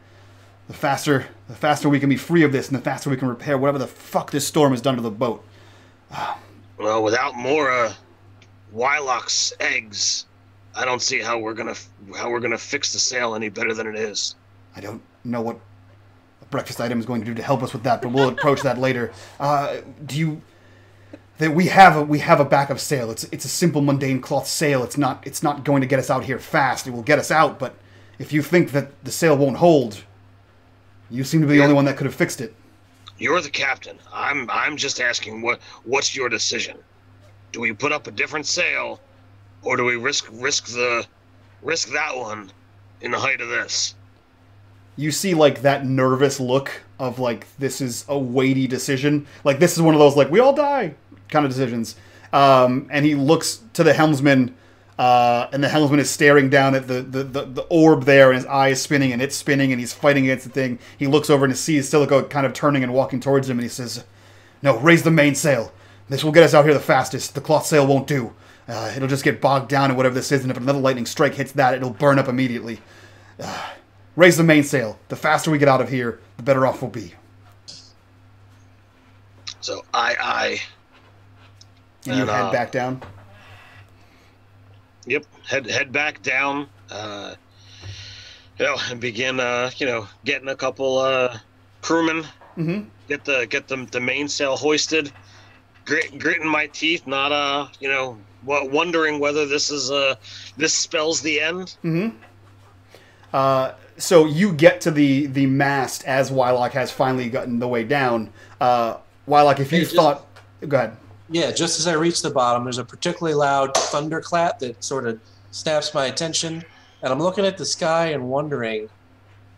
the faster the faster we can be free of this and the faster we can repair whatever the fuck this storm has done to the boat. Well, without more uh, Wyloch's eggs, I don't see how we're gonna how we're gonna fix the sail any better than it is. I don't know what a breakfast item is going to do to help us with that, but we'll approach that later. Uh, do you that we have a we have a backup sail. It's it's a simple mundane cloth sail. It's not it's not going to get us out here fast. It will get us out, but if you think that the sail won't hold, you seem to be the only one that could have fixed it. You're the captain. I'm I'm just asking what what's your decision? Do we put up a different sail, or do we risk risk the risk that one in the height of this? You see like that nervous look of like this is a weighty decision. Like this is one of those like we all die kind of decisions. Um, and he looks to the helmsman uh, and the helmsman is staring down at the, the, the, the orb there and his eye is spinning and it's spinning and he's fighting against the thing. He looks over and he sees Silica kind of turning and walking towards him and he says no raise the mainsail. This will get us out here the fastest. The cloth sail won't do. Uh, it'll just get bogged down in whatever this is and if another lightning strike hits that it'll burn up immediately raise the mainsail. The faster we get out of here, the better off we'll be. So I I And you And, head uh, back down. Yep. Head head back down. Uh, you know, and begin. Uh, you know, getting a couple uh, crewmen. Mm-hmm. Get the get the the mainsail hoisted. Grit, gritting my teeth, not uh, you know, wondering whether this is uh, this spells the end. Mm-hmm. Uh, so you get to the the mast as Wyloch has finally gotten the way down. Uh, Wyloch, if you Hey, just- thought, go ahead. Yeah, just as I reach the bottom, there's a particularly loud thunderclap that sort of snaps my attention. And I'm looking at the sky and wondering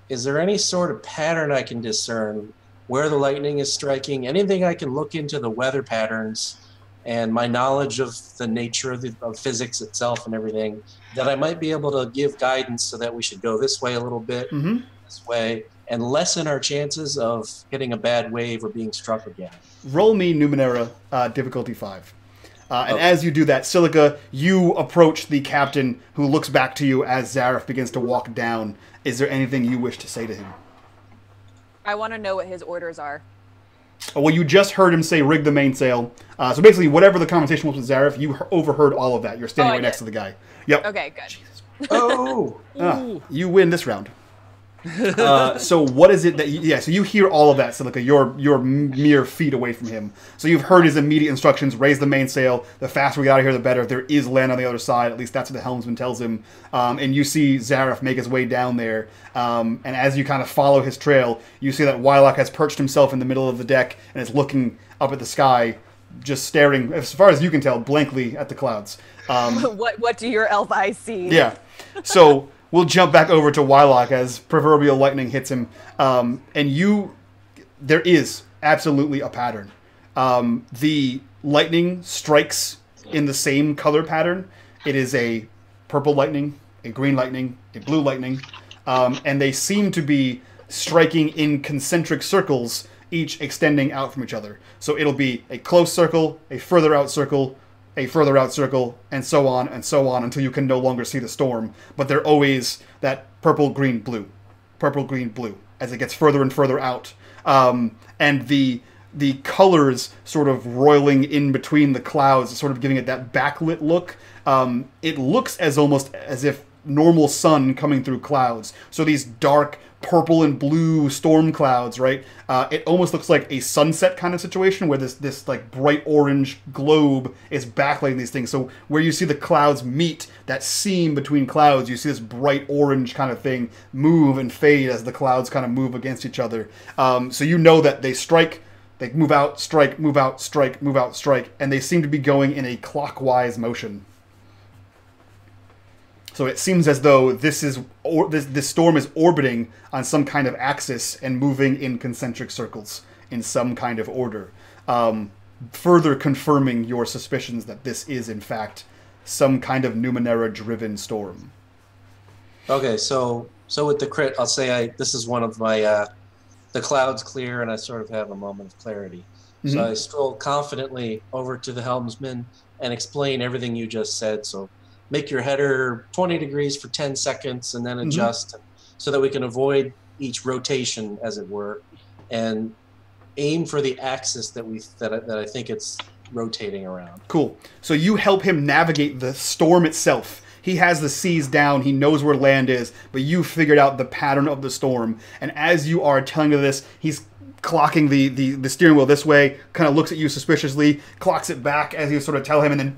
is there any sort of pattern I can discern where the lightning is striking? Anything I can look into the weather patterns and my knowledge of the nature of, the, of physics itself and everything that I might be able to give guidance so that we should go this way a little bit, Mm-hmm. this way, and lessen our chances of hitting a bad wave or being struck again. Roll me Numenera uh, difficulty five. Uh, and Okay. as you do that, Silica, you approach the captain who looks back to you as Zariff begins to walk down. Is there anything you wish to say to him? I want to know what his orders are. Oh, Well, you just heard him say rig the mainsail. Uh, so basically, whatever the conversation was with Zariff, you overheard all of that. You're standing Oh, I right next to the guy. Yep. Okay, good. Oh! Ah, you win this round. Uh, so what is it that you, yeah? So you hear all of that, Silica. You're you're mere feet away from him. So you've heard his immediate instructions: raise the mainsail. The faster we get out of here, the better. There is land on the other side. At least that's what the helmsman tells him. Um, and you see Zariff make his way down there. Um, and as you kind of follow his trail, you see that Wyloch has perched himself in the middle of the deck and is looking up at the sky, just staring, as far as you can tell, blankly at the clouds. Um, what What do your elf eyes see? yeah. So we'll jump back over to Wyloch as proverbial lightning hits him. Um, and you, there is absolutely a pattern. Um, the lightning strikes in the same color pattern. It is a purple lightning, a green lightning, a blue lightning. um, and they seem to be striking in concentric circles, each extending out from each other. So it'll be a close circle, a further out circle, a further out circle, and so on and so on until you can no longer see the storm. But they're always that purple, green, blue, purple, green, blue as it gets further and further out. Um, and the the colors sort of roiling in between the clouds, sort of giving it that backlit look. Um, it looks as almost as if normal sun coming through clouds. So these dark purple and blue storm clouds, right? Uh, it almost looks like a sunset kind of situation where this this like bright orange globe is backlighting these things. So where you see the clouds meet, that seam between clouds, you see this bright orange kind of thing move and fade as the clouds kind of move against each other. Um, so you know that they strike. They move out, strike, move out, strike, move out, strike, and they seem to be going in a clockwise motion. So it seems as though this is or this this storm is orbiting on some kind of axis and moving in concentric circles in some kind of order, um, further confirming your suspicions that this is in fact some kind of Numenera-driven storm. Okay, so so with the crit, I'll say I this is one of my uh, the clouds clear and I sort of have a moment of clarity. So Mhm. I stroll confidently over to the helmsman and explain everything you just said. So make your header 20 degrees for 10 seconds and then Mhm. adjust so that we can avoid each rotation, as it were, and aim for the axis that we that I, that I think it's rotating around. Cool. So you help him navigate the storm itself. He has the seas down, he knows where land is, but you figured out the pattern of the storm. And as you are telling him this, he's clocking the, the, the steering wheel this way, kind of looks at you suspiciously, clocks it back as you sort of tell him, and then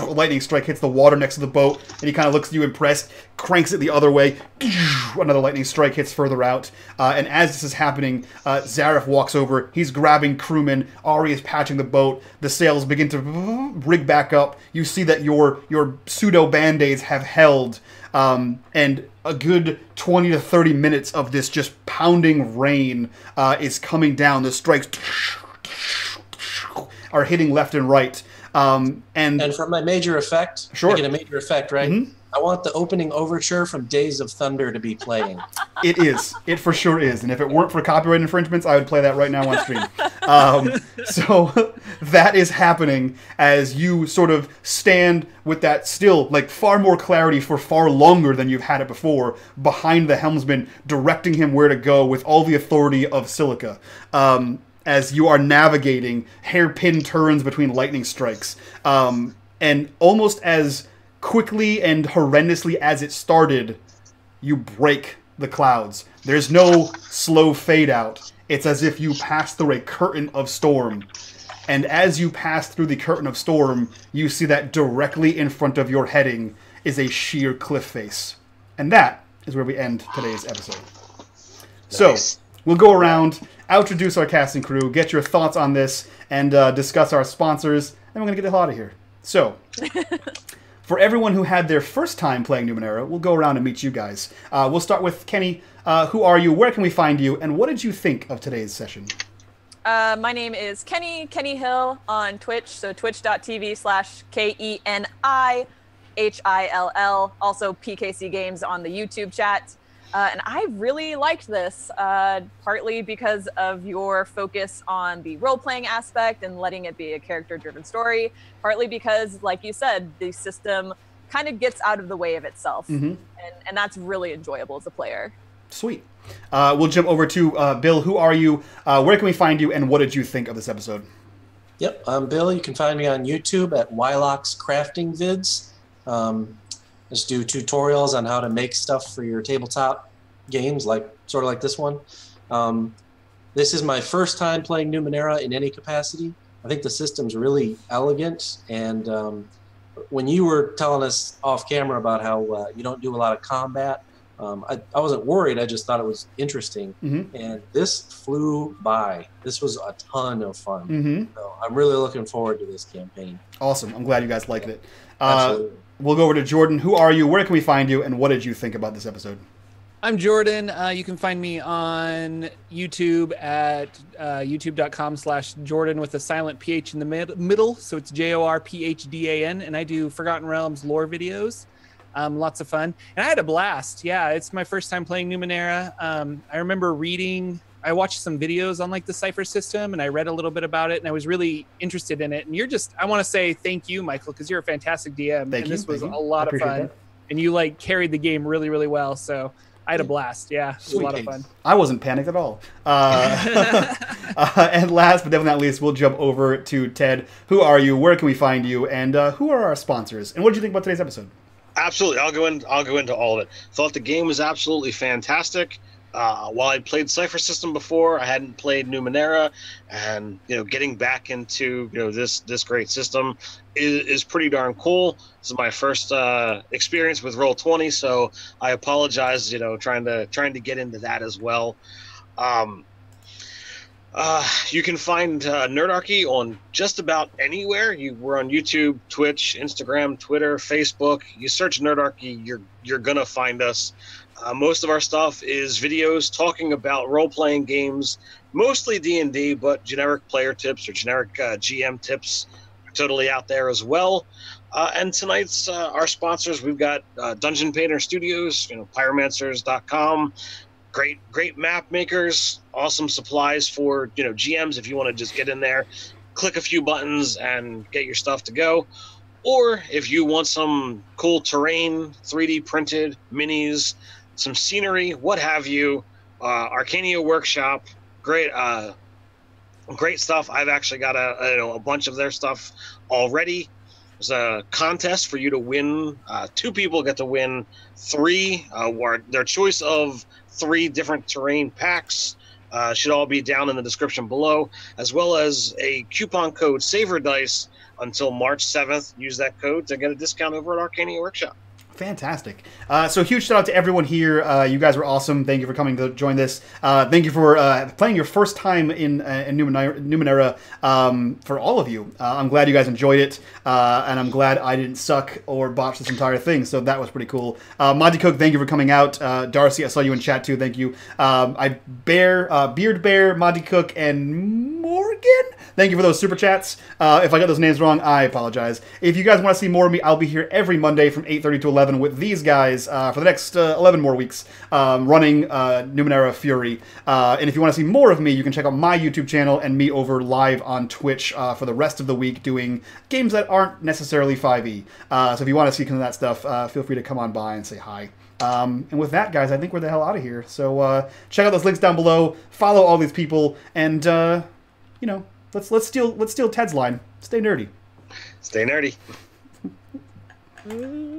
a lightning strike hits the water next to the boat, and he kind of looks at you impressed, cranks it the other way, another lightning strike hits further out. Uh, and as this is happening, uh, Zariff walks over, he's grabbing crewmen, Arri is patching the boat, the sails begin to rig back up. You see that your, your pseudo band aids have held. Um, and a good 20 to 30 minutes of this just pounding rain uh, is coming down. The strikes are hitting left and right. Um, and And for my major effect, Sure. making a major effect, right? Mhm. I want the opening overture from Days of Thunder to be playing. it is. It for sure is. And if it weren't for copyright infringements, I would play that right now on stream. Um, so that is happening as you sort of stand with that still like far more clarity for far longer than you've had it before behind the helmsman, directing him where to go with all the authority of silica. Um, as you are navigating hairpin turns between lightning strikes. Um, and almost as quickly and horrendously as it started, you break the clouds. There's no slow fade out. It's as if you pass through a curtain of storm. And as you pass through the curtain of storm, you see that directly in front of your heading is a sheer cliff face. And that is where we end today's episode. So, we'll go around, introduce our cast and crew, get your thoughts on this, and uh, discuss our sponsors, and we're going to get the hell out of here. So, for everyone who had their first time playing Numenera, we'll go around and meet you guys. Uh, we'll start with Keni. Uh, who are you? Where can we find you? And what did you think of today's session? Uh, my name is Keni, Keni Hill on Twitch. So twitch.tv slash K E N I H I L L. Also PKC Games on the YouTube chat. Uh, and I really liked this, uh, partly because of your focus on the role playing aspect and letting it be a character driven story, partly because, like you said, the system kind of gets out of the way of itself. Mhm. And, and that's really enjoyable as a player. Sweet. Uh, we'll jump over to uh, Bill. Who are you? Uh, where can we find you? And what did you think of this episode? Yep, I'm Bill. You can find me on YouTube at Wyloch's Crafting Vids. Um, just do tutorials on how to make stuff for your tabletop games, like sort of like this one. Um, this is my first time playing Numenera in any capacity. I think the system's really elegant, and um, when you were telling us off camera about how uh, you don't do a lot of combat, um, I, I wasn't worried. I just thought it was interesting, Mhm. and this flew by. This was a ton of fun. Mm-hmm. So I'm really looking forward to this campaign. Awesome. I'm glad you guys liked it. Uh, Absolutely. We'll go over to Jordan. Who are you? Where can we find you? And what did you think about this episode? I'm Jordan. Uh, you can find me on YouTube at uh, youtube.com slash Jordan with a silent PH in the mid- middle. So it's J O R P H D A N. And I do Forgotten Realms lore videos. Um, lots of fun, and I had a blast. Yeah, it's my first time playing Numenera. Um, I remember reading. I watched some videos on like the Cipher system, and I read a little bit about it, and I was really interested in it. And you're just, I want to say thank you, Michael, because you're a fantastic DM, Thank and you, this was thank a lot of fun. that. And you like carried the game really, really well. So I had a blast. Yeah, it was a Sweet. lot of fun. I wasn't panicked at all. Uh, uh, and last but definitely not least, we'll jump over to Ted. Who are you? Where can we find you? And uh, who are our sponsors? And what did you think about today's episode? Absolutely, I'll go in. I'll go into all of it. Thought the game was absolutely fantastic. Uh, while I played Cipher System before, I hadn't played Numenera, and you know, getting back into you know this this great system is, is pretty darn cool. This is my first uh, experience with Roll Twenty, so I apologize. You know, trying to trying to get into that as well. Um, uh, you can find uh, Nerdarchy on just about anywhere. You we're on YouTube, Twitch, Instagram, Twitter, Facebook. You search Nerdarchy, you're you're gonna find us. Uh, most of our stuff is videos talking about role-playing games, mostly D&D, but generic player tips or generic uh, GM tips are totally out there as well. Uh, and tonight's uh, our sponsors, we've got uh, Dungeon Painter Studios, you know, pyromancers.com, great great map makers awesome supplies for you know gms if you want to just get in there click a few buttons and get your stuff to go or if you want some cool terrain 3d printed minis some scenery what have you uh, Archania Workshop great uh, great stuff i've actually got a, a, you know, a bunch of their stuff already there's a contest for you to win uh, two people get to win three uh, their choice of three different terrain packs. Uh, should all be down in the description below, as well as a coupon code Save or Dice until March 7th. Use that code to get a discount over at Archania Workshop. Fantastic. Uh, so huge shout out to everyone here. Uh, you guys were awesome. Thank you for coming to join this. Uh, thank you for uh, playing your first time in, uh, in Numenera, Numenera um, for all of you. Uh, I'm glad you guys enjoyed it, and I'm glad I didn't suck or botch this entire thing. So that was pretty cool. Uh, Monte Cook, thank you for coming out. Darcy, I saw you in chat too. Thank you. Um, I Bear, Beard Bear, Monte Cook, and Morgan. Thank you for those super chats. If I got those names wrong, I apologize. If you guys want to see more of me, I'll be here every Monday from 8:30 to 11 with these guys uh, for the next uh, 11 more weeks, um, running uh, Numenera Fury. Uh, and if you want to see more of me, you can check out my YouTube channel and me over live on Twitch uh, for the rest of the week doing games that aren't necessarily 5e. Uh, so if you want to see some of that stuff, uh, feel free to come on by and say hi. Um, and with that, guys, I think we're the hell out of here. So uh, check out those links down below. Follow all these people, and uh, you know, let's let's steal let's steal Ted's line. Stay nerdy. Stay nerdy.